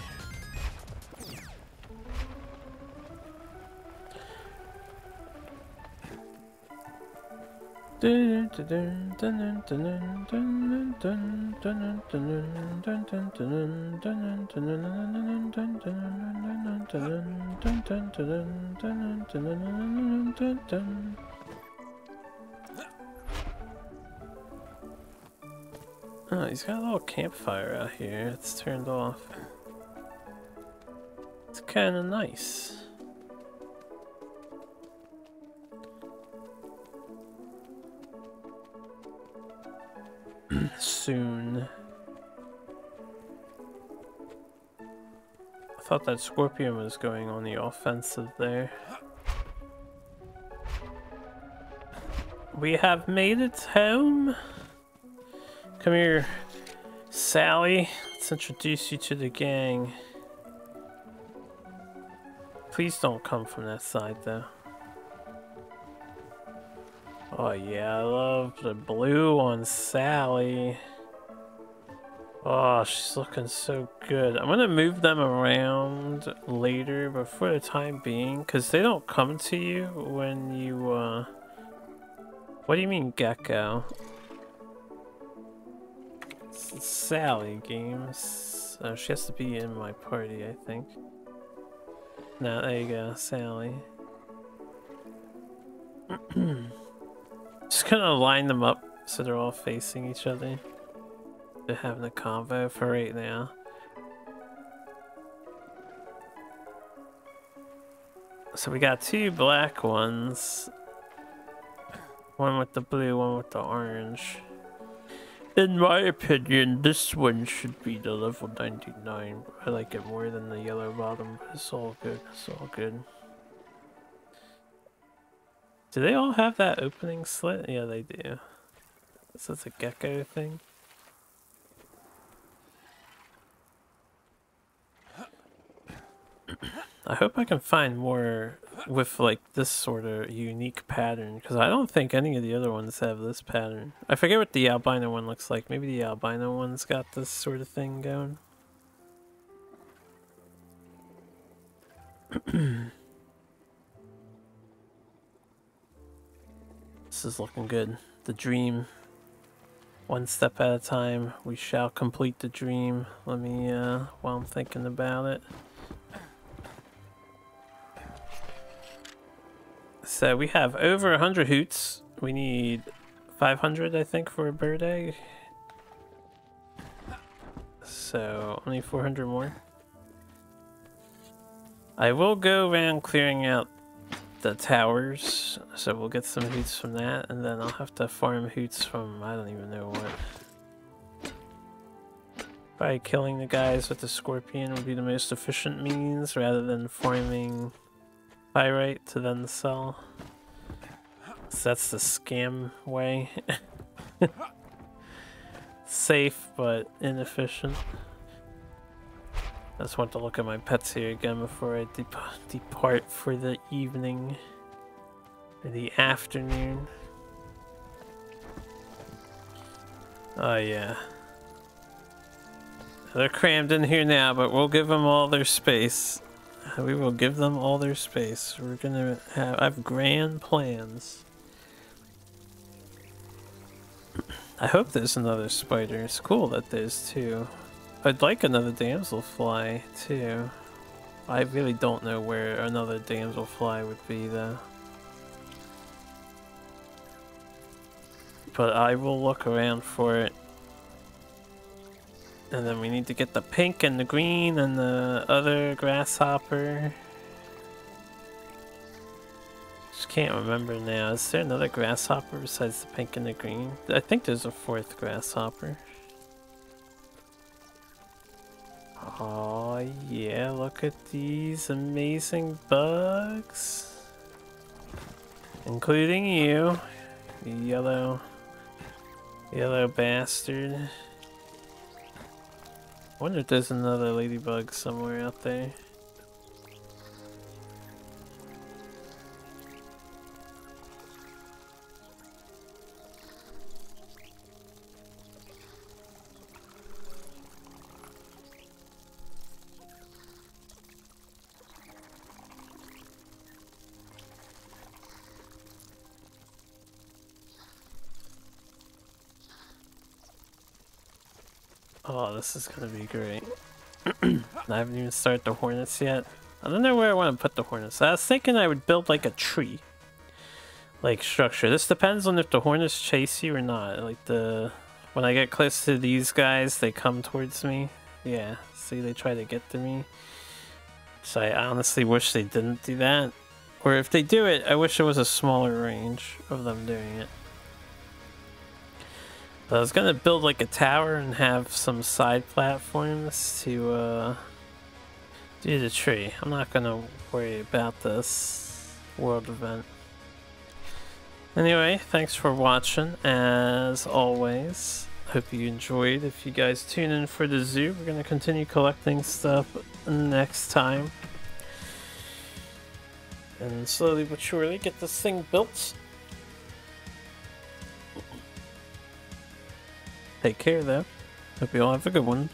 Oh, he's got a little campfire out here. It's turned off. It's kind of nice. Soon. I thought that Scorpion was going on the offensive there. We have made it home. Come here, Sally. Let's introduce you to the gang. Please don't come from that side, though. Oh yeah, I love the blue on Sally. Oh, she's looking so good. I'm gonna move them around later, but for the time being, because they don't come to you when you, uh... What do you mean, Gecko? Sally games. Oh, she has to be in my party, I think. No, there you go, Sally. *clears throat* Just gonna line them up so they're all facing each other. They're having a combo for right now. So we got two black ones. One with the blue, one with the orange. In my opinion, this one should be the level 99. I like it more than the yellow bottom, it's all good. It's all good. Do they all have that opening slit? Yeah, they do. This is a gecko thing. I hope I can find more with like this sort of unique pattern because I don't think any of the other ones have this pattern. I forget what the albino one looks like. Maybe the albino one's got this sort of thing going. *clears throat* This is looking good. The dream. One step at a time. We shall complete the dream. Let me, uh, while I'm thinking about it. So we have over 100 hoots. We need 500, I think, for a bird egg. So, only 400 more. I will go around clearing out the towers, so we'll get some hoots from that, and then I'll have to farm hoots from I don't even know what. By killing the guys with the scorpion would be the most efficient means, rather than farming pyrite to then sell. So that's the scam way. *laughs* Safe, but inefficient. I just want to look at my pets here again before I dep depart for the evening. or the afternoon. Oh yeah. They're crammed in here now, but we'll give them all their space. We will give them all their space. We're gonna have, I have grand plans. I hope there's another spider. It's cool that there's two. I'd like another damselfly too. I really don't know where another damselfly would be though. But I will look around for it. And then we need to get the pink and the green and the other grasshopper. Just can't remember now. Is there another grasshopper besides the pink and the green? I think there's a fourth grasshopper. Oh yeah, look at these amazing bugs. Including you, yellow, yellow bastard. I wonder if there's another ladybug somewhere out there. Oh, this is gonna be great. *clears throat* I haven't even started the hornets yet. I don't know where I want to put the hornets. I was thinking I would build like a tree. Like structure. This depends on if the hornets chase you or not. Like the... When I get close to these guys, they come towards me. Yeah, see they try to get to me. So I honestly wish they didn't do that. Or if they do it, I wish it was a smaller range of them doing it. I was gonna build like a tower and have some side platforms to uh, do the tree. I'm not gonna worry about this world event. Anyway, thanks for watching as always. Hope you enjoyed. If you guys tune in for the zoo, we're gonna continue collecting stuff next time. And slowly but surely get this thing built. Take care, though. Hope you all have a good one.